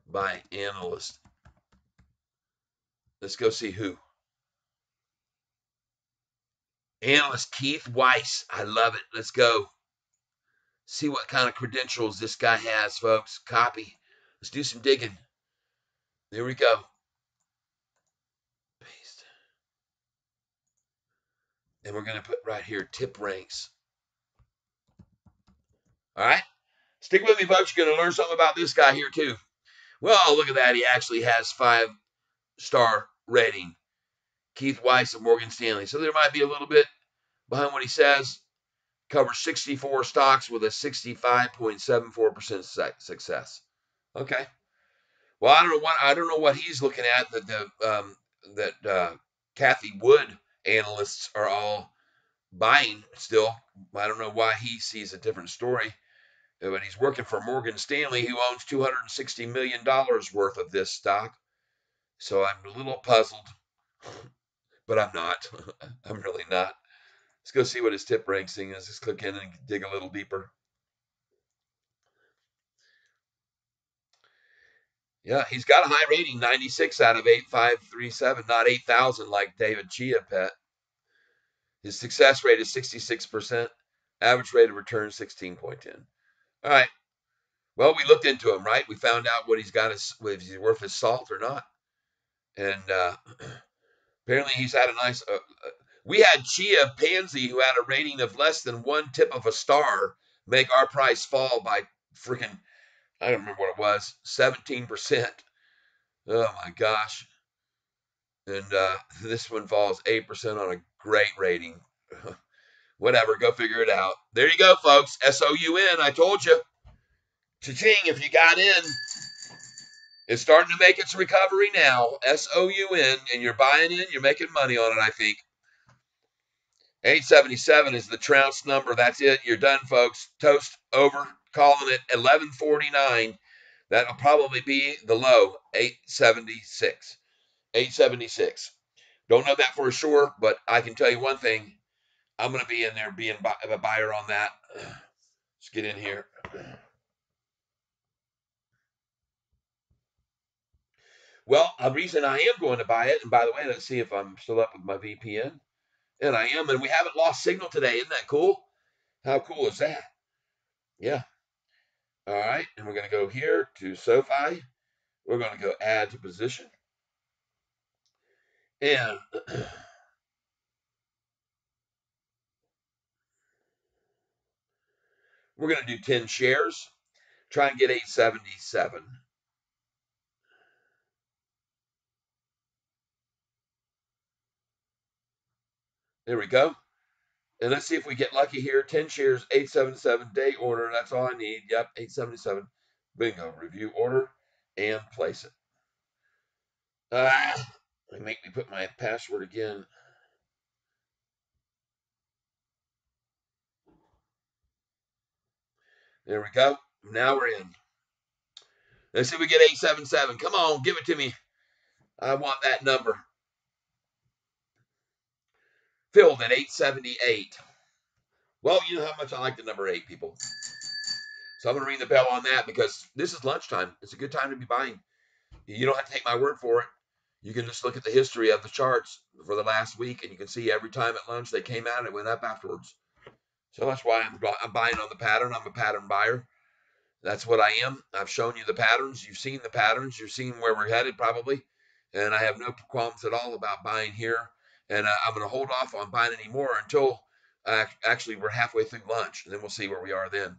S1: by analyst. Let's go see who. Analyst Keith Weiss. I love it. Let's go. See what kind of credentials this guy has, folks. Copy. Let's do some digging. There we go. Paste. And we're going to put right here TipRanks. All right. Stick with me, folks. You're going to learn something about this guy here, too. Well, look at that. He actually has five star rating. Keith Weiss of Morgan Stanley. So there might be a little bit behind what he says. Covers 64 stocks with a 65.74% success. Okay. Well, I don't know what I don't know what he's looking at that the um, that uh, Cathie Wood analysts are all buying still. I don't know why he sees a different story, but he's working for Morgan Stanley, who owns $260 million worth of this stock. So I'm a little puzzled, but I'm not. I'm really not. Let's go see what his tip ranking is. Let's click in and dig a little deeper. Yeah, he's got a high rating, 96 out of 8537, not 8,000 like David Chia pet. His success rate is 66%, average rate of return 16.10. All right. Well, we looked into him, right? We found out what he's got, his, if he's worth his salt or not. And uh, apparently he's had a nice. Uh, uh, we had Chia Pansy, who had a rating of less than one tip of a star, make our price fall by freaking I don't remember what it was, 17%. Oh my gosh. And uh, this one falls 8% on a great rating. Whatever, go figure it out. There you go, folks. S O U N, I told you. Cha-ching, if you got in. It's starting to make its recovery now. S O U N, and you're buying in, you're making money on it, I think. 877 is the trounce number. That's it. You're done, folks. Toast over calling it 1149. That'll probably be the low, 876. 876. Don't know that for sure, but I can tell you one thing. I'm going to be in there being a buyer on that. Let's get in here. Well, a reason I am going to buy it, and by the way, let's see if I'm still up with my VPN. And I am, and we haven't lost signal today. Isn't that cool? How cool is that? Yeah. All right, and we're going to go here to SoFi. We're going to go add to position. And we're going to do 10 shares. Try and get 877. There we go. And let's see if we get lucky here. 10 shares, 877 day order. That's all I need. Yep, 877. Bingo. Review order and place it. Ah, they make me put my password again. There we go. Now we're in. Let's see if we get 877. Come on, give it to me. I want that number filled at 878. Well, you know how much I like the number eight, people. So I'm going to ring the bell on that because this is lunchtime. It's a good time to be buying. You don't have to take my word for it. You can just look at the history of the charts for the last week, and you can see every time at lunch they came out, it went up afterwards. So that's why I'm, I'm buying on the pattern. I'm a pattern buyer. That's what I am. I've shown you the patterns. You've seen the patterns. You've seen where we're headed, probably. And I have no qualms at all about buying here and uh, I'm going to hold off on buying any more until uh, actually we're halfway through lunch, and then we'll see where we are then.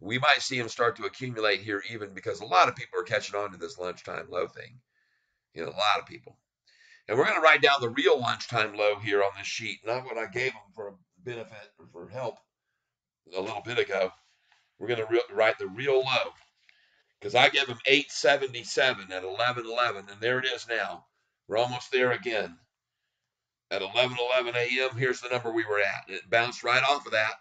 S1: We might see them start to accumulate here, even because a lot of people are catching on to this lunchtime low thing. You know, a lot of people. And we're going to write down the real lunchtime low here on this sheet, not what I gave them for benefit or for help a little bit ago. We're going to write the real low because I gave them 877 at 1111, and there it is now. We're almost there again at 11 11 a.m. Here's the number we were at. It bounced right off of that.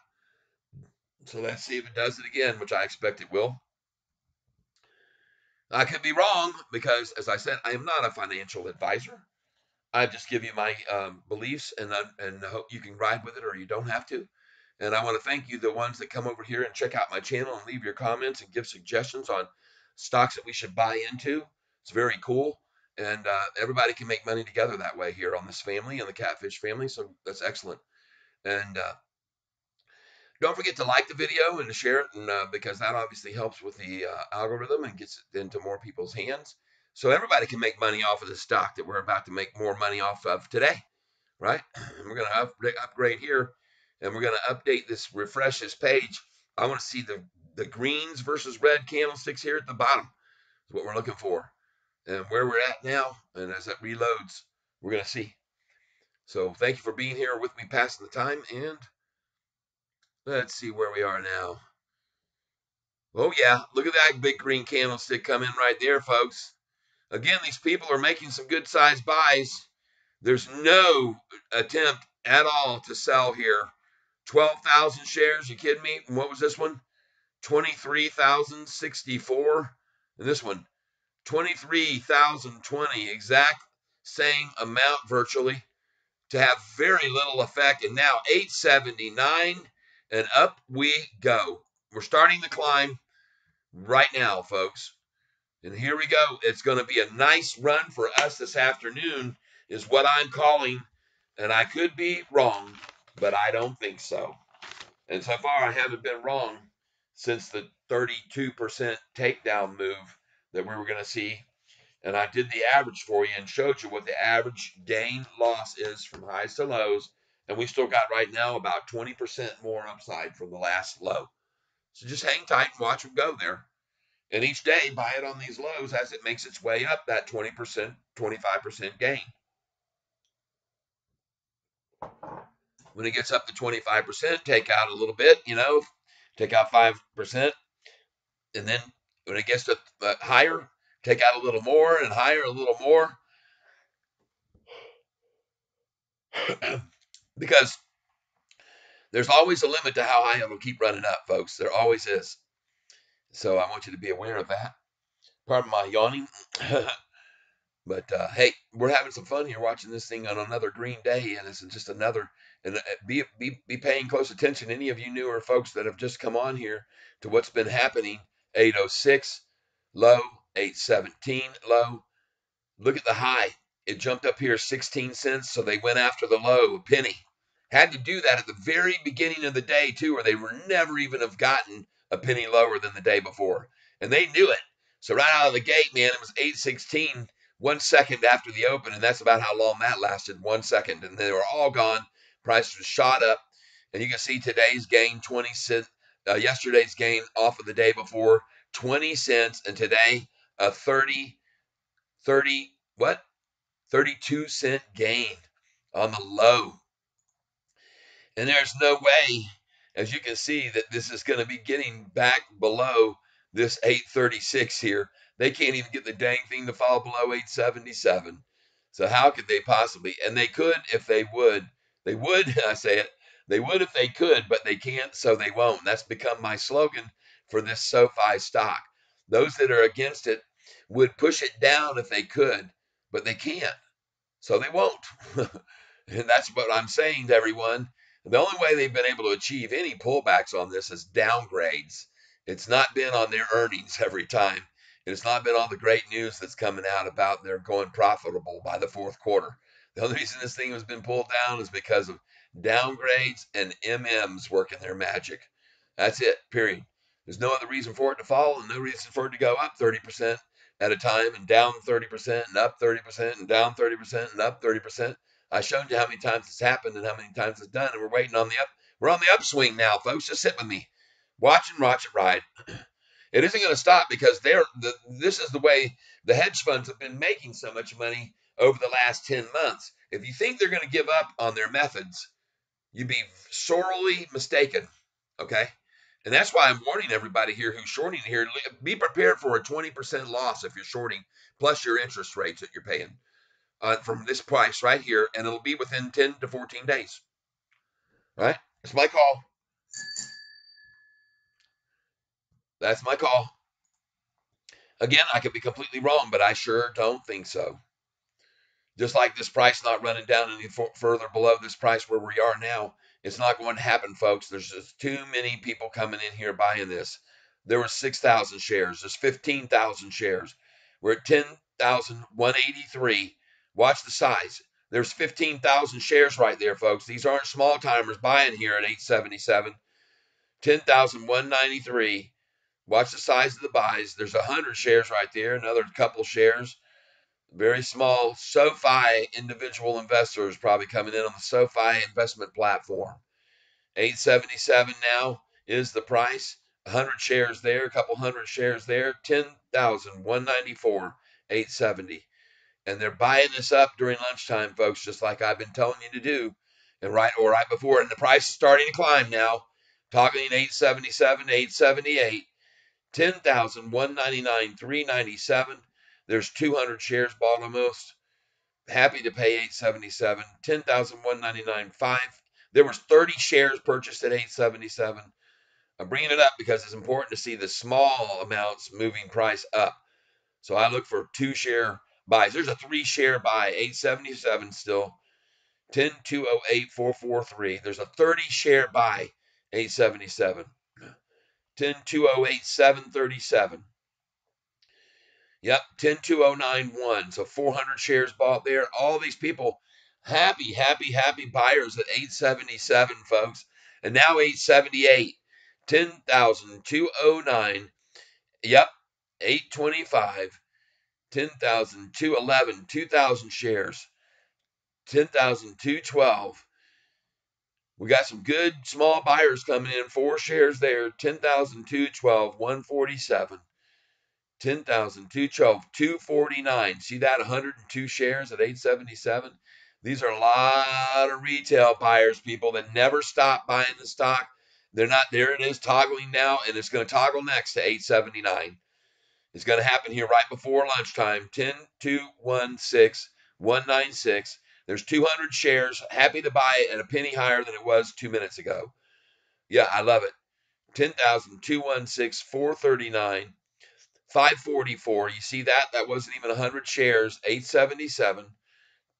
S1: So let's see if it does it again, which I expect it will. I could be wrong because, as I said, I am not a financial advisor. I just give you my um, beliefs and and hope you can ride with it or you don't have to. And I want to thank you, the ones that come over here and check out my channel and leave your comments and give suggestions on stocks that we should buy into. It's very cool and uh, everybody can make money together that way here on this family and the catfish family. So that's excellent. And uh, don't forget to like the video and to share it, and uh, because that obviously helps with the uh, algorithm and gets it into more people's hands. So everybody can make money off of the stock that we're about to make more money off of today, right? And we're going to up, upgrade here, and we're going to update this, refresh this page. I want to see the the greens versus red candlesticks here at the bottom. Is what we're looking for and where we're at now. And as that reloads, we're going to see. So thank you for being here with me passing the time. And let's see where we are now. Oh, yeah. Look at that big green candlestick come in right there, folks. Again, these people are making some good sized buys. There's no attempt at all to sell here. 12,000 shares. You kidding me? And what was this one? 23,064. And this one, 23,020, exact same amount virtually to have very little effect. And now 879 and up we go. We're starting the climb right now, folks. And here we go. It's going to be a nice run for us this afternoon, is what I'm calling. And I could be wrong, but I don't think so. And so far, I haven't been wrong since the 32% takedown move that we were going to see. And I did the average for you and showed you what the average gain loss is from highs to lows. And we still got right now about 20% more upside from the last low. So just hang tight and watch them go there. And each day, buy it on these lows as it makes its way up that 20%, 25% gain. When it gets up to 25%, take out a little bit, you know, take out 5%, and then when it gets to uh, higher, take out a little more and higher a little more. because there's always a limit to how high it'll keep running up, folks. There always is. So I want you to be aware of that. Pardon my yawning. But uh, hey, we're having some fun here watching this thing on another green day, and it's just another. And uh, be be be paying close attention. Any of you newer folks that have just come on here to what's been happening. 806 low, 817 low. Look at the high. It jumped up here 16 cents, so they went after the low, a penny. Had to do that at the very beginning of the day too, or they were never even have gotten a penny lower than the day before, and they knew it. So right out of the gate, man, it was 816 one second after the open, and that's about how long that lasted. One second, and they were all gone. Price was shot up, and you can see today's gain 20 cents. Uh, yesterday's gain off of the day before 20 cents, and today a 30, 30 what? 32 cent gain on the low. And there's no way, as you can see, that this is going to be getting back below this 836 here. They can't even get the dang thing to fall below 877. So how could they possibly? And they could if they would. They would, I say it, they would if they could, but they can't, so they won't. That's become my slogan for this SoFi stock. Those that are against it would push it down if they could, but they can't. So they won't. and that's what I'm saying to everyone. The only way they've been able to achieve any pullbacks on this is downgrades. It's not been on their earnings every time. And it's not been all the great news that's coming out about they're going profitable by the fourth quarter. The only reason this thing has been pulled down is because of downgrades and MMs working their magic. That's it, period. There's no other reason for it to fall and no reason for it to go up 30% at a time and down 30% and up 30% and down 30% and up 30%. I showed you how many times it's happened and how many times it's done, and we're waiting on the up. We're on the upswing now, folks. Just sit with me. Watch and watch it ride. It isn't going to stop because they're the, this is the way the hedge funds have been making so much money over the last 10 months. If you think they're going to give up on their methods, you'd be sorely mistaken. Okay? And that's why I'm warning everybody here who's shorting here be prepared for a 20% loss if you're shorting, plus your interest rates that you're paying uh, from this price right here, and it'll be within 10 to 14 days. All right? It's my call. That's my call. Again, I could be completely wrong, but I sure don't think so. Just like this price not running down any further below this price where we are now, it's not going to happen, folks. There's just too many people coming in here buying this. There were 6,000 shares. There's 15,000 shares. We're at 10,183. Watch the size. There's 15,000 shares right there, folks. These aren't small timers buying here at 877. 10,193. Watch the size of the buys. There's 100 shares right there, another couple shares. Very small SoFi individual investors probably coming in on the SoFi investment platform. 877 now is the price. 100 shares there, a couple hundred shares there, 10,194, 870. And they're buying this up during lunchtime, folks, just like I've been telling you to do. And right or right before, and the price is starting to climb now. Talking 877, 878. 10,199, 397. There's 200 shares bought almost. Happy to pay 877. 10,199, 5. There was 30 shares purchased at 877. I'm bringing it up because it's important to see the small amounts moving price up. So I look for two share buys. There's a three share buy, 877 still. 10 208 443. There's a 30 share buy, 877. 10 208 737. Yep, 10291. So 400 shares bought there. All these people happy, happy, happy buyers at 877, folks. And now 878. 10,209. Yep, 825. 10,211. 2,000 shares. 10,212. We got some good small buyers coming in. Four shares there. 10,212, 147. 10,212, 249. See that? 102 shares at 877. These are a lot of retail buyers, people that never stop buying the stock. They're not there. It is toggling now, and it's going to toggle next to 879. It's going to happen here right before lunchtime. 10, 2, 1, 6, 196. There's 200 shares. Happy to buy it at a penny higher than it was two minutes ago. Yeah, I love it. 10,216, 439. 544. You see that? That wasn't even 100 shares. 877.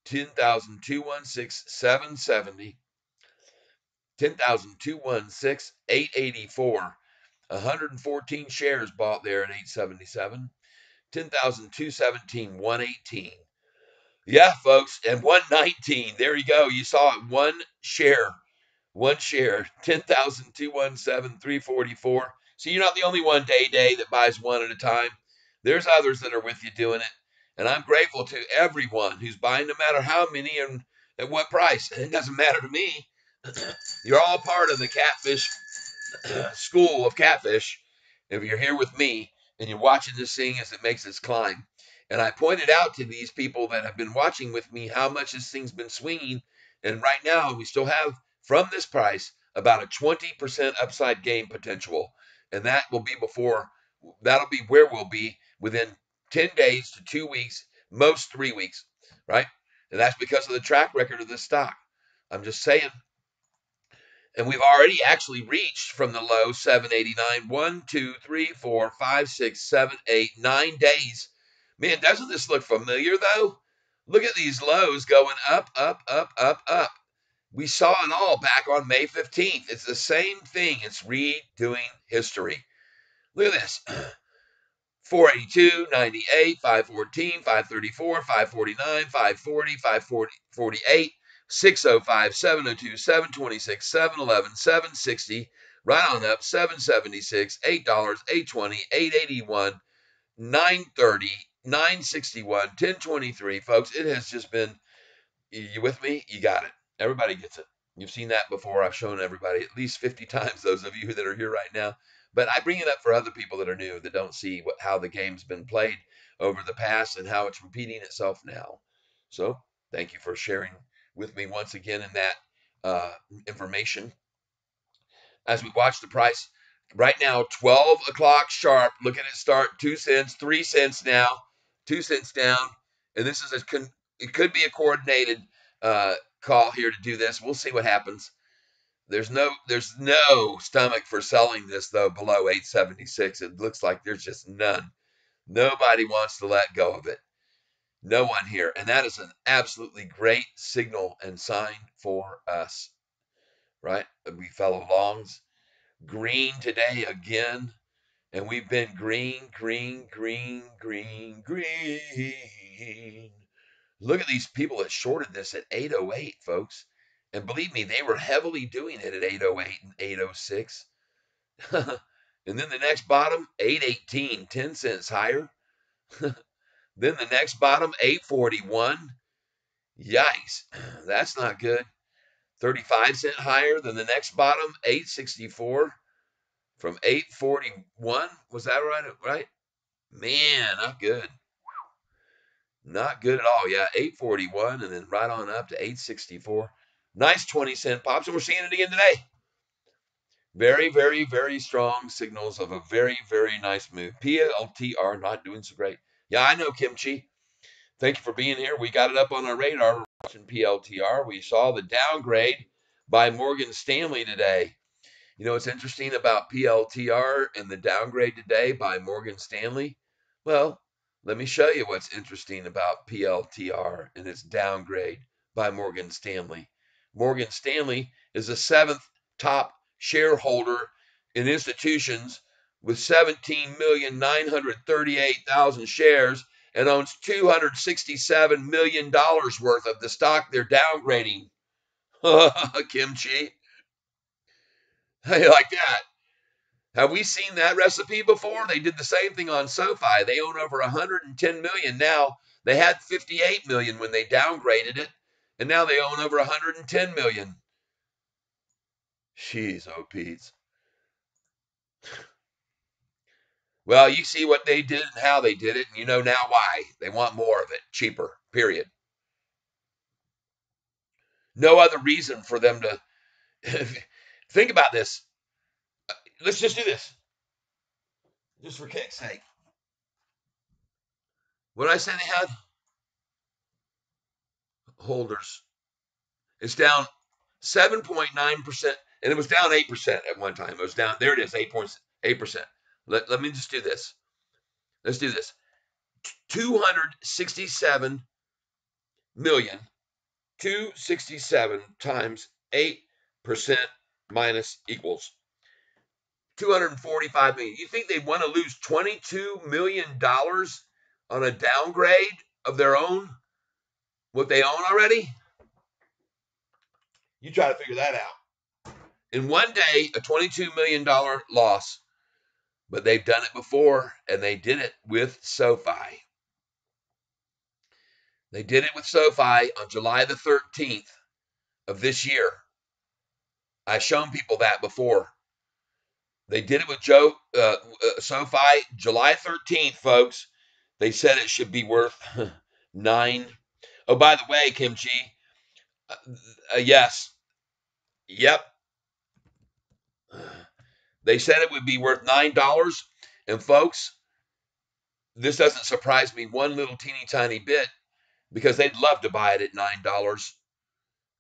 S1: 10,216, 770. 10,216, 884. 114 shares bought there at 877. 10,217, 118. Yeah, folks, and 119. There you go. You saw it. One share. One share. 10,217, 344. So you're not the only one day day that buys one at a time. There's others that are with you doing it. And I'm grateful to everyone who's buying, no matter how many and at what price. It doesn't matter to me. You're all part of the catfish school of catfish. If you're here with me and you're watching this thing as it makes its climb. And I pointed out to these people that have been watching with me how much this thing's been swinging. And right now, we still have from this price about a 20% upside gain potential. And that will be before, that'll be where we'll be within 10 days to two weeks, most three weeks, right? And that's because of the track record of this stock. I'm just saying. And we've already actually reached from the low 789, one, two, three, four, five, six, seven, eight, nine days. Man, doesn't this look familiar though? Look at these lows going up, up, up, up, up. We saw it all back on May 15th. It's the same thing. It's redoing history. Look at this. 482, 98, 514, 534, 549, 540, 548, 605, 702, 726, 711, 760, right on up, 776, $8, 820, 881, 930, 961, 1023. Folks, it has just been, you with me? You got it. Everybody gets it. You've seen that before. I've shown everybody at least 50 times, those of you that are here right now. But I bring it up for other people that are new that don't see what, how the game's been played over the past and how it's repeating itself now. So thank you for sharing with me once again in that uh, information. As we watch the price right now, 12 o'clock sharp. Look at it start two cents, three cents now, two cents down. And this is a it could be a coordinated uh, call here to do this. We'll see what happens. There's no there's no stomach for selling this though below 876. It looks like there's just none. Nobody wants to let go of it. No one here. And that is an absolutely great signal and sign for us. Right? We fellow longs. Green today again. And we've been green, green, green, green, green. Look at these people that shorted this at 808, folks. And believe me, they were heavily doing it at 808 and 806. and then the next bottom, 818, 10 cents higher. then the next bottom, 841. Yikes, that's not good. 35 cent higher than the next bottom, 864 from 841. Was that right? Right? Man, not good. Not good at all. Yeah, 841 and then right on up to 864. Nice 20 cent pops, and we're seeing it again today. Very, very, very strong signals of a very, very nice move. PLTR not doing so great. Yeah, I know, Kimchi. Thank you for being here. We got it up on our radar watching PLTR. We saw the downgrade by Morgan Stanley today. You know what's interesting about PLTR and the downgrade today by Morgan Stanley? Well, let me show you what's interesting about PLTR and its downgrade by Morgan Stanley. Morgan Stanley is the seventh top shareholder in institutions with 17,938,000 shares and owns $267 million worth of the stock they're downgrading. Kimchi. You like that. Have we seen that recipe before? They did the same thing on SoFi. They own over 110 million now. They had 58 million when they downgraded it and now they own over 110 million. Jeez, oh Pete. Well, you see what they did and how they did it, and you know now why. They want more of it, cheaper, period. No other reason for them to think about this. Let's just do this. Just for kick's sake. What did I say they had? holders. It's down 7.9%, and it was down 8% at one time. It was down, there it is, 8.8%. Let, let me just do this. let's do this 267 million 267 times 8% minus equals 245 million. You think they want to lose 22 million dollars on a downgrade of their own what they own already? You try to figure that out. In one day, a $22 million loss, but they've done it before and they did it with SoFi. They did it with SoFi on July the 13th of this year. I've shown people that before. They did it with Joe uh, uh, SoFi July 13th, folks. They said it should be worth nine. Oh, by the way, Kimchi, uh, uh, yes, yep. They said it would be worth nine dollars, and folks, this doesn't surprise me one little teeny tiny bit because they'd love to buy it at nine dollars.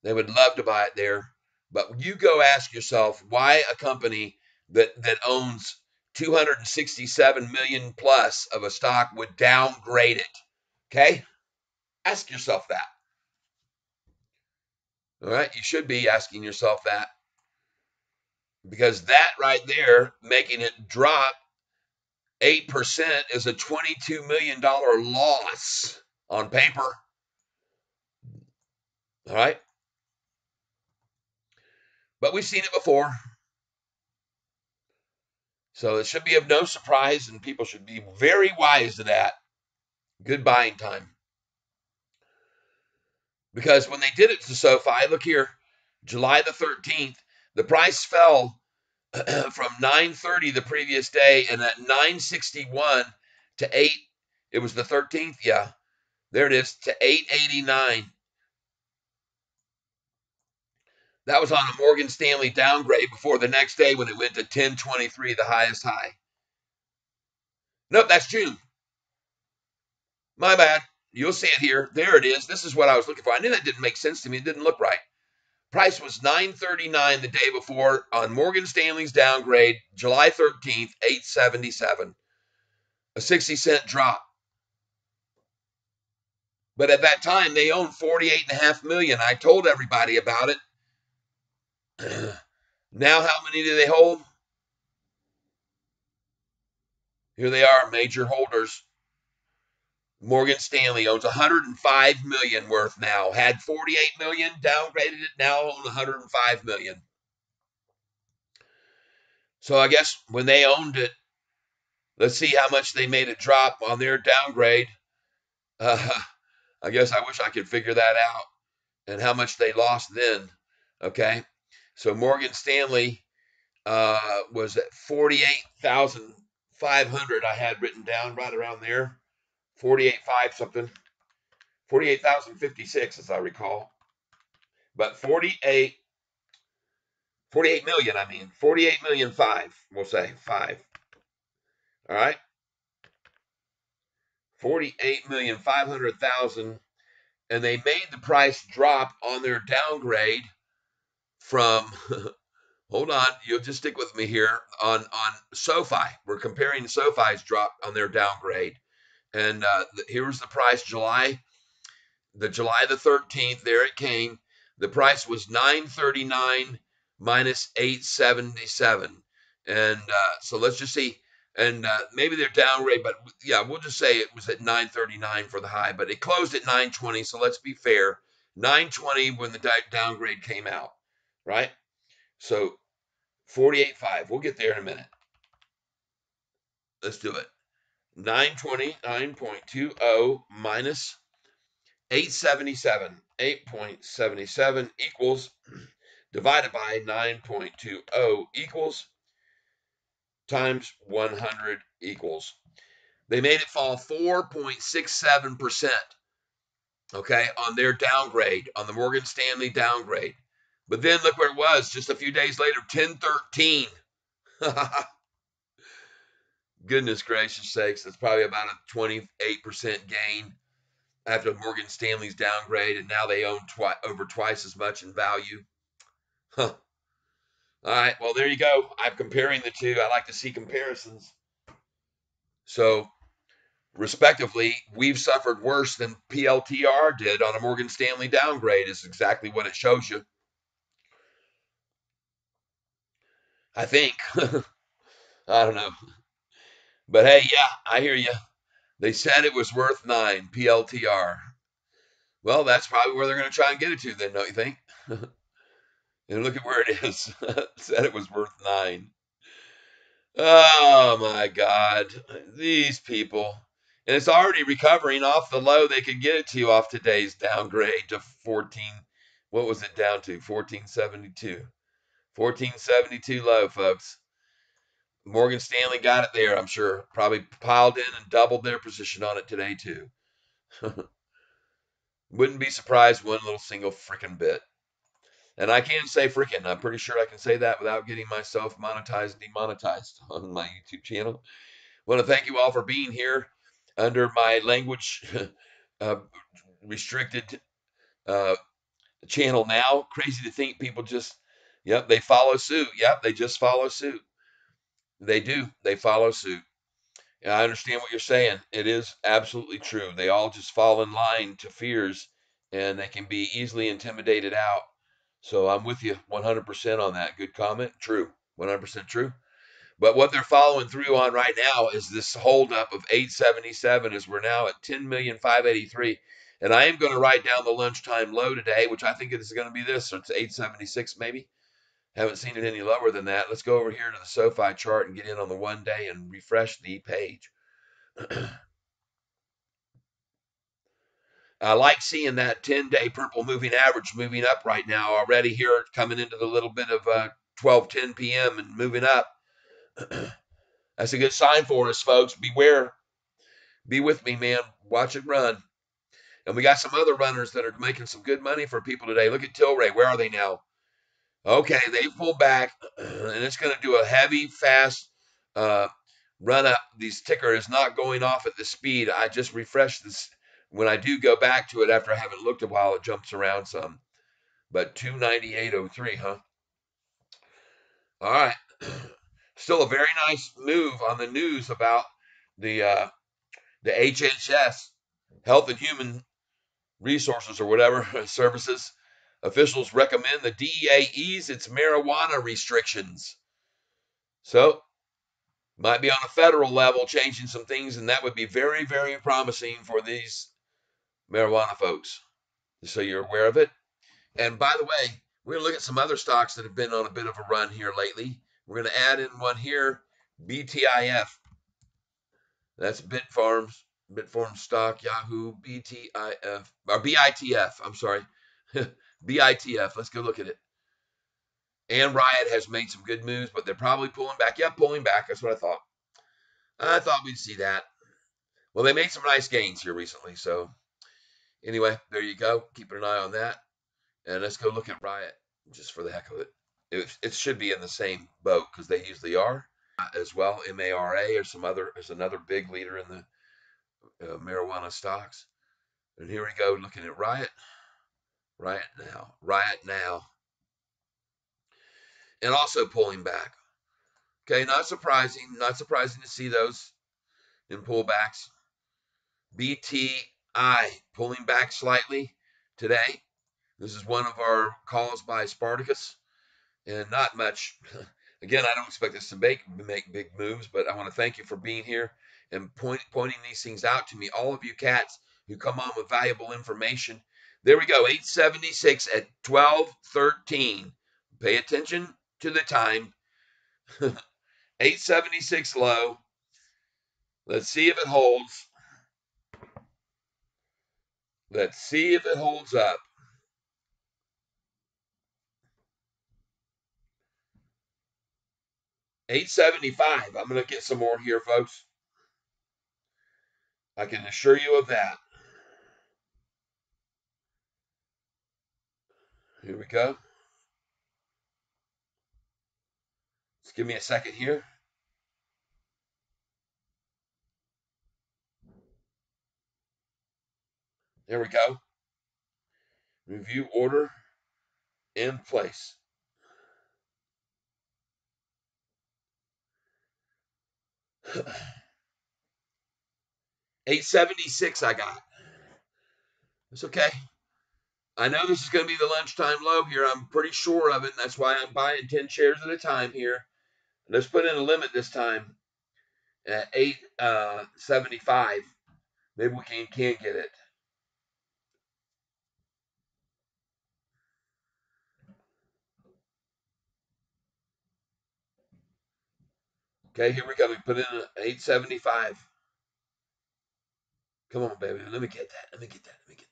S1: They would love to buy it there. But you go ask yourself why a company that that owns 267 million plus of a stock would downgrade it. Okay? Ask yourself that. All right? You should be asking yourself that. Because that right there, making it drop 8% is a $22 million loss on paper. All right? But we've seen it before. So it should be of no surprise, and people should be very wise to that. Good buying time. Because when they did it to SoFi, look here, July the 13th, the price fell from 930 the previous day, and at 961 to 8, it was the 13th, yeah. There it is, to 889. That was on a Morgan Stanley downgrade before the next day when it went to 1023, the highest high. Nope, that's June. My bad. You'll see it here. There it is. This is what I was looking for. I knew that didn't make sense to me. It didn't look right. Price was 939 the day before on Morgan Stanley's downgrade, July 13th, 877. A 60 cent drop. But at that time, they owned 48.5 million. I told everybody about it. Now, how many do they hold? Here they are, major holders. Morgan Stanley owns 105 million worth now. Had 48 million, downgraded it, now own 105 million. So I guess when they owned it, let's see how much they made it drop on their downgrade. Uh, I guess I wish I could figure that out and how much they lost then. Okay. So Morgan Stanley uh, was at 48,500. I had written down right around there. 48.5 something. 48,056 as I recall. But 48 48 million, I mean, 48 million five, we'll say five. All right. 48 million 500,000 and they made the price drop on their downgrade from hold on, you'll just stick with me here on on SoFi. We're comparing SoFi's drop on their downgrade, and uh, here was the price July, the July the thirteenth. There it came. The price was nine thirty nine minus eight seventy seven, and uh, so let's just see. And uh, maybe they're downgrade, but yeah, we'll just say it was at 939 for the high, but it closed at 920. So let's be fair. 920 when the downgrade came out right? So 48.5. We'll get there in a minute. Let's do it. 929.20 minus 877. 8.77 equals divided by 9.20 equals times 100 equals. They made it fall 4.67%, okay, on their downgrade, on the Morgan Stanley downgrade. But then look where it was just a few days later 1013. Goodness gracious sakes, that's probably about a 28% gain after Morgan Stanley's downgrade, and now they own twi- over twice as much in value. Huh. All right, well, there you go. I'm comparing the two. I like to see comparisons. So respectively, we've suffered worse than PLTR did on a Morgan Stanley downgrade, is exactly what it shows you. I think. I don't know. But hey, yeah, I hear you. They said it was worth nine PLTR. Well, that's probably where they're going to try and get it to, then, don't you think? and look at where it is. said it was worth nine. Oh my God, these people. And it's already recovering off the low they could get it to off today's downgrade to 14. What was it down to? 1472. 1472 low, folks. Morgan Stanley got it there, I'm sure. Probably piled in and doubled their position on it today, too. Wouldn't be surprised one little single freaking bit. And I can say freaking. I'm pretty sure I can say that without getting myself monetized, demonetized on my YouTube channel. Want to thank you all for being here under my language uh, restricted uh, channel now. Crazy to think people just, yep, they follow suit. Yep, they just follow suit. They do. They follow suit. And I understand what you're saying. It is absolutely true. They all just fall in line to fears and they can be easily intimidated out. So I'm with you 100% on that. Good comment. True. 100% true. But what they're following through on right now is this holdup of 877 as we're now at 10,583. And I am going to write down the lunchtime low today, which I think is going to be this. So it's 876 maybe. Haven't seen it any lower than that. Let's go over here to the SoFi chart and get in on the one day and refresh the page. I like seeing that 10 day purple moving average moving up right now already here, coming into the little bit of uh, 12 10 p.m. and moving up. That's a good sign for us, folks. Beware. Be with me, man. Watch it run. And we got some other runners that are making some good money for people today. Look at Tilray. Where are they now? Okay, they pull back, and it's going to do a heavy, fast uh, run up. These ticker is not going off at the speed. I just refreshed this. When I do go back to it after I haven't looked a while, it jumps around some. But 298.03, huh? All right. Still a very nice move on the news about the uh, the HHS, Health and Human Resources or whatever services Officials recommend the DEA ease its marijuana restrictions. So, might be on a federal level changing some things, and that would be very, very promising for these marijuana folks. So you're aware of it. And by the way, we're going to look at some other stocks that have been on a bit of a run here lately. We're going to add in one here, BTIF. That's Bitfarms, Bitfarms stock, Yahoo, BTIF, or BITF, I'm sorry. BITF. Let's go look at it. And Riot has made some good moves, but they're probably pulling back. Yeah, pulling back. That's what I thought. I thought we'd see that. Well, they made some nice gains here recently. So, anyway, there you go. Keeping an eye on that. And let's go look at Riot just for the heck of it. It, it should be in the same boat because they usually are as well. MARA or some other is another big leader in the uh, marijuana stocks. And here we go looking at Riot right now, right now. And also pulling back. Okay, not surprising, not surprising to see those in pullbacks. BTI pulling back slightly today. This is one of our calls by Spartacus, and not much. Again, I don't expect us to make make big moves, but I want to thank you for being here and point, pointing these things out to me. All of you cats who come on with valuable information there we go, 876 at 1213. Pay attention to the time. 876 low. Let's see if it holds. Let's see if it holds up. Eight seventy five. I'm gonna get some more here, folks. I can assure you of that. Here we go. Just give me a second here. There we go. Review order in place. 876 I got. It's okay. I know this is going to be the lunchtime low here. I'm pretty sure of it. that's why I'm buying 10 shares at a time here. Let's put in a limit this time at 875. Uh, Maybe we can, can get it. Okay, here we go. We put in 875. Come on, baby. Let me get that. Let me get that. Let me get that.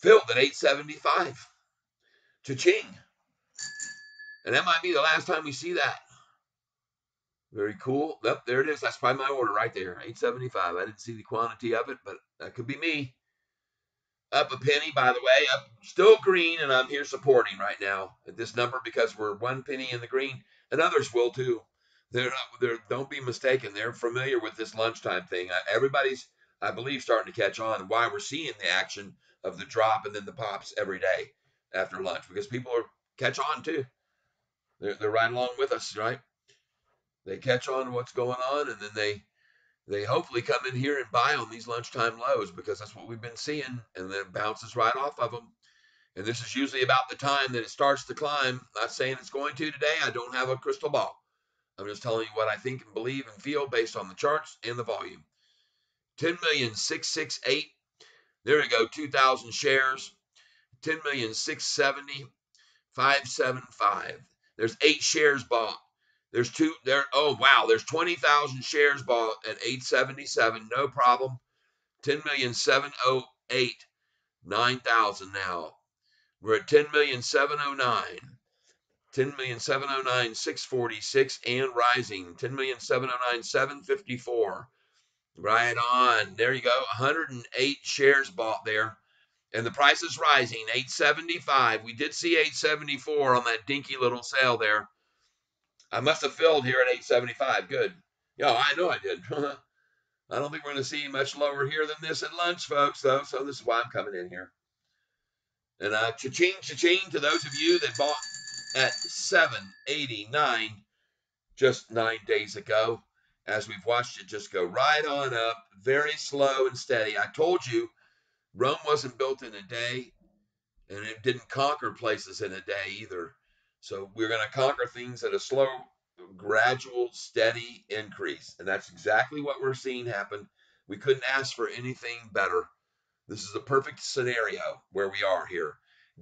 S1: Filled at 875. Cha-ching. And that might be the last time we see that. Very cool. Yep, there it is. That's probably my order right there. 875. I didn't see the quantity of it, but that could be me. Up a penny, by the way. Up still green, and I'm here supporting right now at this number because we're one penny in the green, and others will too. They're not. They're don't be mistaken. They're familiar with this lunchtime thing. Everybody's, I believe, starting to catch on. Why we're seeing the action of the drop and then the pops every day after lunch because people are catch on too. They're they're right along with us, right? They catch on what's going on, and then they they hopefully come in here and buy on these lunchtime lows because that's what we've been seeing, and then it bounces right off of them. And this is usually about the time that it starts to climb. Not saying it's going to today. I don't have a crystal ball. I'm just telling you what I think and believe and feel based on the charts and the volume. 10 million 668. There we go. 2,000 shares. 10 million 670. 575. There's eight shares bought. There's two there. Oh wow, there's 20,000 shares bought at 877. No problem. 10 million 708. 9,000 now. We're at 10 million 709. 10 million 709 646 and rising. 10 million 709 754. Right on. There you go. 108 shares bought there. And the price is rising. 875. We did see 874 on that dinky little sale there. I must have filled here at 875. Good. Yeah, I know I did. I don't think we're going to see much lower here than this at lunch, folks, though. So this is why I'm coming in here. And uh, cha-ching, cha-ching to those of you that bought at 789 just nine days ago as we've watched it just go right on up, very slow and steady. I told you Rome wasn't built in a day, and it didn't conquer places in a day either. So we're going to conquer things at a slow, gradual, steady increase. And that's exactly what we're seeing happen. We couldn't ask for anything better. This is the perfect scenario where we are here.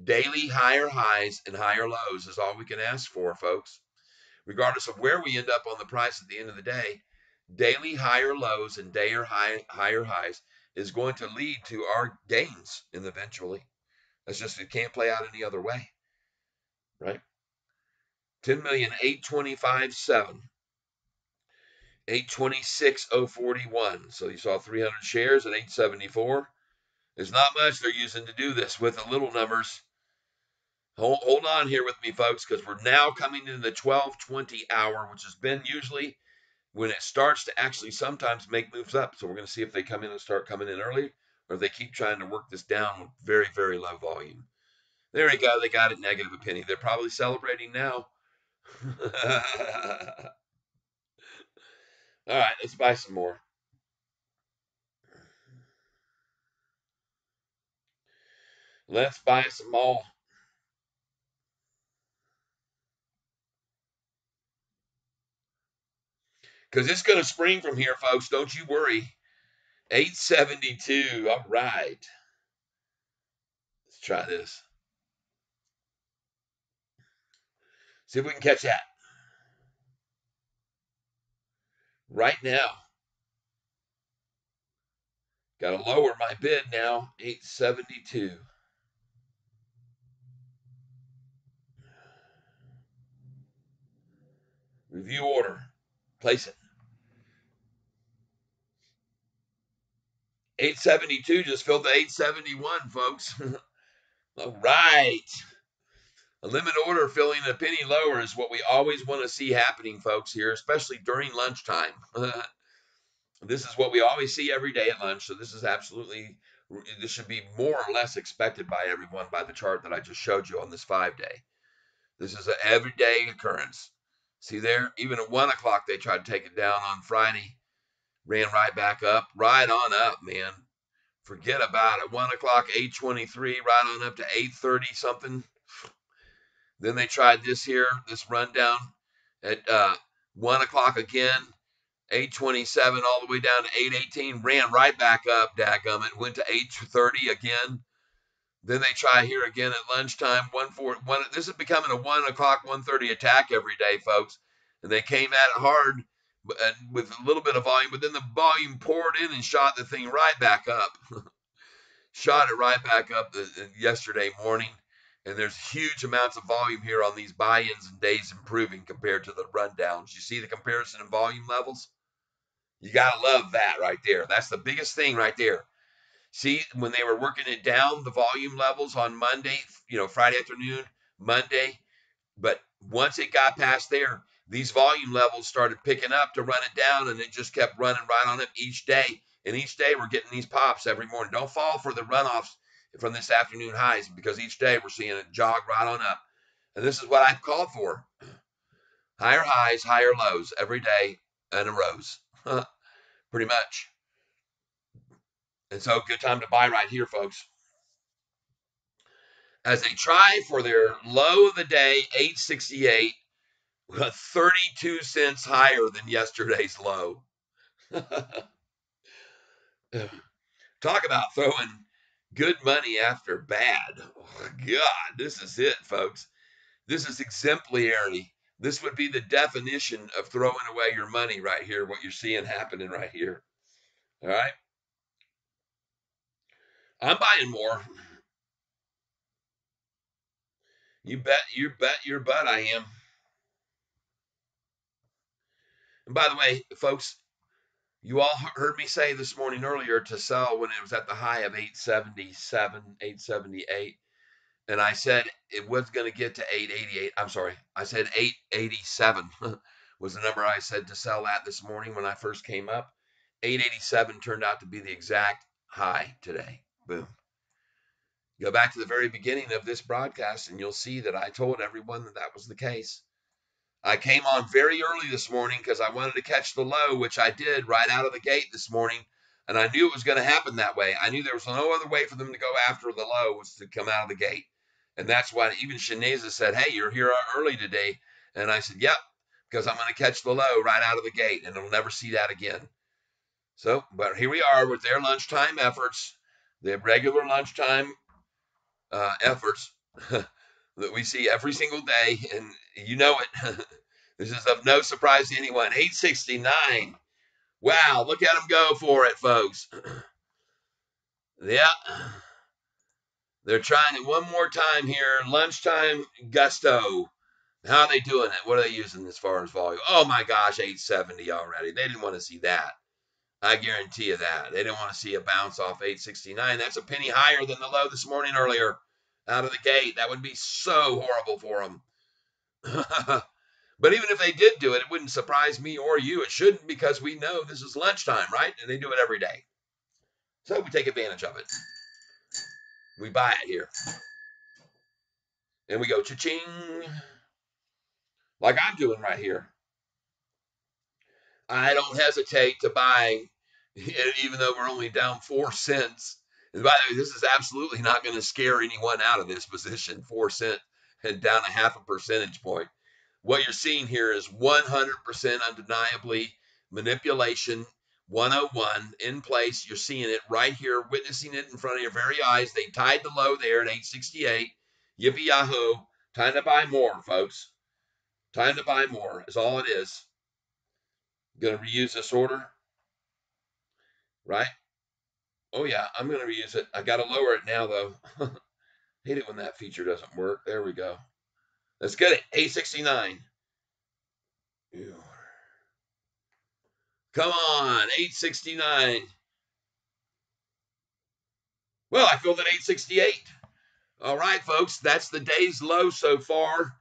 S1: Daily higher highs and higher lows is all we can ask for, folks. Regardless of where we end up on the price at the end of the day, daily higher lows and day or high, higher highs is going to lead to our gains eventually. That's just it can't play out any other way. Right? 10 million 825 7. 826 041. So you saw 300 shares at 874. There's not much they're using to do this with the little numbers. Hold, hold on here with me, folks, because we're now coming into the 1220 hour, which has been usually when it starts to actually sometimes make moves up. So we're going to see if they come in and start coming in early or if they keep trying to work this down with very, very low volume. There we go. They got it negative a penny. They're probably celebrating now. All right, let's buy some more. Let's buy some more. Because it's going to spring from here, folks. Don't you worry. 872. All right. Let's try this. See if we can catch that. Right now. Got to lower my bid now. 872. Review order. Place it. 872 just filled the 871, folks. All right. A limit order filling a penny lower is what we always want to see happening, folks, here, especially during lunchtime. this is what we always see every day at lunch. So this is absolutely, this should be more or less expected by everyone by the chart that I just showed you on this five day. This is an everyday occurrence. See there, even at one o'clock they tried to take it down on Friday, ran right back up, right on up, man. Forget about it. One o'clock, eight twenty-three, right on up to eight thirty something. Then they tried this here, this rundown at uh, one o'clock again, 827 all the way down to 818, ran right back up, dadgummit, went to 830 again. Then they try here again at lunchtime, one four one. This is becoming a one o'clock, 130 attack every day, folks. And they came at it hard with a little bit of volume, but then the volume poured in and shot the thing right back up. shot it right back up the, yesterday morning and there's huge amounts of volume here on these buy-ins and days improving compared to the rundowns. You see the comparison in volume levels? You got to love that right there. That's the biggest thing right there. See, when they were working it down, the volume levels on Monday, you know, Friday afternoon, Monday, but once it got past there, these volume levels started picking up to run it down, and it just kept running right on it each day. And each day we're getting these pops every morning. Don't fall for the runoffs from this afternoon highs because each day we're seeing it jog right on up. And this is what I've called for higher highs, higher lows every day and a rose. pretty much. And so, good time to buy right here, folks. As they try for their low of the day, 868, 32 cents higher than yesterday's low. Talk about throwing good money after bad. Oh, God, this is it, folks. This is exemplary. This would be the definition of throwing away your money right here, what you're seeing happening right here. All right? I'm buying more. You bet, you bet your butt I am. And by the way, folks, you all heard me say this morning earlier to sell when it was at the high of 877, 878. And I said it was going to get to 888. I'm sorry. I said 887 was the number I said to sell at this morning when I first came up. 887 turned out to be the exact high today. Boom. Go back to the very beginning of this broadcast and you'll see that I told everyone that that was the case. I came on very early this morning because I wanted to catch the low, which I did right out of the gate this morning. And I knew it was going to happen that way. I knew there was no other way for them to go after the low was to come out of the gate. And that's why even Shaneza said, Hey, you're here early today. And I said, Yep, because I'm going to catch the low right out of the gate and it'll never see that again. So, but here we are with their lunchtime efforts, the regular lunchtime uh, efforts. that we see every single day, and you know it. this is of no surprise to anyone. 869. Wow, look at them go for it, folks. yeah. They're trying it one more time here. Lunchtime gusto. How are they doing it? What are they using as far as volume? Oh my gosh, 870 already. They didn't want to see that. I guarantee you that. They didn't want to see a bounce off 869. That's a penny higher than the low this morning earlier out of the gate. That would be so horrible for them. but even if they did do it, it wouldn't surprise me or you. It shouldn't because we know this is lunchtime, right? And they do it every day. So we take advantage of it. We buy it here. And we go cha-ching, like I'm doing right here. I don't hesitate to buy, even though we're only down four cents and by the way, this is absolutely not going to scare anyone out of this position. Four cent and down a half a percentage point. What you're seeing here is 100% undeniably manipulation 101 in place. You're seeing it right here, witnessing it in front of your very eyes. They tied the low there at 868. Yippee yahoo. Time to buy more, folks. Time to buy more is all it is. To reuse this order, right? Oh yeah, I'm to reuse it. I got to lower it now though. Hate it when that feature doesn't work. There we go. Let's get it. 869. Come on, 869. Well, I filled at 868. All right, folks, that's the day's low so far.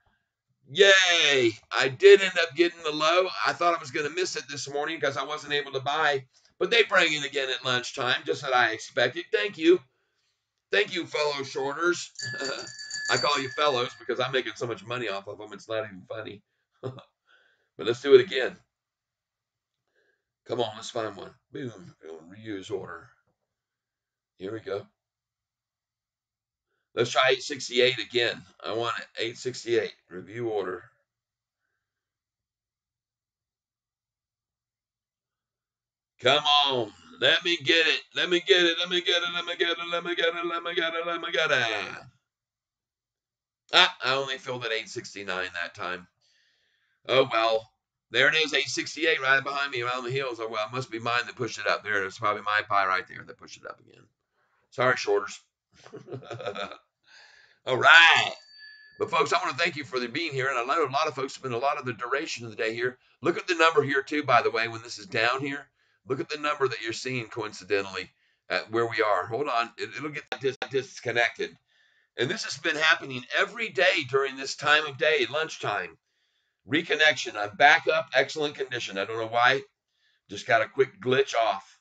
S1: Yay! I did end up getting the low. I thought I was going to miss it this morning because I wasn't able to buy but they bring it again at lunchtime, just as I expected. Thank you. Thank you, fellow shorters. I call you fellows because I'm making so much money off of them. It's not even funny. But let's do it again. Come on, let's find one. Boom. Reuse order. Here we go. Let's try 868 again. I want it. 868. Review order. Come on. Let me get it. Let me get it. Let me get it. Let me get it. Let me get it. Let me get it. Let me get it. Ah, I only filled at 869 that time. Oh well. There it is, 868 right behind me around the hills. Oh well, it must be mine that pushed it up. There, it's probably my pie right there that pushed it up again. Sorry, shorters. All right. But folks, I want to thank you for being here. And I know a lot of folks spend a lot of the duration of the day here. Look at the number here too, by the way, when this is down here. Look at the number that you're seeing coincidentally at where we are. Hold on. It, will get dis- disconnected. And this has been happening every day during this time of day, lunchtime. Reconnection. I'm back up. Excellent condition. I don't know why. Just got a quick glitch off.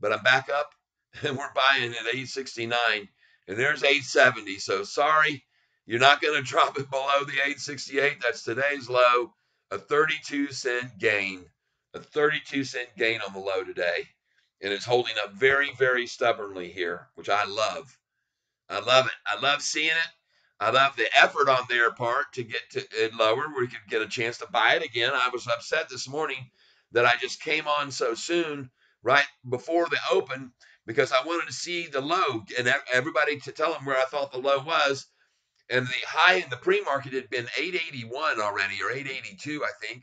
S1: But I'm back up and we're buying at 869 and there's 870. So sorry, you're not going to drop it below the 868. That's today's low, a 32 cent gain, a 32 cent gain on the low today. And it's holding up very, very stubbornly here, which I love. I love it. I love seeing it. I love the effort on their part to get to it lower where we could get a chance to buy it again. I was upset this morning that I just came on so soon, right before the open, because I wanted to see the low and everybody to tell them where I thought the low was. And the high in the pre-market had been 881 already, or 882, I think.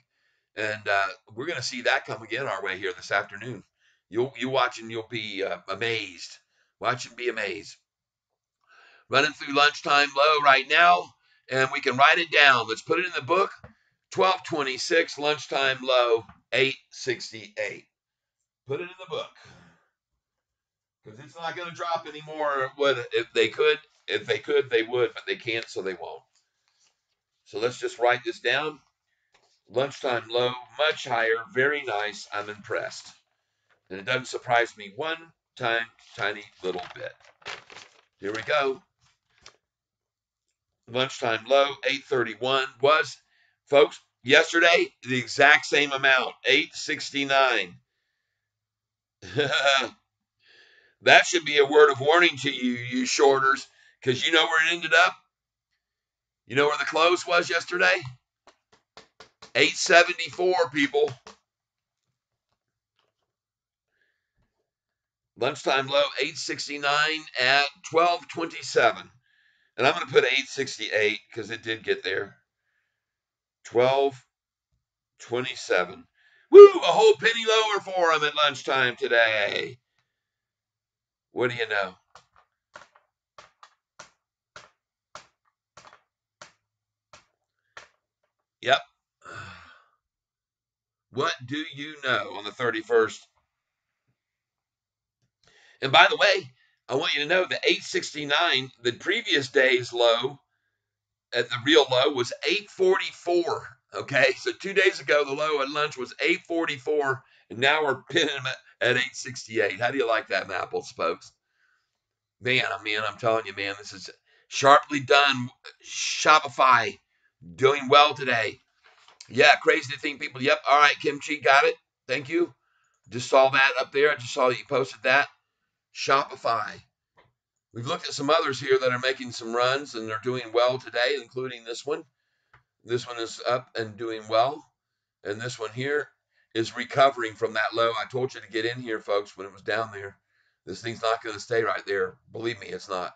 S1: And uh, we're going to see that come again our way here this afternoon. You'll you watch and you'll be uh, amazed. Watch and be amazed. Running through lunchtime low right now, and we can write it down. Let's put it in the book. 1226 lunchtime low 868. Put it in the book because it's not going to drop anymore. What if they could? If they could, they would, but they can't, so they won't. So let's just write this down. Lunchtime low, much higher, very nice. I'm impressed, and it doesn't surprise me one time, tiny little bit. Here we go. Lunchtime low, 831 was, folks, yesterday the exact same amount, 869. That should be a word of warning to you, you shorters, because you know where it ended up? You know where the close was yesterday? 874 people. Lunchtime low 869 at 1227. And I'm going to put 868 because it did get there. 1227. Woo! A whole penny lower for them at lunchtime today. What do you know? Yep. What do you know on the 31st? And by the way, I want you to know the 869, the previous day's low, at the real low was 844. Okay, so two days ago the low at lunch was 844, and now we're pinning them at, at 868. How do you like that, Mapples, folks? Man, oh, I mean, I'm telling you, man, this is sharply done. Shopify doing well today. Yeah, crazy to think people. Yep. All right, Kimchi, got it. Thank you. Just saw that up there. I just saw that you posted that. Shopify. We've looked at some others here that are making some runs and they're doing well today, including this one. This one is up and doing well. And this one here is recovering from that low. I told you to get in here, folks, when it was down there. This thing's not going to stay right there. Believe me, it's not.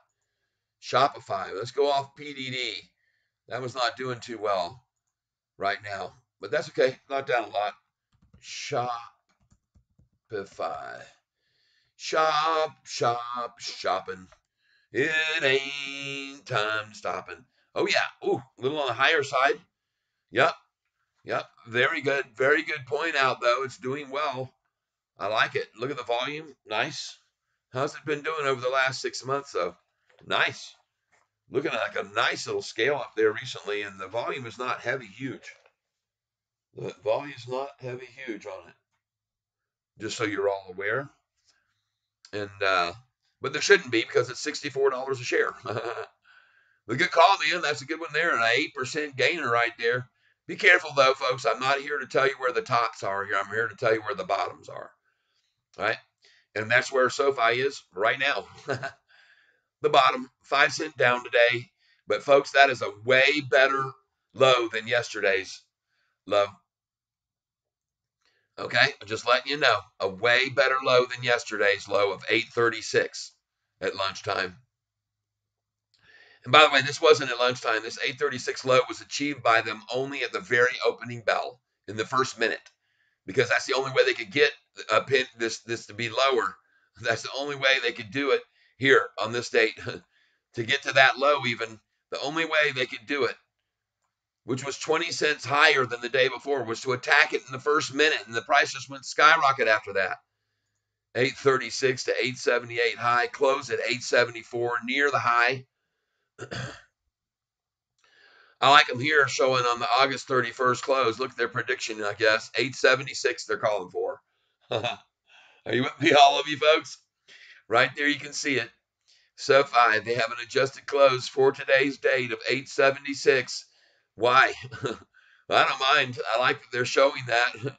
S1: Shopify. Let's go off PDD. That was not doing too well right now, but that's okay. Not down a lot. Shopify. Shop, shop, shopping. It ain't time stopping. Oh yeah. Ooh, a little on the higher side. Yep. Yep. Very good. Very good point out though. It's doing well. I like it. Look at the volume. Nice. How's it been doing over the last six months though? Nice. Looking like a nice little scale up there recently, and the volume is not heavy huge. The volume is not heavy huge on it. Just so you're all aware. And uh, but there shouldn't be because it's $64 a share. the good call, man. That's a good one there. And an 8% gainer right there. Be careful though, folks. I'm not here to tell you where the tops are here. I'm here to tell you where the bottoms are. All right. And that's where SoFi is right now. the bottom, five cent down today. But folks, that is a way better low than yesterday's low. Okay, just letting you know, a way better low than yesterday's low of 836 at lunchtime. And by the way, this wasn't at lunchtime. This 836 low was achieved by them only at the very opening bell in the first minute, because that's the only way they could get a pin this this to be lower. That's the only way they could do it here on this date to get to that low. Even the only way they could do it which was 20 cents higher than the day before, was to attack it in the first minute, and the price just went skyrocket after that. 836 to 878 high, close at 874 near the high. I like them here showing on the August 31st close. Look at their prediction, I guess. 876 they're calling for. Are you with me, all of you folks? Right there, you can see it. SoFi, they have an adjusted close for today's date of 876. Why? I don't mind. I like that they're showing that.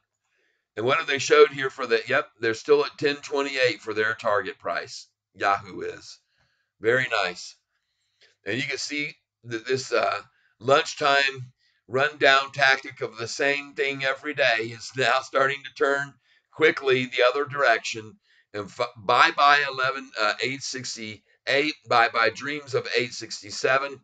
S1: And what have they showed here for that? Yep, they're still at 1028 for their target price. Yahoo is very nice, and you can see that this uh, lunchtime rundown tactic of the same thing every day is now starting to turn quickly the other direction. And f- bye bye 11 uh, 868. Bye bye dreams of 867.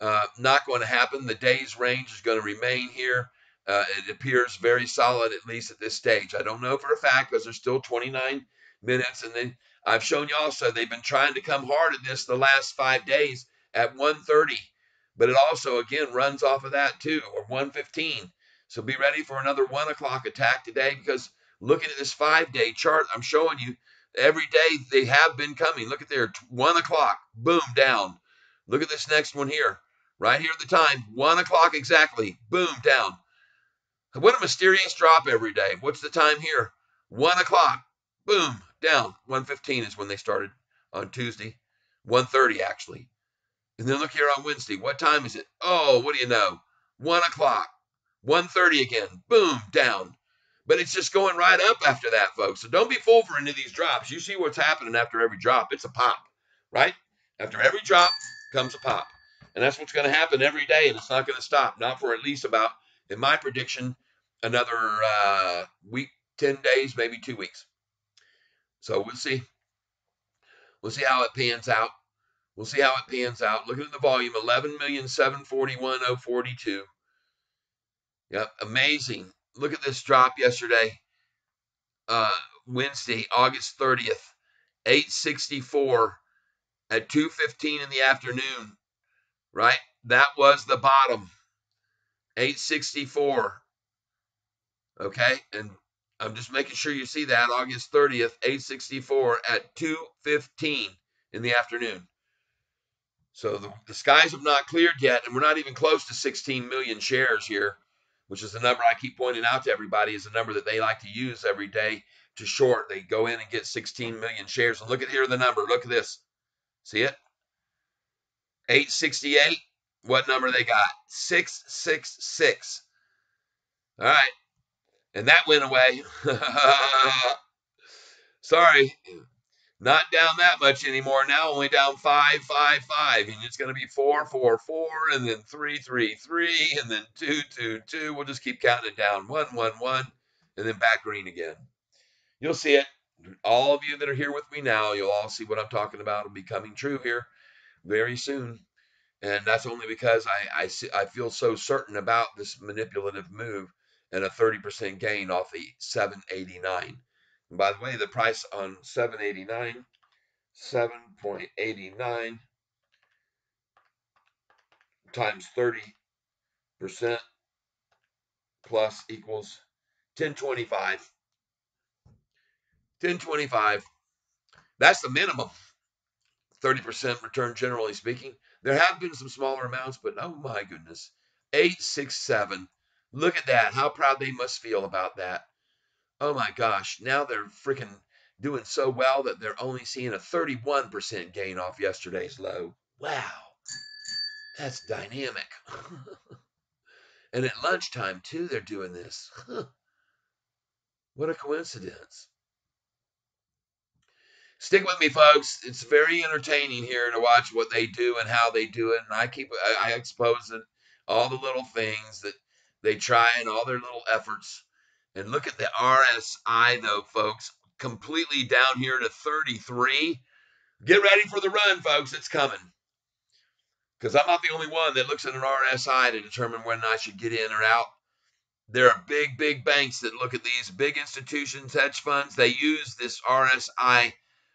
S1: Uh, not going to happen. The day's range is going to remain here. Uh, it appears very solid, at least at this stage. I don't know for a fact because there's still 29 minutes. And then I've shown you also they've been trying to come hard at this the last five days at 130. But it also, again, runs off of that too, or 115. So be ready for another one o'clock attack today because looking at this five day chart, I'm showing you every day they have been coming. Look at there, one o'clock, boom, down. Look at this next one here right here at the time, one o'clock exactly, boom, down. What a mysterious drop every day. What's the time here? One o'clock, boom, down. 115 is when they started on Tuesday. 130 actually. And then look here on Wednesday. What time is it? Oh, what do you know? One o'clock. 130 again. Boom, down. But it's just going right up after that, folks. So don't be fooled for any of these drops. You see what's happening after every drop. It's a pop, right? After every drop comes a pop. And that's what's going to happen every day, and it's not going to stop. Not for at least about, in my prediction, another uh, week, 10 days, maybe two weeks. So we'll see. We'll see how it pans out. We'll see how it pans out. Looking at the volume, 11,741,042. Yep, amazing. Look at this drop yesterday, uh, Wednesday, August 30th, 864 at 2.15 in the afternoon right? That was the bottom. 864. Okay, and I'm just making sure you see that August 30th, 864 at 2:15 in the afternoon. So the, the skies have not cleared yet, and we're not even close to 16 million shares here, which is the number I keep pointing out to everybody is the number that they like to use every day to short. They go in and get 16 million shares. And look at here the number. Look at this. See it? 868. What number they got? 666. All right. And that went away. Sorry. Not down that much anymore. Now only down 555. And it's going to be 444 and then 333 and then 222. We'll just keep counting it down. 111 and then back green again. You'll see it. All of you that are here with me now, you'll all see what I'm talking about. It'll be coming true here very soon. And that's only because I, I, I feel so certain about this manipulative move and a 30% gain off the 789. By the way, the price on 789, 7.89 times 30% plus equals 1025. 1025. That's the minimum. 30% return, generally speaking. There have been some smaller amounts, but oh my goodness. 867. Look at that. How proud they must feel about that. Oh my gosh. Now they're freaking doing so well that they're only seeing a 31% gain off yesterday's low. Wow. That's dynamic. And at lunchtime, too, they're doing this. What a coincidence. Stick with me, folks. It's very entertaining here to watch what they do and how they do it. And I keep I, I expose all the little things that they try and all their little efforts. And look at the RSI, though, folks, completely down here to 33. Get ready for the run, folks. It's coming. Because I'm not the only one that looks at an RSI to determine when I should get in or out. There are big, big banks that look at these big institutions, hedge funds. They use this RSI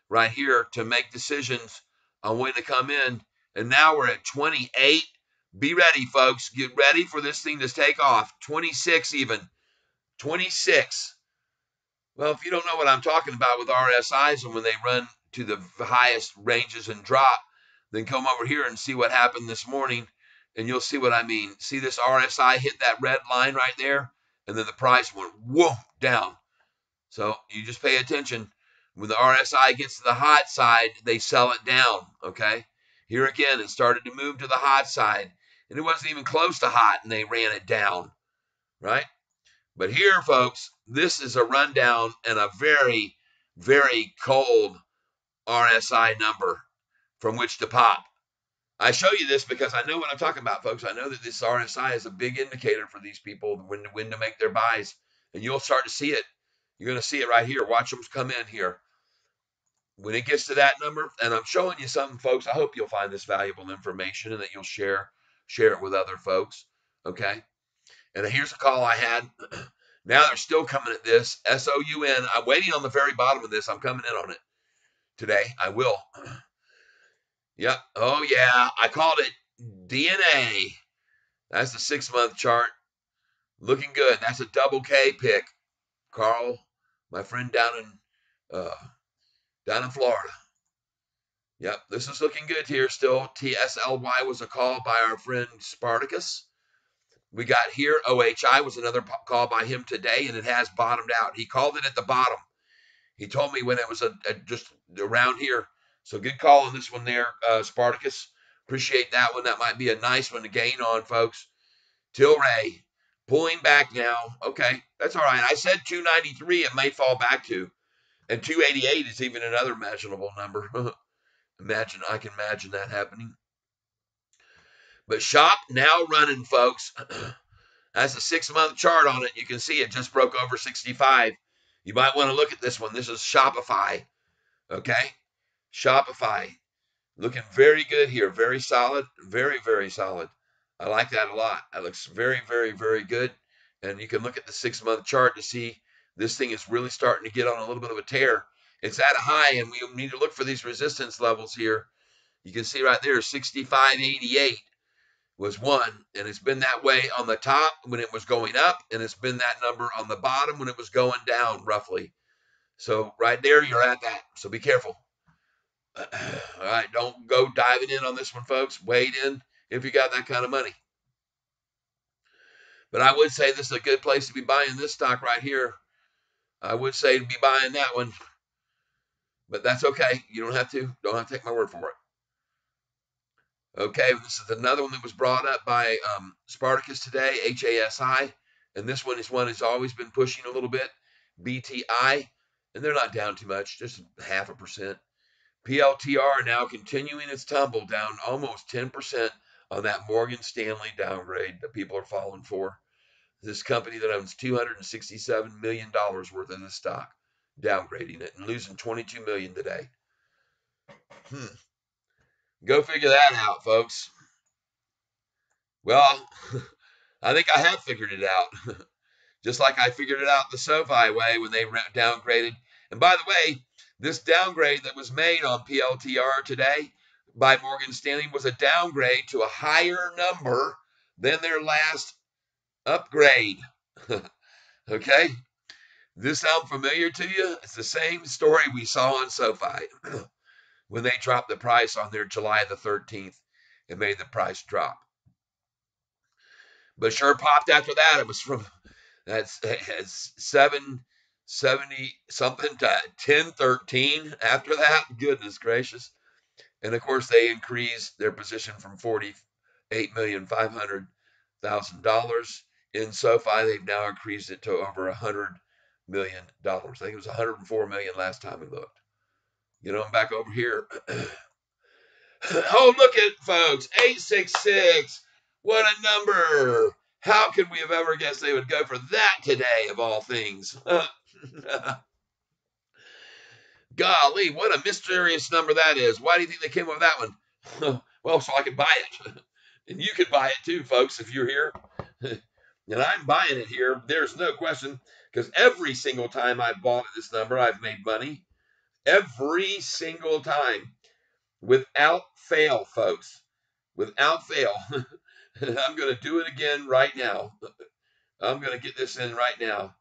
S1: right here to make decisions on when to come in. And now we're at 28. Be ready, folks. Get ready for this thing to take off. 26 even. 26. Well, if you don't know what I'm talking about with RSIs and when they run to the highest ranges and drop, then come over here and see what happened this morning and you'll see what I mean. See this RSI hit that red line right there, and then the price went whoa down. So you just pay attention. When the RSI gets to the hot side, they sell it down. Okay. Here again, it started to move to the hot side, and it wasn't even close to hot, and they ran it down. Right. But here, folks, this is a rundown and a very, very cold RSI number from which to pop. I show you this because I know what I'm talking about, folks. I know that this RSI is a big indicator for these people when, when to make their buys. And you'll start to see it. You're going to see it right here. Watch them come in here. When it gets to that number, and I'm showing you something, folks, I hope you'll find this valuable information and that you'll share share it with other folks. Okay. And here's a call I had. now they're still coming at this. S O U N. I'm waiting on the very bottom of this. I'm coming in on it today. I will. Yep. Oh, yeah. I called it DNA. That's the six month chart. Looking good. That's a double K pick. Carl, my friend down in uh, down in Florida. Yep, this is looking good here still. TSLY was a call by our friend Spartacus. We got here. OHI was another call by him today, and it has bottomed out. He called it at the bottom. He told me when it was a, a just around here so good call on this one there, uh, Spartacus. Appreciate that one. That might be a nice one to gain on, folks. Tilray pulling back now. Okay, that's all right. I said 293. It may fall back to, and 288 is even another imaginable number. imagine I can imagine that happening. But shop now running, folks. That's a six month chart on it. You can see it just broke over 65. You might want to look at this one. This is Shopify. Okay. Shopify looking very good here. Very solid. Very, very solid. I like that a lot. That looks very, very, very good. And you can look at the six month chart to see this thing is really starting to get on a little bit of a tear. It's at a high, and we need to look for these resistance levels here. You can see right there, 65.88 was one, and it's been that way on the top when it was going up, and it's been that number on the bottom when it was going down, roughly. So right there, you're at that. So be careful. All right, don't go diving in on this one, folks. Wait in if you got that kind of money. But I would say this is a good place to be buying this stock right here. I would say to be buying that one. But that's okay. You don't have to. Don't have to take my word for it. Okay, this is another one that was brought up by um, Spartacus today, HASI. And this one is one that's always been pushing a little bit, BTI. And they're not down too much, just half a percent. PLTR now continuing its tumble down almost 10% on that Morgan Stanley downgrade that people are falling for. This company that owns $267 million worth of the stock, downgrading it and losing 22 million today. Hmm. Go figure that out, folks. Well, I think I have figured it out. Just like I figured it out the SoFi way when they downgraded. And by the way, this downgrade that was made on PLTR today by Morgan Stanley was a downgrade to a higher number than their last upgrade. okay? This sound familiar to you? It's the same story we saw on SoFi when they dropped the price on their July the 13th and made the price drop. But sure popped after that. It was from that's, that's seven 70 something to 10 13 after that. Goodness gracious. And of course, they increased their position from 48 million 500 thousand dollars. In SoFi, they've now increased it to over a hundred million dollars. I think it was 104 million last time we looked. You know, I'm back over here. oh, look at folks, 866. What a number. How could we have ever guessed they would go for that today of all things? Golly, what a mysterious number that is. Why do you think they came up with that one? well, so I could buy it. and you could buy it too, folks, if you're here. and I'm buying it here. There's no question. Because every single time I've bought this number, I've made money. Every single time. Without fail, folks. Without fail. I'm going to do it again right now. I'm going to get this in right now.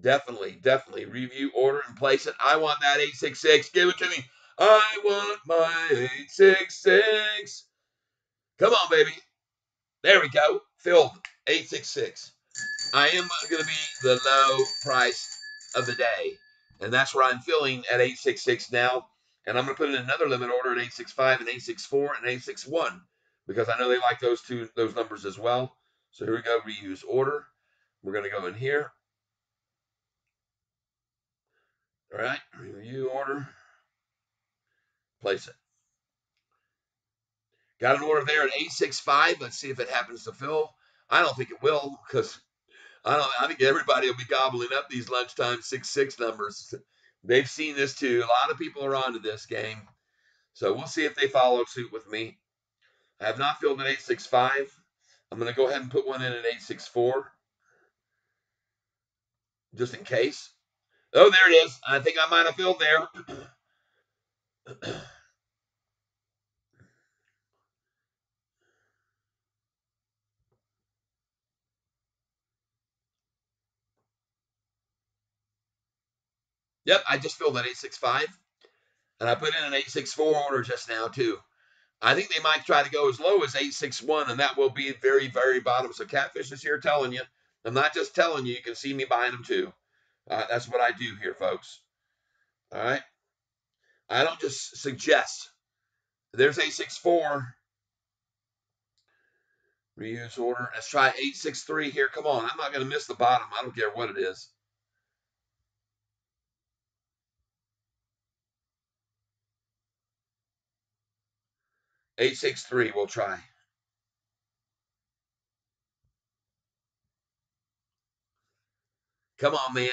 S1: Definitely, definitely review, order, and place it. I want that 866. Give it to me. I want my 866. Come on, baby. There we go. Filled 866. I am going to be the low price of the day. And that's where I'm filling at 866 now. And I'm going to put in another limit order at 865 and 864 and 861 because I know they like those two those numbers as well. So here we go, reuse order. We're going to go in here. All right, review order. Place it. Got an order there at 865. Let's see if it happens to fill. I don't think it will because I don't. I think everybody will be gobbling up these lunchtime six six numbers. They've seen this too. A lot of people are onto this game, so we'll see if they follow suit with me. I have not filled an 865. I'm going to go ahead and put one in an 864, just in case. Oh, there it is. I think I might have filled there. Yep, I just filled that 865. And I put in an 864 order just now, too. I think they might try to go as low as 861, and that will be very, very bottom. So Catfish is here telling you. I'm not just telling you. You can see me buying them, too. Uh, that's what I do here, folks. All right. I don't just suggest. There's 864. Reuse order. Let's try 863 here. Come on. I'm not going to miss the bottom. I don't care what it is. 863, we'll try. Come on, man.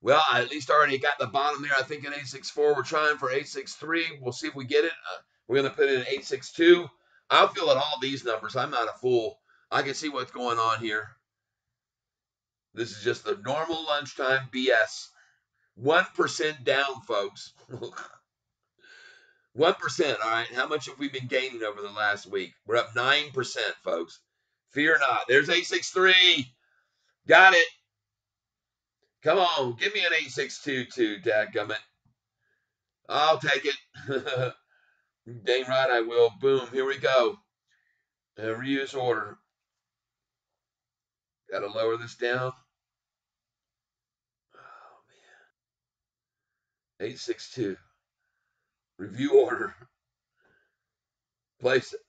S1: Well, I at least already got the bottom there. I think in 864, we're trying for 863. We'll see if we get it. Uh, we're going to put it in 862. I'll fill at all these numbers. I'm not a fool. I can see what's going on here. This is just the normal lunchtime BS. 1% down, folks. 1%. All right. How much have we been gaining over the last week? We're up 9%, folks. Fear not. There's 863. Got it. Come on. Give me an 8622, dadgummit. I'll take it. Dang right I will. Boom. Here we go. Uh, reuse order. Got to lower this down. Oh, man. 862. Review order. Place it.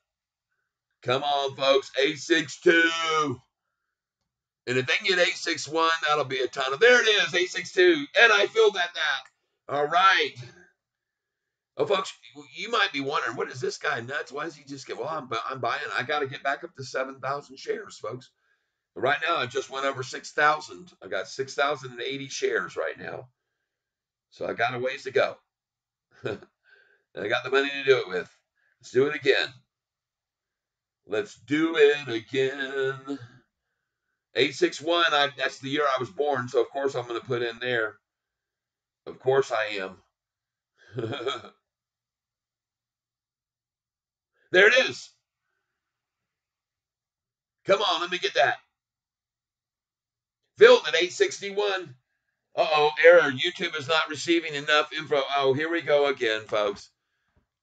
S1: Come on, folks. 862. And if they can get 861, that'll be a ton of. There it is, 862. And I filled that that. All right. Oh, folks, you might be wondering, what is this guy nuts? Why does he just get, well, I'm, I'm buying. I got to get back up to 7,000 shares, folks. Right now, I just went over 6,000. I got 6,080 shares right now. So I got a ways to go. And I got the money to do it with. Let's do it again. Let's do it again. 861, I, that's the year I was born, so of course I'm going to put in there. Of course I am. there it is. Come on, let me get that. Filled at 861. Uh-oh, error. YouTube is not receiving enough info. Oh, here we go again, folks.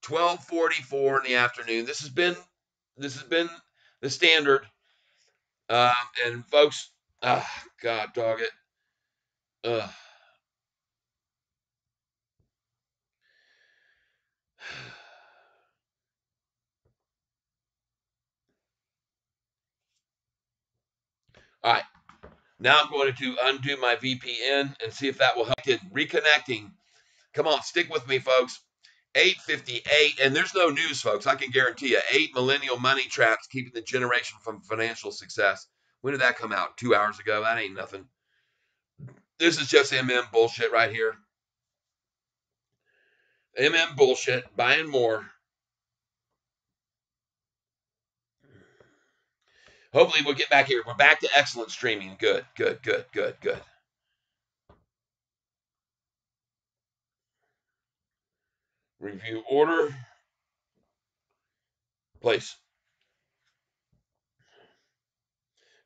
S1: 12:44 in the afternoon. This has been this has been the standard. Um, and folks, ah, God dog it. Ugh. All right. Now I'm going to undo my VPN and see if that will help. Reconnecting. Come on, stick with me, folks. 858, and there's no news, folks. I can guarantee you. Eight millennial money traps keeping the generation from financial success. When did that come out? Two hours ago. That ain't nothing. This is just MM bullshit right here. MM bullshit. Buying more. Hopefully, we'll get back here. We're back to excellent streaming. Good, good, good, good, good. Review order. Place.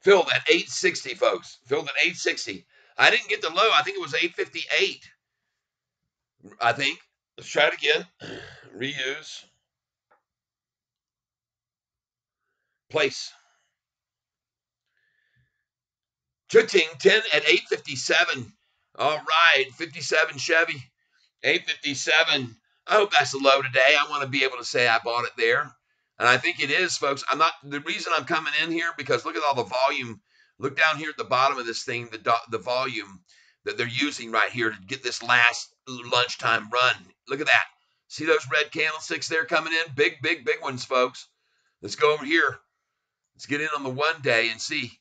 S1: Filled at 860, folks. Filled at 860. I didn't get the low. I think it was 858. I think. Let's try it again. Reuse. Place. Chitting 10 at 857. All right. 57 Chevy. 857. I hope that's the low today. I want to be able to say I bought it there. And I think it is, folks. I'm not the reason I'm coming in here because look at all the volume. Look down here at the bottom of this thing, the the volume that they're using right here to get this last lunchtime run. Look at that. See those red candlesticks there coming in? Big, big, big ones, folks. Let's go over here. Let's get in on the one day and see.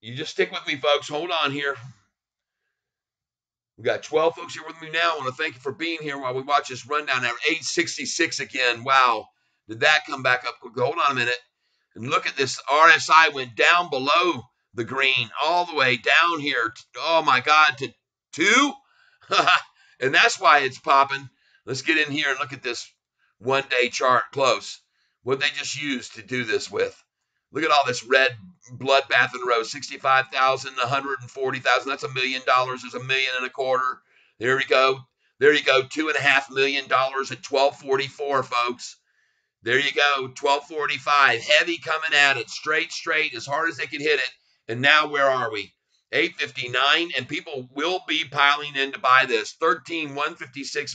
S1: You just stick with me, folks. Hold on here. We got 12 folks here with me now. I want to thank you for being here while we watch this rundown. at 866 again. Wow. Did that come back up? Hold on a minute. And look at this. RSI went down below the green all the way down here. Oh my God, to two? and that's why it's popping. Let's get in here and look at this one day chart close. What they just used to do this with. Look at all this red bloodbath in a row 65,000, 140,000. That's a million dollars. There's a million and a quarter. There we go. There you go. Two and a half million dollars at 1244, folks. There you go. 1245. Heavy coming at it. Straight, straight, as hard as they can hit it. And now where are we? 859. And people will be piling in to buy this. 13, 156